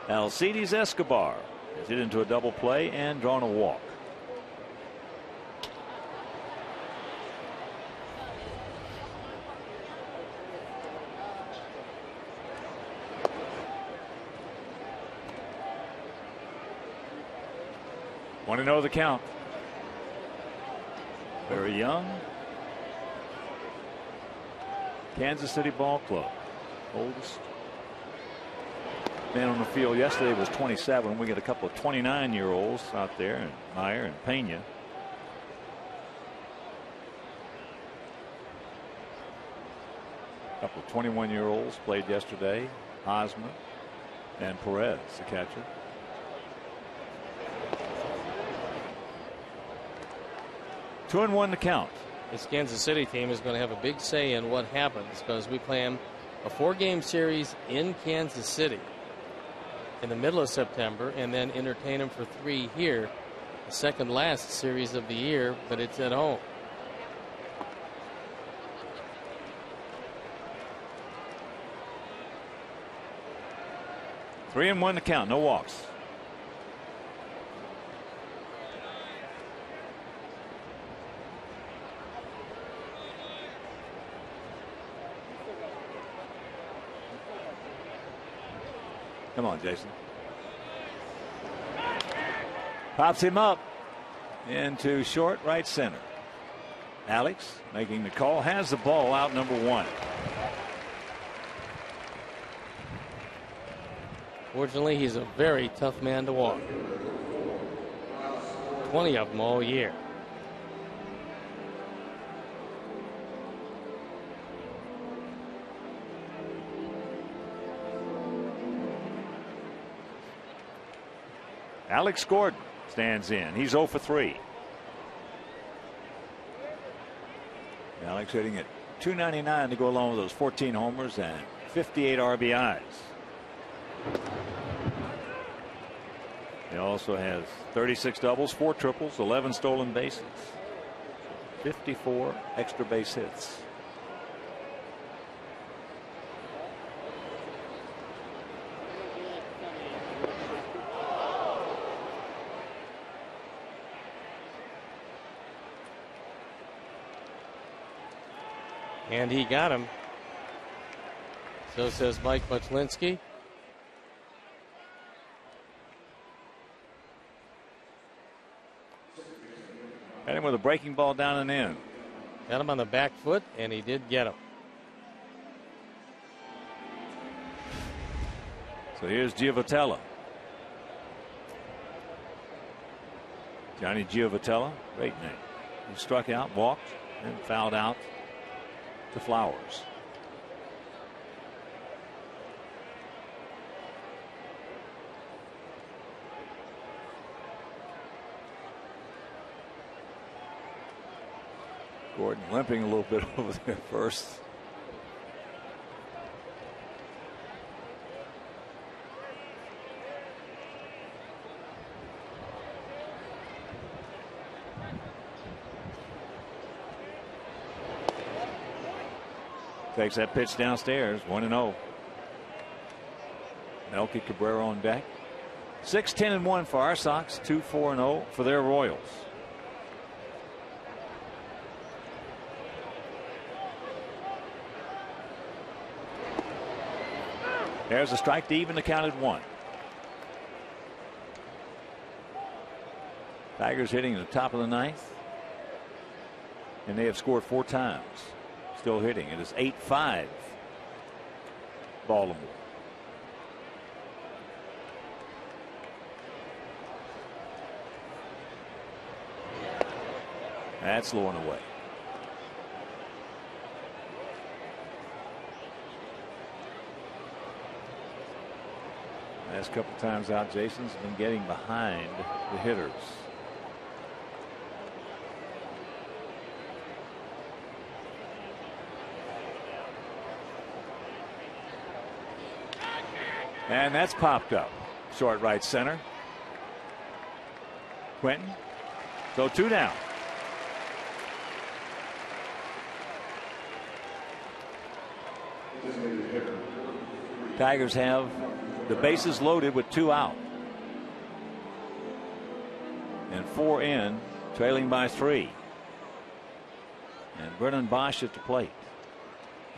Alcides Escobar has hit into a double play and drawn a walk. Want to know the count? Very young. Kansas City Ball Club. Oldest man on the field yesterday was 27. We got a couple of 29 year olds out there, and Maier and Pena. A couple of 21 year olds played yesterday. Hosmer and Perez, the catcher. Two and one to count. This Kansas City team is going to have a big say in what happens because we play them a four game series in Kansas City in the middle of September and then entertain them for three here. The second last series of the year, but it's at home. Three and one to count, no walks. Come on, Jason. Pops him up into short right center. Alex making the call has the ball out number one. Fortunately, he's a very tough man to walk. 20 of them all year. Alex Gordon stands in. He's 0 for 3. Alex hitting it 299 to go along with those 14 homers and 58 RBIs. He also has 36 doubles, 4 triples, 11 stolen bases, 54 extra base hits. And he got him. So says Mike Muchlinski. Got him with a breaking ball down and in. Got him on the back foot, and he did get him. So here's Giavotella. Johnny Giavotella, great name. He struck out, walked, and fouled out to Flowers. Gordon limping a little bit over there first. Takes that pitch downstairs, 1 0. Melky Cabrera on deck. 6 10 and 1 for our Sox, 2 4 0 for their Royals. There's a strike to even the count at one. Tigers hitting the top of the ninth. And they have scored four times. Still hitting. It is 8 5 Baltimore. That's low and away. Last couple times out, Jason's been getting behind the hitters. And that's popped up. Short right center. Quentin. So two down. Tigers have the bases loaded with two out. And four in, trailing by three. And Brennan Boesch at the plate.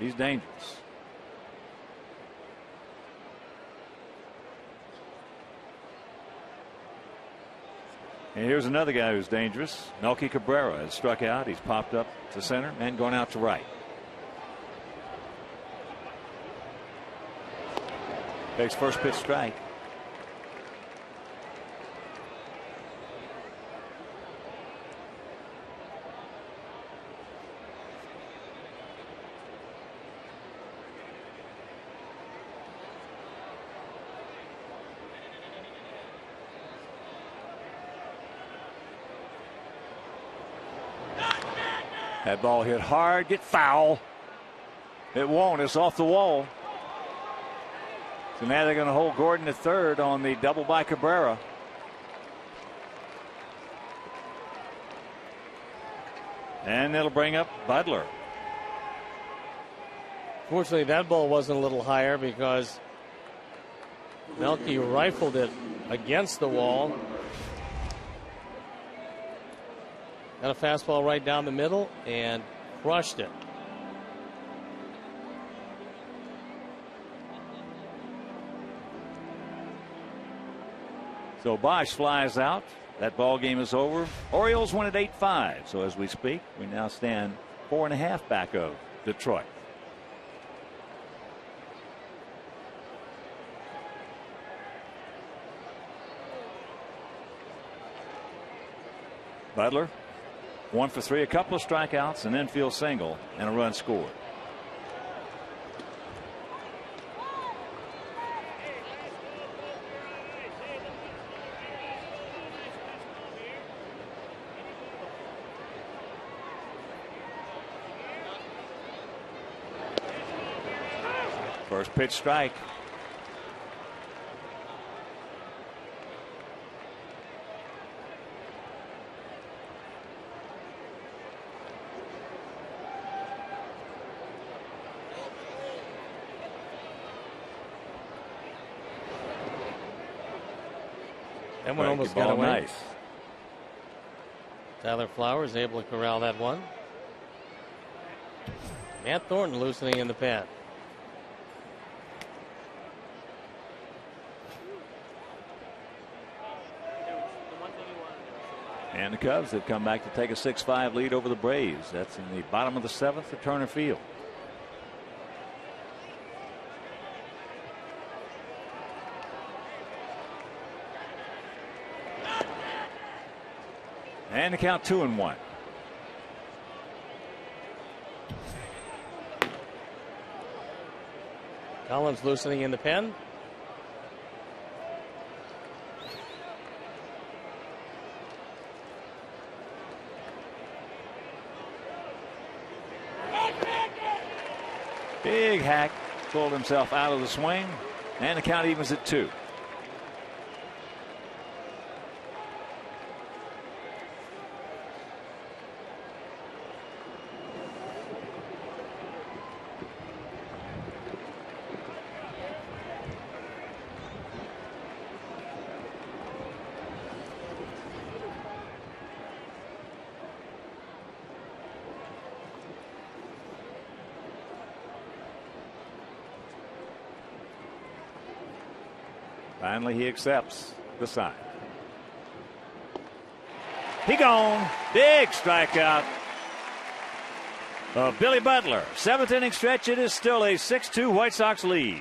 He's dangerous. And here's another guy who's dangerous. Melky Cabrera has struck out. He's popped up to center and going out to right. Takes first pitch strike. That ball hit hard, get foul. It won't. It's off the wall. So now they're going to hold Gordon to third on the double by Cabrera. And it'll bring up Butler. Fortunately, that ball wasn't a little higher because Melky rifled it against the wall. Got a fastball right down the middle and crushed it. So Boesch flies out. That ball game is over. Orioles win at 8 5. So as we speak, we now stand four and a half back of Detroit. Butler, one for three, a couple of strikeouts, an infield single, and a run scored. First pitch strike. That one almost got away. Nice. Tyler Flowers able to corral that one. Matt Thornton loosening in the pad. And the Cubs have come back to take a 6 5 lead over the Braves. That's in the bottom of the seventh at Turner Field. And the count two and one. Collins loosening in the pen. Big hack pulled himself out of the swing, and the count evens at two. Finally, he accepts the sign. He gone. Big strikeout of Billy Butler. Seventh inning stretch. It is still a 6 2 White Sox lead.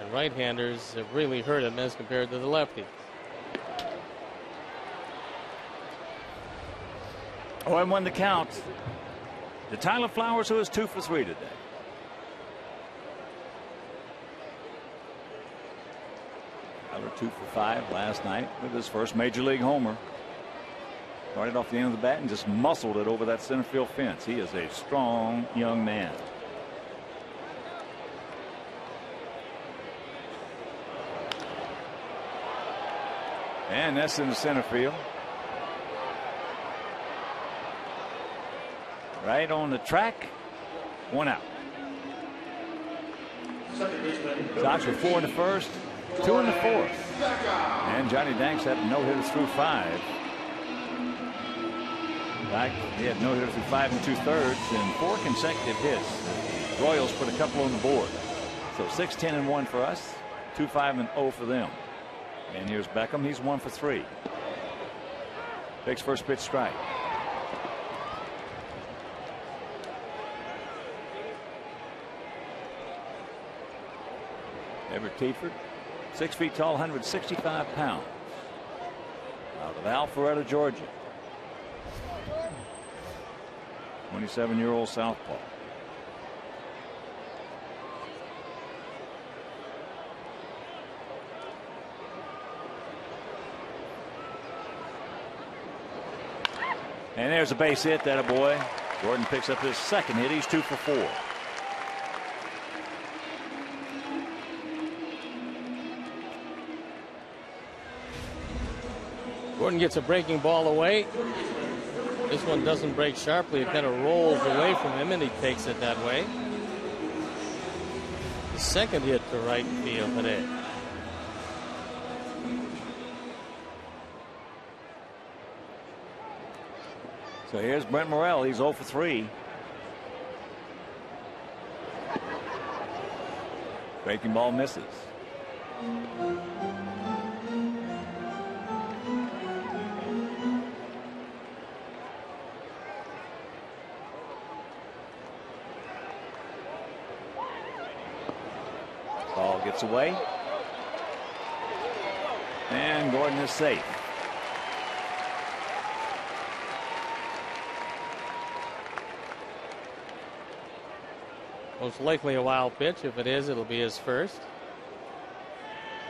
And right-handers have really hurt him as compared to the lefty. Oh, and won the count. To Tyler Flowers, who is two for three today. Tyler two for five last night with his first major league homer. Started off the end of the bat and just muscled it over that center field fence. He is a strong young man. And that's in the center field. Right on the track. One out. Sox with four in the first, two in the fourth. And Johnny Danks had no hitters through five. Right, he had no hitters through five and two thirds and four consecutive hits. Royals put a couple on the board. So 6 10 and 1 for us, 2 5 and 0 for them. And here's Beckham. He's one for three. Takes first pitch strike. Everett Teaford, six feet tall, 165 pounds. Out of Alpharetta, Georgia. 27 year old Southpaw. And there's a base hit, that a boy. Gordon picks up his second hit. He's two for four. Gordon gets a breaking ball away. This one doesn't break sharply. It kind of rolls away from him, and he takes it that way. The second hit to right field today. So here's Brent Morel. He's 0 for 3. Breaking ball misses. Ball gets away. And Gordon is safe. Most likely a wild pitch. If it is, it'll be his first.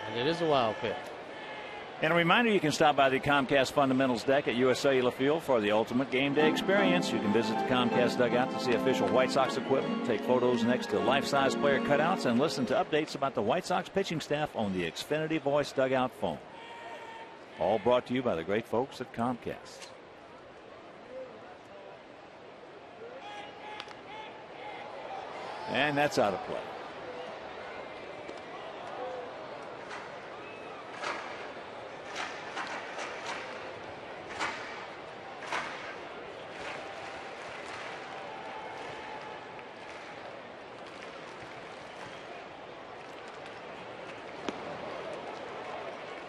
And it is a wild pitch. And a reminder you can stop by the Comcast Fundamentals deck at US Cellular Field for the ultimate game day experience. You can visit the Comcast dugout to see official White Sox equipment, take photos next to life size player cutouts, and listen to updates about the White Sox pitching staff on the Xfinity Voice dugout phone. All brought to you by the great folks at Comcast. And that's out of play.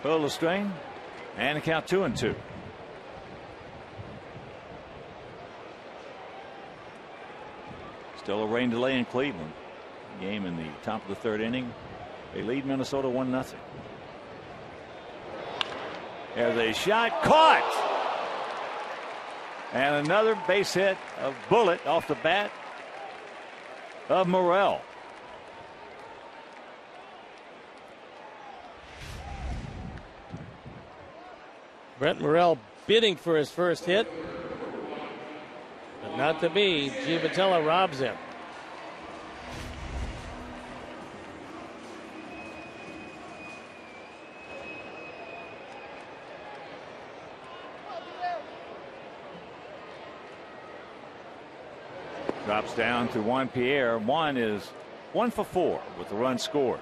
The string and a count two and two. Still a rain delay in Cleveland. Game in the top of the third inning. They lead Minnesota 1 0. There's a shot caught. And another base hit of Bullet off the bat of Morel. Brent Morel bidding for his first hit. Not to be. Giavotella robs him. Drops down to Juan Pierre. Juan is one for four with the run scored.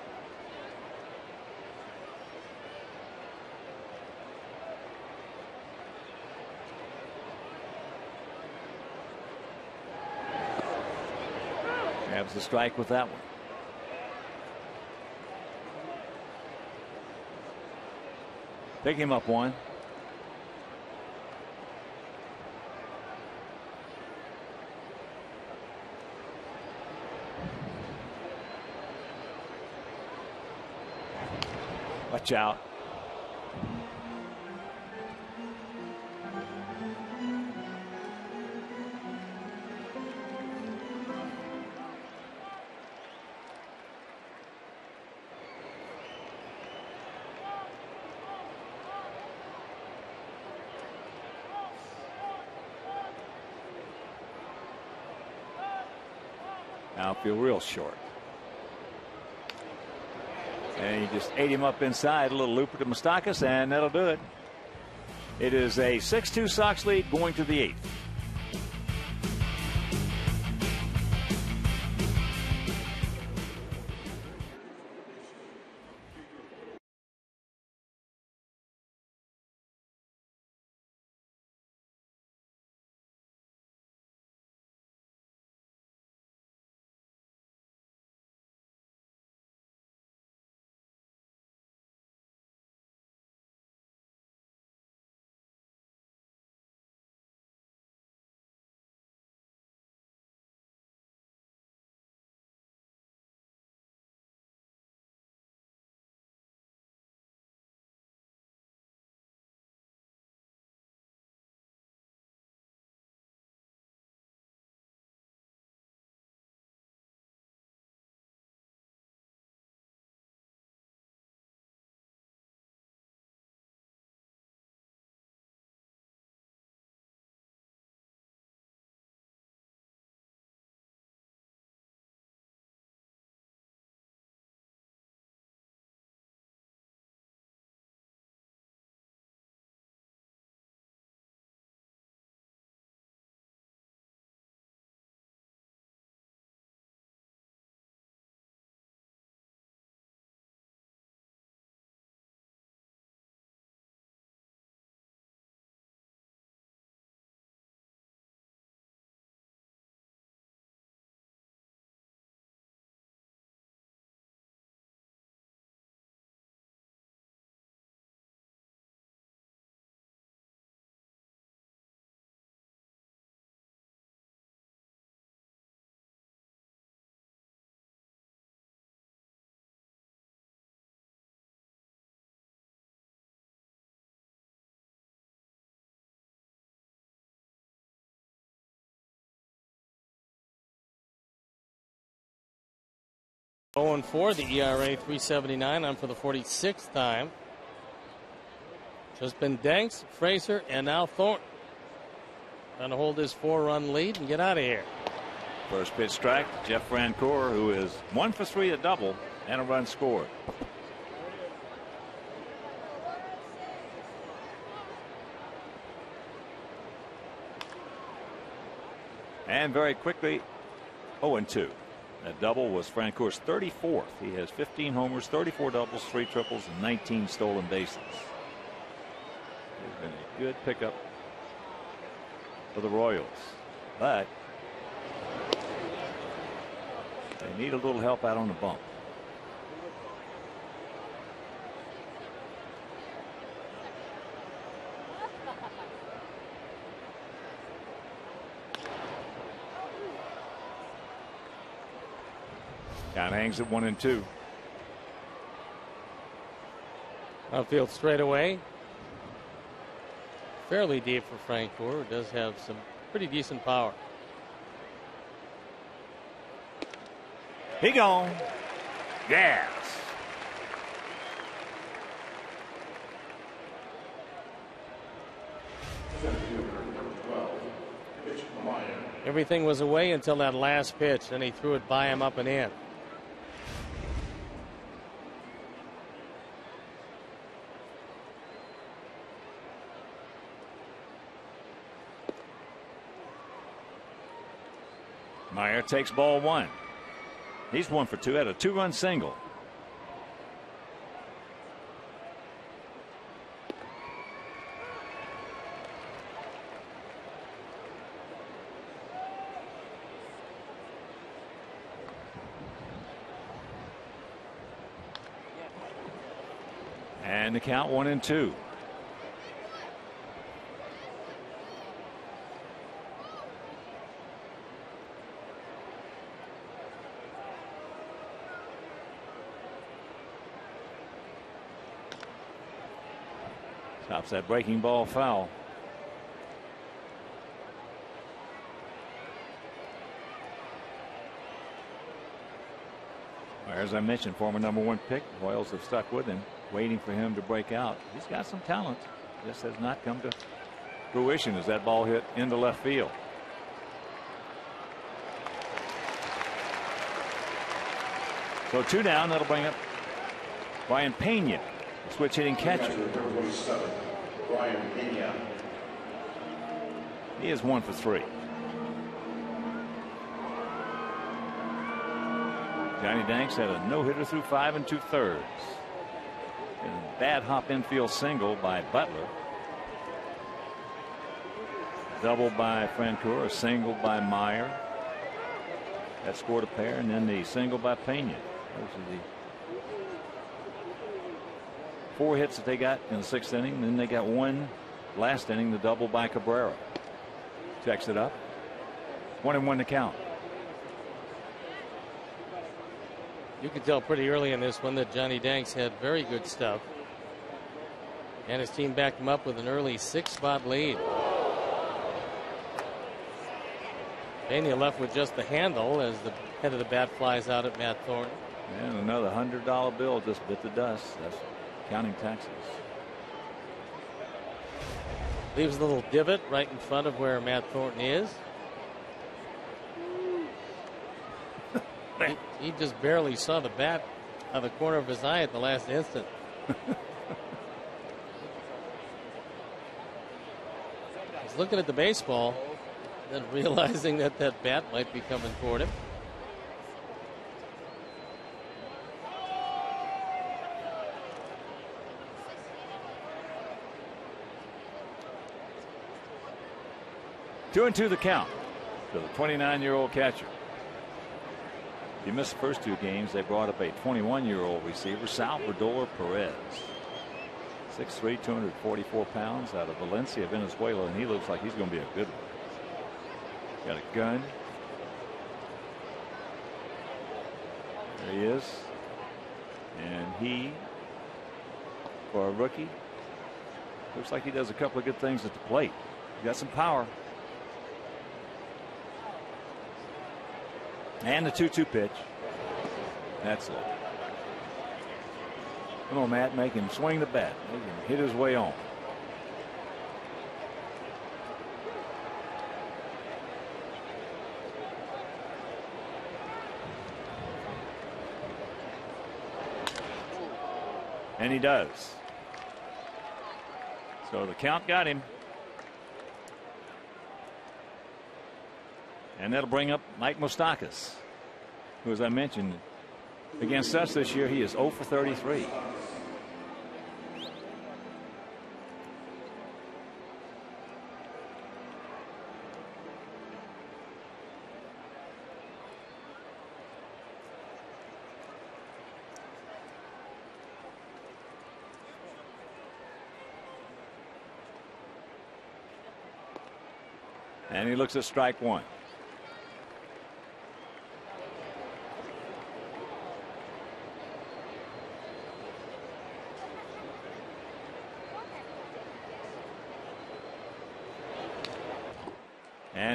The strike with that one. Pick him up one. Watch out. Short. And he just ate him up inside. A little looper to Moustakas, and that'll do it. It is a 6 2 Sox lead going to the eighth. Zero 4, the ERA 379 on for the 46th time. Just been Danks, Frasor, and now Thornton. Trying to hold this four run lead and get out of here. First pitch strike, Jeff Francoeur, who is one for three, a double, and a run scored. And very quickly, 0 and 2. That double was Francoeur's 34th. He has 15 homers, 34 doubles, 3 triples, and 19 stolen bases. It's been a good pickup for the Royals. But they need a little help out on the bump. Count hangs at one and two. Outfield straight away. Fairly deep for Francoeur. Does have some pretty decent power. He gone. Yes. Everything was away until that last pitch, and he threw it by him up and in. Maier takes ball one. He's one for two, had a two run single. And the count one and two. Stops that breaking ball foul. As I mentioned, former number one pick, Royals have stuck with him, waiting for him to break out. He's got some talent, just has not come to fruition as that ball hit into left field. So two down, that'll bring up Brayan Pena, switch hitting catcher. Brayan Pena. He is one for three. Johnny Danks had a no hitter through five and two thirds. And bad hop infield single by Butler. Double by Francoeur, a single by Maier. That scored a pair, and then the single by Pena. Those are the four hits that they got in the sixth inning. Then they got one last inning, the double by Cabrera. Checks it up. One and one to count. You could tell pretty early in this one that Johnny Danks had very good stuff. And his team backed him up with an early six spot lead. Pena left with just the handle as the head of the bat flies out at Matt Thornton. And another hundred dollar bill just bit the dust. That's counting taxes. Leaves a little divot right in front of where Matt Thornton is. he, he just barely saw the bat out of the corner of his eye at the last instant. He's looking at the baseball, then realizing that that bat might be coming toward him. Two and two the count to the 29 year old catcher. He missed the first two games. They brought up a 21 year old receiver, Salvador Perez. 6'3, 244 pounds out of Valencia, Venezuela, and he looks like he's going to be a good one. Got a gun. There he is. And he, for a rookie, looks like he does a couple of good things at the plate. He got some power. And the 2 2 pitch. That's it. Come on, Matt. Make him swing the bat. Make him hit his way on. And he does. So the count got him. And that'll bring up Mike Moustakas, who, as I mentioned, against us this year, he is 0 for 33. And he looks at strike one.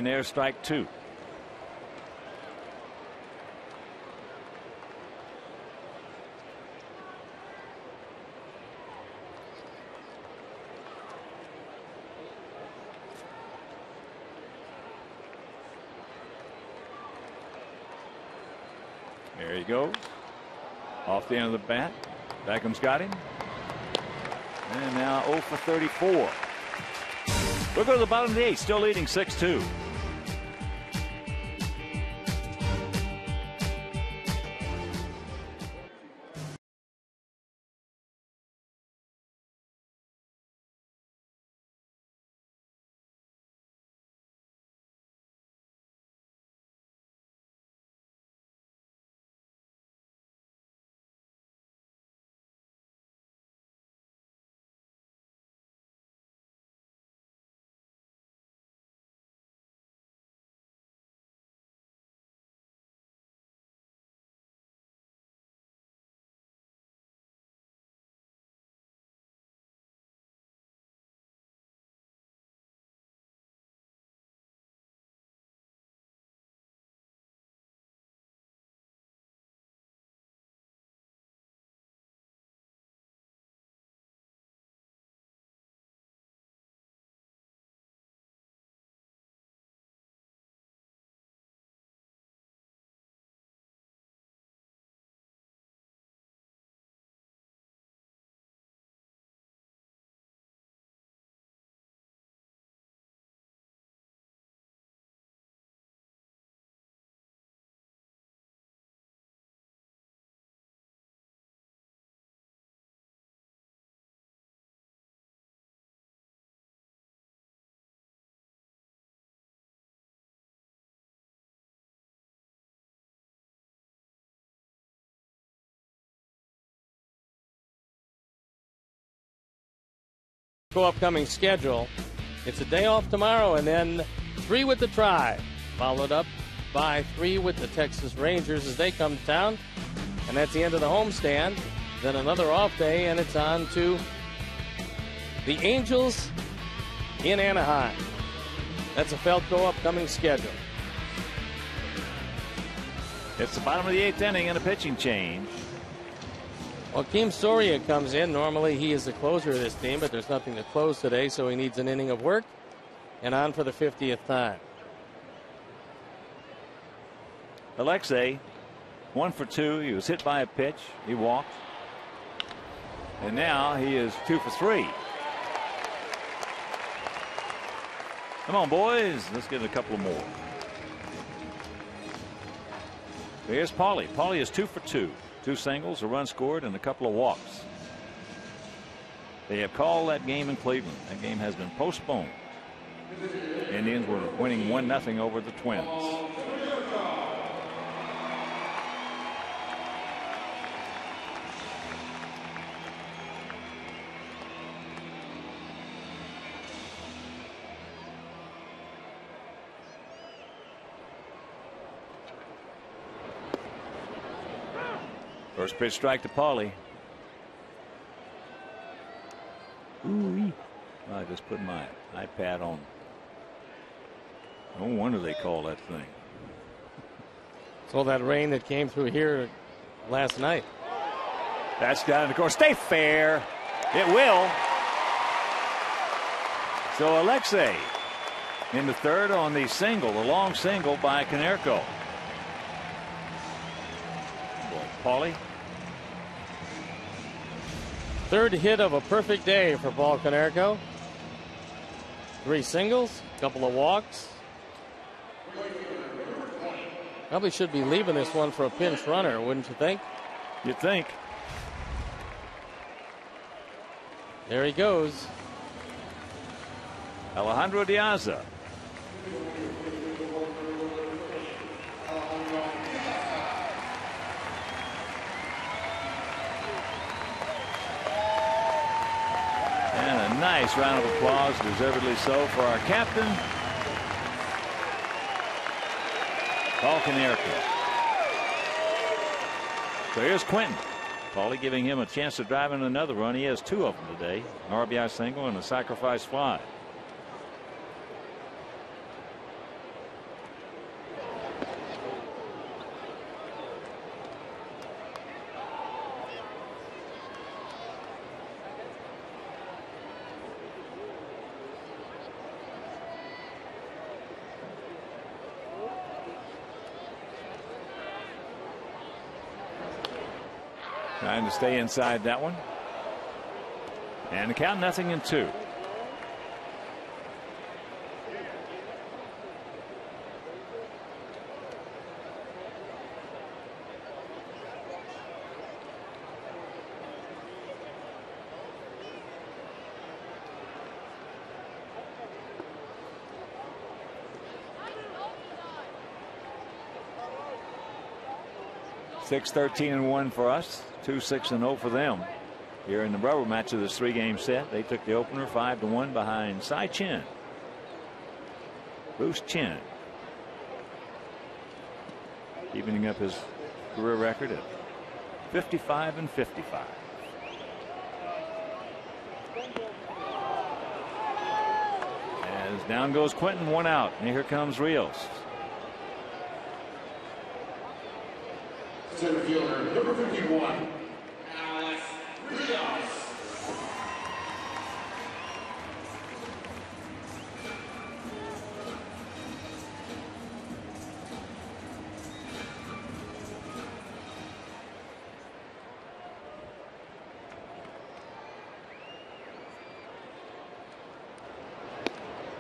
And there's strike two. There he goes. Off the end of the bat. Beckham's got him. And now 0 for 34. We'll go to the bottom of the eighth, still leading 6 2. Upcoming schedule. It's a day off tomorrow, and then three with the Tribe, followed up by three with the Texas Rangers as they come to town. And that's the end of the homestand. Then another off day, and it's on to the Angels in Anaheim. That's a Falco upcoming schedule. It's the bottom of the eighth inning and a pitching change. Well, Kim Soria comes in. Normally he is the closer of this team, but there's nothing to close today, so he needs an inning of work. And on for the 50th time. Alexei, one for two. He was hit by a pitch. He walked. And now he is two for three. Come on, boys. Let's get a couple more. Here's Paulie. Paulie is two for two. Two singles, a run scored, and a couple of walks. They have called that game in Cleveland. That game has been postponed. Indians were winning 1 0 over the Twins. First pitch strike to Paulie. Ooh, I just put my iPad on. No wonder they call that thing. It's all that rain that came through here last night. That's down the course. Stay fair. It will. So Alexei in the third on the single, the long single by Konerko. Paulie. Third hit of a perfect day for Paul Konerko. Three singles, couple of walks. Probably should be leaving this one for a pinch runner, wouldn't you think? You'd think. There he goes. Alejandro De nice round of applause, deservedly so, for our captain, Paul Konerko. So here's Quentin. Paulie giving him a chance to drive in another run. He has two of them today. An RBI single and a sacrifice fly. Trying to stay inside that one. And the count nothing in two. Six thirteen and one for us. 2 6 and 0 for them. Here in the rubber match of this three game set, they took the opener 5 to 1 behind Sai Chen. Bruce Chen. Keeping up his career record at 55 and 55. As down goes Quentin, one out. And here comes Rios. Center fielder, number 51, Alex Rios.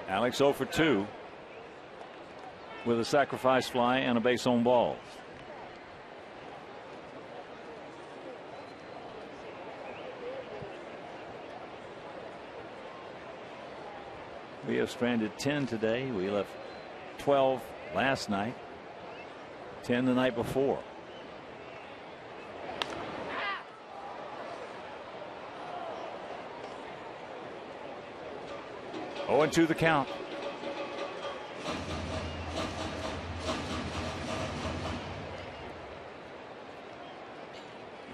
Alex 0 for 2 with a sacrifice fly and a base on balls. Have stranded 10 today. We left 12 last night, 10 the night before. 0 2 the count.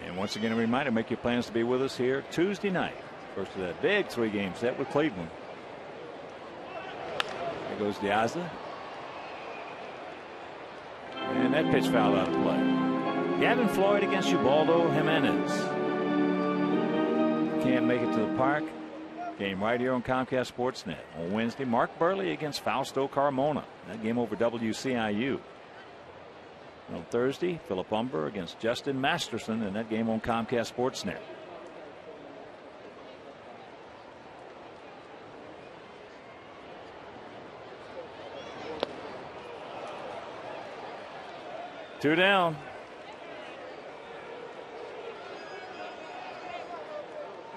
And once again, a reminder make your plans to be with us here Tuesday night. First of that big three game set with Cleveland. Goes De Aza. And that pitch foul out of play. Gavin Floyd against Ubaldo Jimenez. Can't make it to the park. Game right here on Comcast Sportsnet. On Wednesday, Mark Buehrle against Fausto Carmona. That game over WCIU. On Thursday, Philip Humber against Justin Masterson in that game on Comcast Sportsnet. Two down.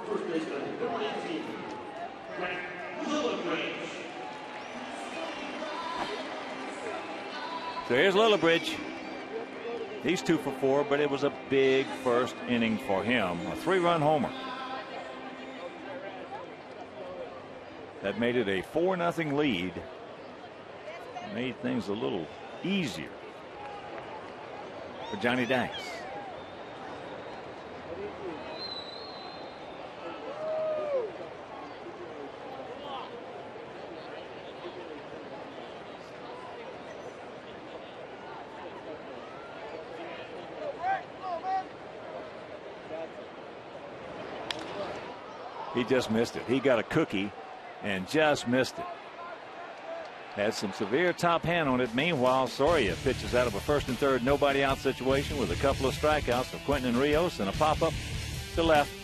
First baseman, number 18, Brent Lillibridge. So here's Lillibridge. He's two for four, but it was a big first inning for him. A three run homer. That made it a 4 0 lead. Made things a little easier for Johnny Danks. He just missed it. He got a cookie and just missed it. Had some severe top hand on it. Meanwhile, Soria pitches out of a first and third nobody out situation with a couple of strikeouts for Quentin and Rios and a pop up to left.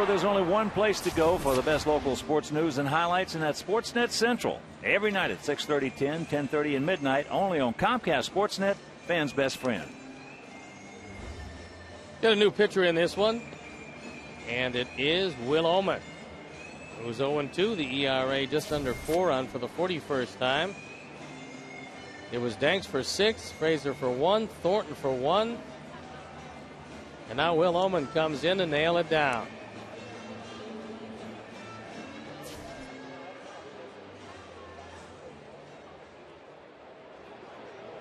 Oh, there's only one place to go for the best local sports news and highlights, and that's Sportsnet Central. Every night at 6:30, 10, 10:30, and midnight, only on Comcast Sportsnet, fans' best friend. Got a new pitcher in this one, and it is Will Ohman, who's 0-2. The ERA just under four on for the 41st time. It was Danks for six, Frasor for one, Thornton for one, and now Will Ohman comes in to nail it down.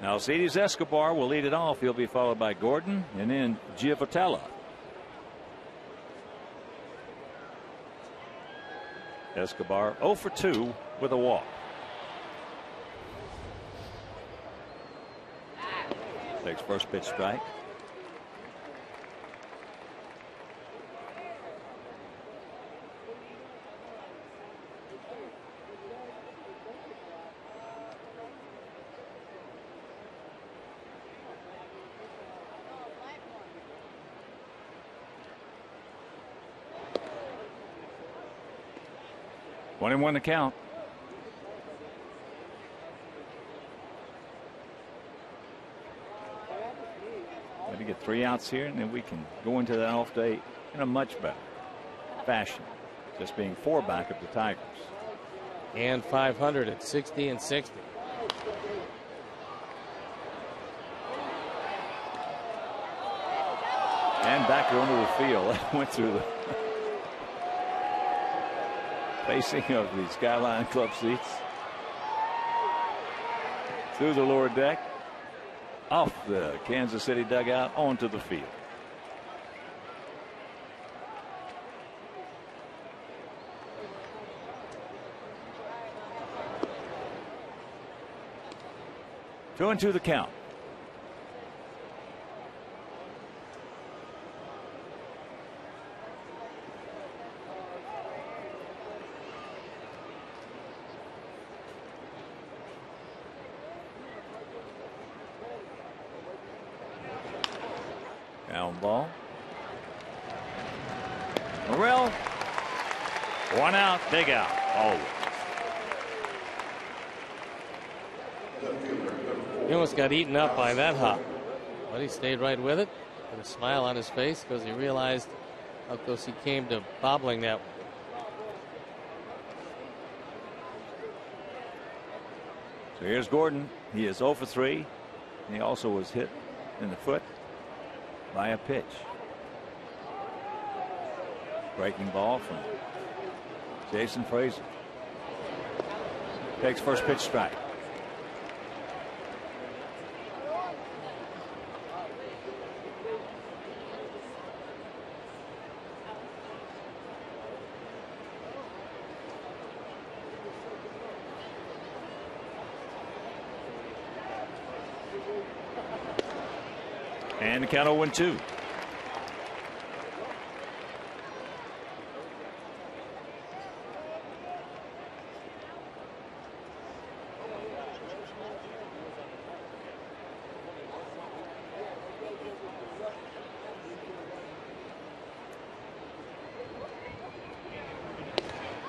Now, Escobar will lead it off. He'll be followed by Gordon and then Giavotella. Escobar 0 for 2 with a walk. Takes first pitch strike. One and one to count. To get three outs here, and then we can go into that off day in a much better fashion. Just being four back of the Tigers. And 500 at 60 and 60. And back onto the field. That went through the facing of the Skyline Club seats. Through the lower deck. Off the Kansas City dugout onto the field. Two and two the count. Down ball. Morel. One out, big out. Always. He almost got eaten up by that hop. But he stayed right with it with a smile on his face because he realized how close he came to bobbling that one. So here's Gordon. He is 0 for 3. And he also was hit in the foot by a pitch. Breaking ball from Jason Frasor. Takes first pitch strike. The count 0 2.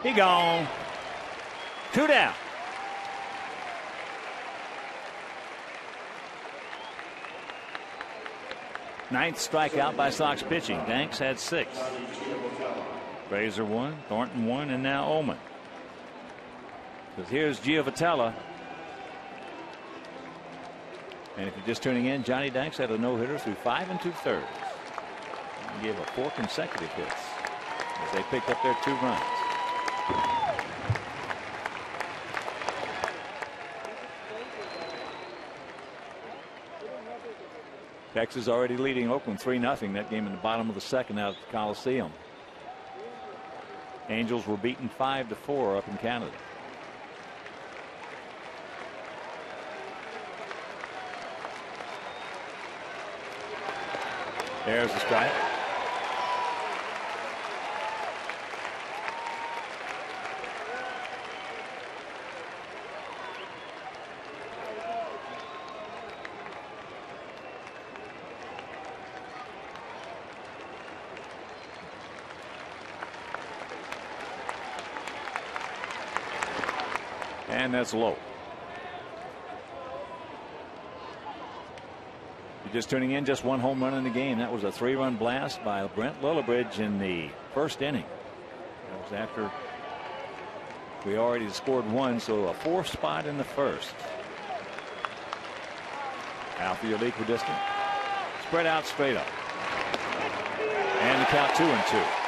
He gone. Two down. Ninth strikeout by Sox pitching. Danks had six. Frasor one, Thornton one, and now Ohman. Because here's Giavotella. And if you're just tuning in, Johnny Danks had a no hitter through five and two thirds. He gave up four consecutive hits as they picked up their two runs. Texas already leading Oakland 3 0. That game in the bottom of the second out at the Coliseum. Angels were beaten 5 to 4 up in Canada. There's the strike. And that's low. You're just tuning in, just one home run in the game. That was a three run blast by Brent Lillibridge in the first inning. That was after we already scored one, so a four spot in the first. Outfield equidistant. Spread out straight up. And the count two and two.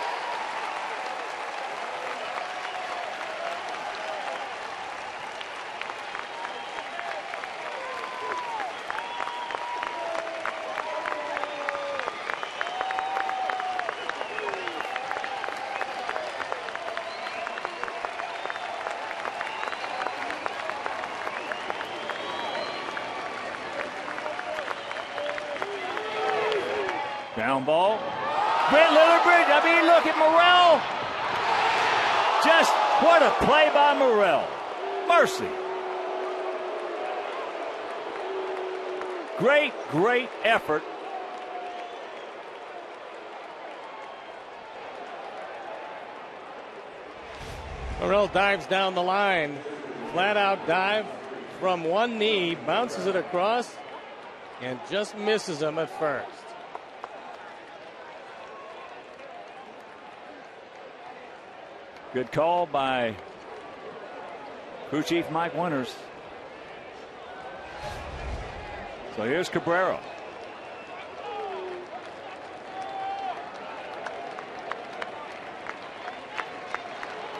Down ball. Brent Lillibridge. I mean, look at Morel. Just what a play by Morel. Mercy. Great, great effort. Morel dives down the line. Flat out dive from one knee, bounces it across, and just misses him at first. Good call by crew chief Mike Winters. So here's Cabrera.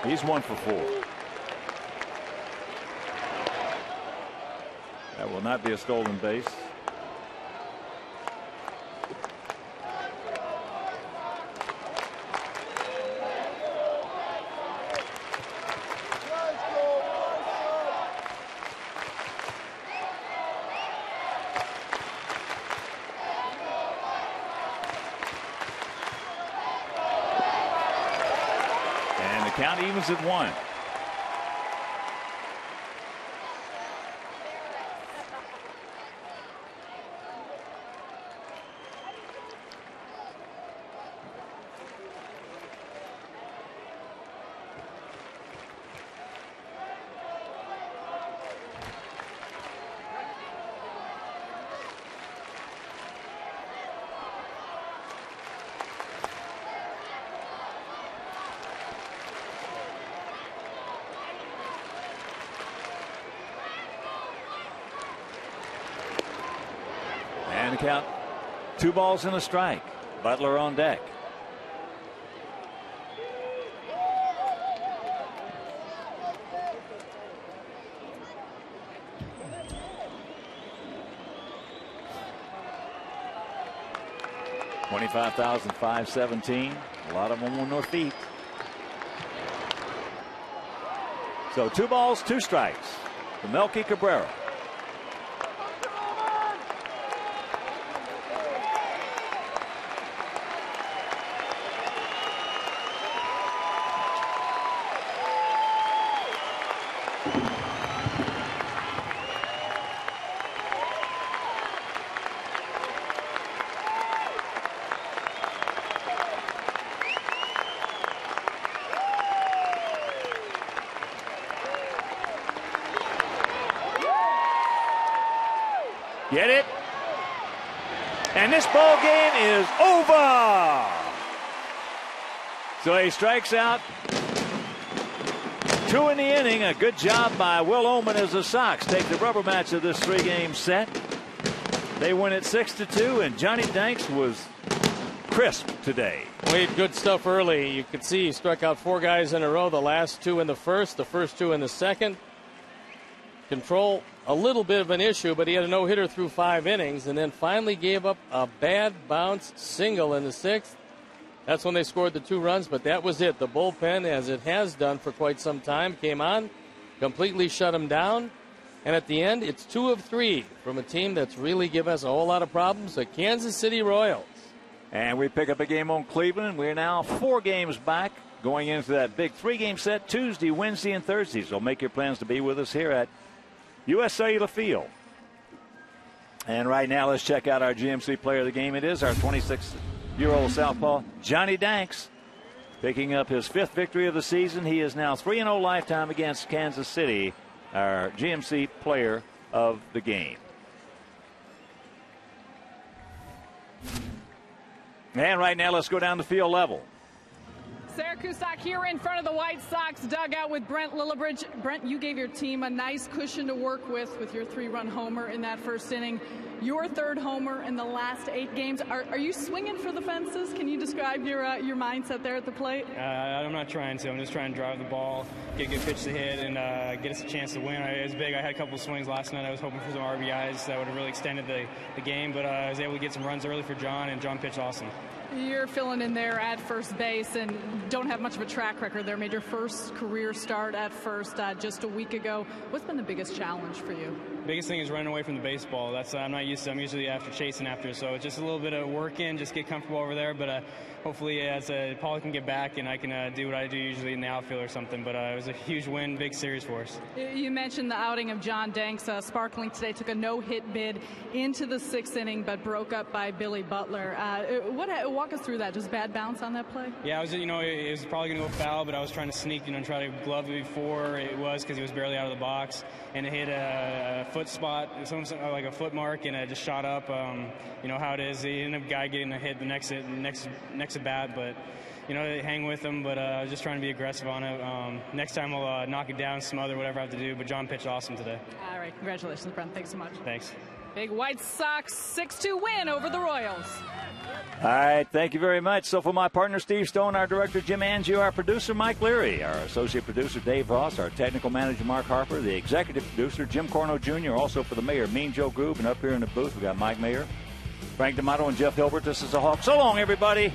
He's one for four. That will not be a stolen base. And the evens at one. And the count two balls and a strike. Butler on deck. Twenty-five thousand five seventeen. A lot of them on their feet. So two balls, two strikes. For Melky Cabrera. Get it? And this ball game is over. Strikes out. Two in the inning. A good job by Will Ohman as the Sox take the rubber match of this three-game set. They win it six to two, and Johnny Danks was crisp today. Played good stuff early. You could see he struck out four guys in a row. The last two in the first, the first two in the second. Control a little bit of an issue, but he had a no hitter through five innings and then finally gave up a bad bounce single in the sixth. That's when they scored the two runs, but that was it. The bullpen, as it has done for quite some time, came on, completely shut them down. And at the end, it's two of three from a team that's really given us a whole lot of problems the Kansas City Royals. And we pick up a game on Cleveland. We're now four games back going into that big three game set Tuesday, Wednesday, and Thursday. So make your plans to be with us here at U.S. Cellular Field. And right now, let's check out our GMC player of the game. It is our 26 year old Southpaw, Johnny Danks, picking up his fifth victory of the season. He is now 3 0 lifetime against Kansas City, our GMC player of the game. And right now, let's go down to field level. Sarah Kustok here in front of the White Sox dugout with Brent Lillibridge. Brent, you gave your team a nice cushion to work with with your three-run homer in that first inning. Your third homer in the last eight games. Are, are you swinging for the fences? Can you describe your uh, your mindset there at the plate? Uh, I'm not trying to. I'm just trying to drive the ball, get a good pitch to hit, and uh, get us a chance to win. It was big. I had a couple swings last night. I was hoping for some RBIs that would have really extended the, the game, but uh, I was able to get some runs early for John, and John pitched awesome. You're filling in there at first base and don't have much of a track record there. Made your first career start at first uh, just a week ago. What's been the biggest challenge for you? biggest thing is running away from the baseball. That's I'm not used to. I'm usually after chasing after, so it's just a little bit of work in, just get comfortable over there. But uh, hopefully, as uh, Paul can get back and I can uh, do what I do usually in the outfield or something. But uh, it was a huge win, big series for us. You mentioned the outing of John Danks. Uh, Sparkling today took a no-hit bid into the sixth inning, but broke up by Billy Butler. Uh, what walk us through that? Just bad bounce on that play? Yeah, I was. You know, it was probably going to go foul, but I was trying to sneak, you know, try to glove it before it was because he was barely out of the box, and it hit a, a foot spot, some, like a foot mark, and it just shot up. Um, you know how it is. He ended up guy getting a hit the next next next at bat, but you know, hang with him, but uh, just trying to be aggressive on it. Um, next time we'll uh, knock it down, smother, whatever I have to do. But John pitched awesome today. All right. Congratulations, Brent. Thanks so much. Thanks. Big White Sox 6 2 win over the Royals. All right, thank you very much. So, for my partner Steve Stone, our director Jim Angio, our producer Mike Leary, our associate producer Dave Ross, our technical manager Mark Harper, the executive producer Jim Corno Jr., also for the mayor, Mean Joe Group, and up here in the booth we got Mike Mayer, Frank D'Amato, and Jeff Hilbert. This is a Hawk. So long, everybody.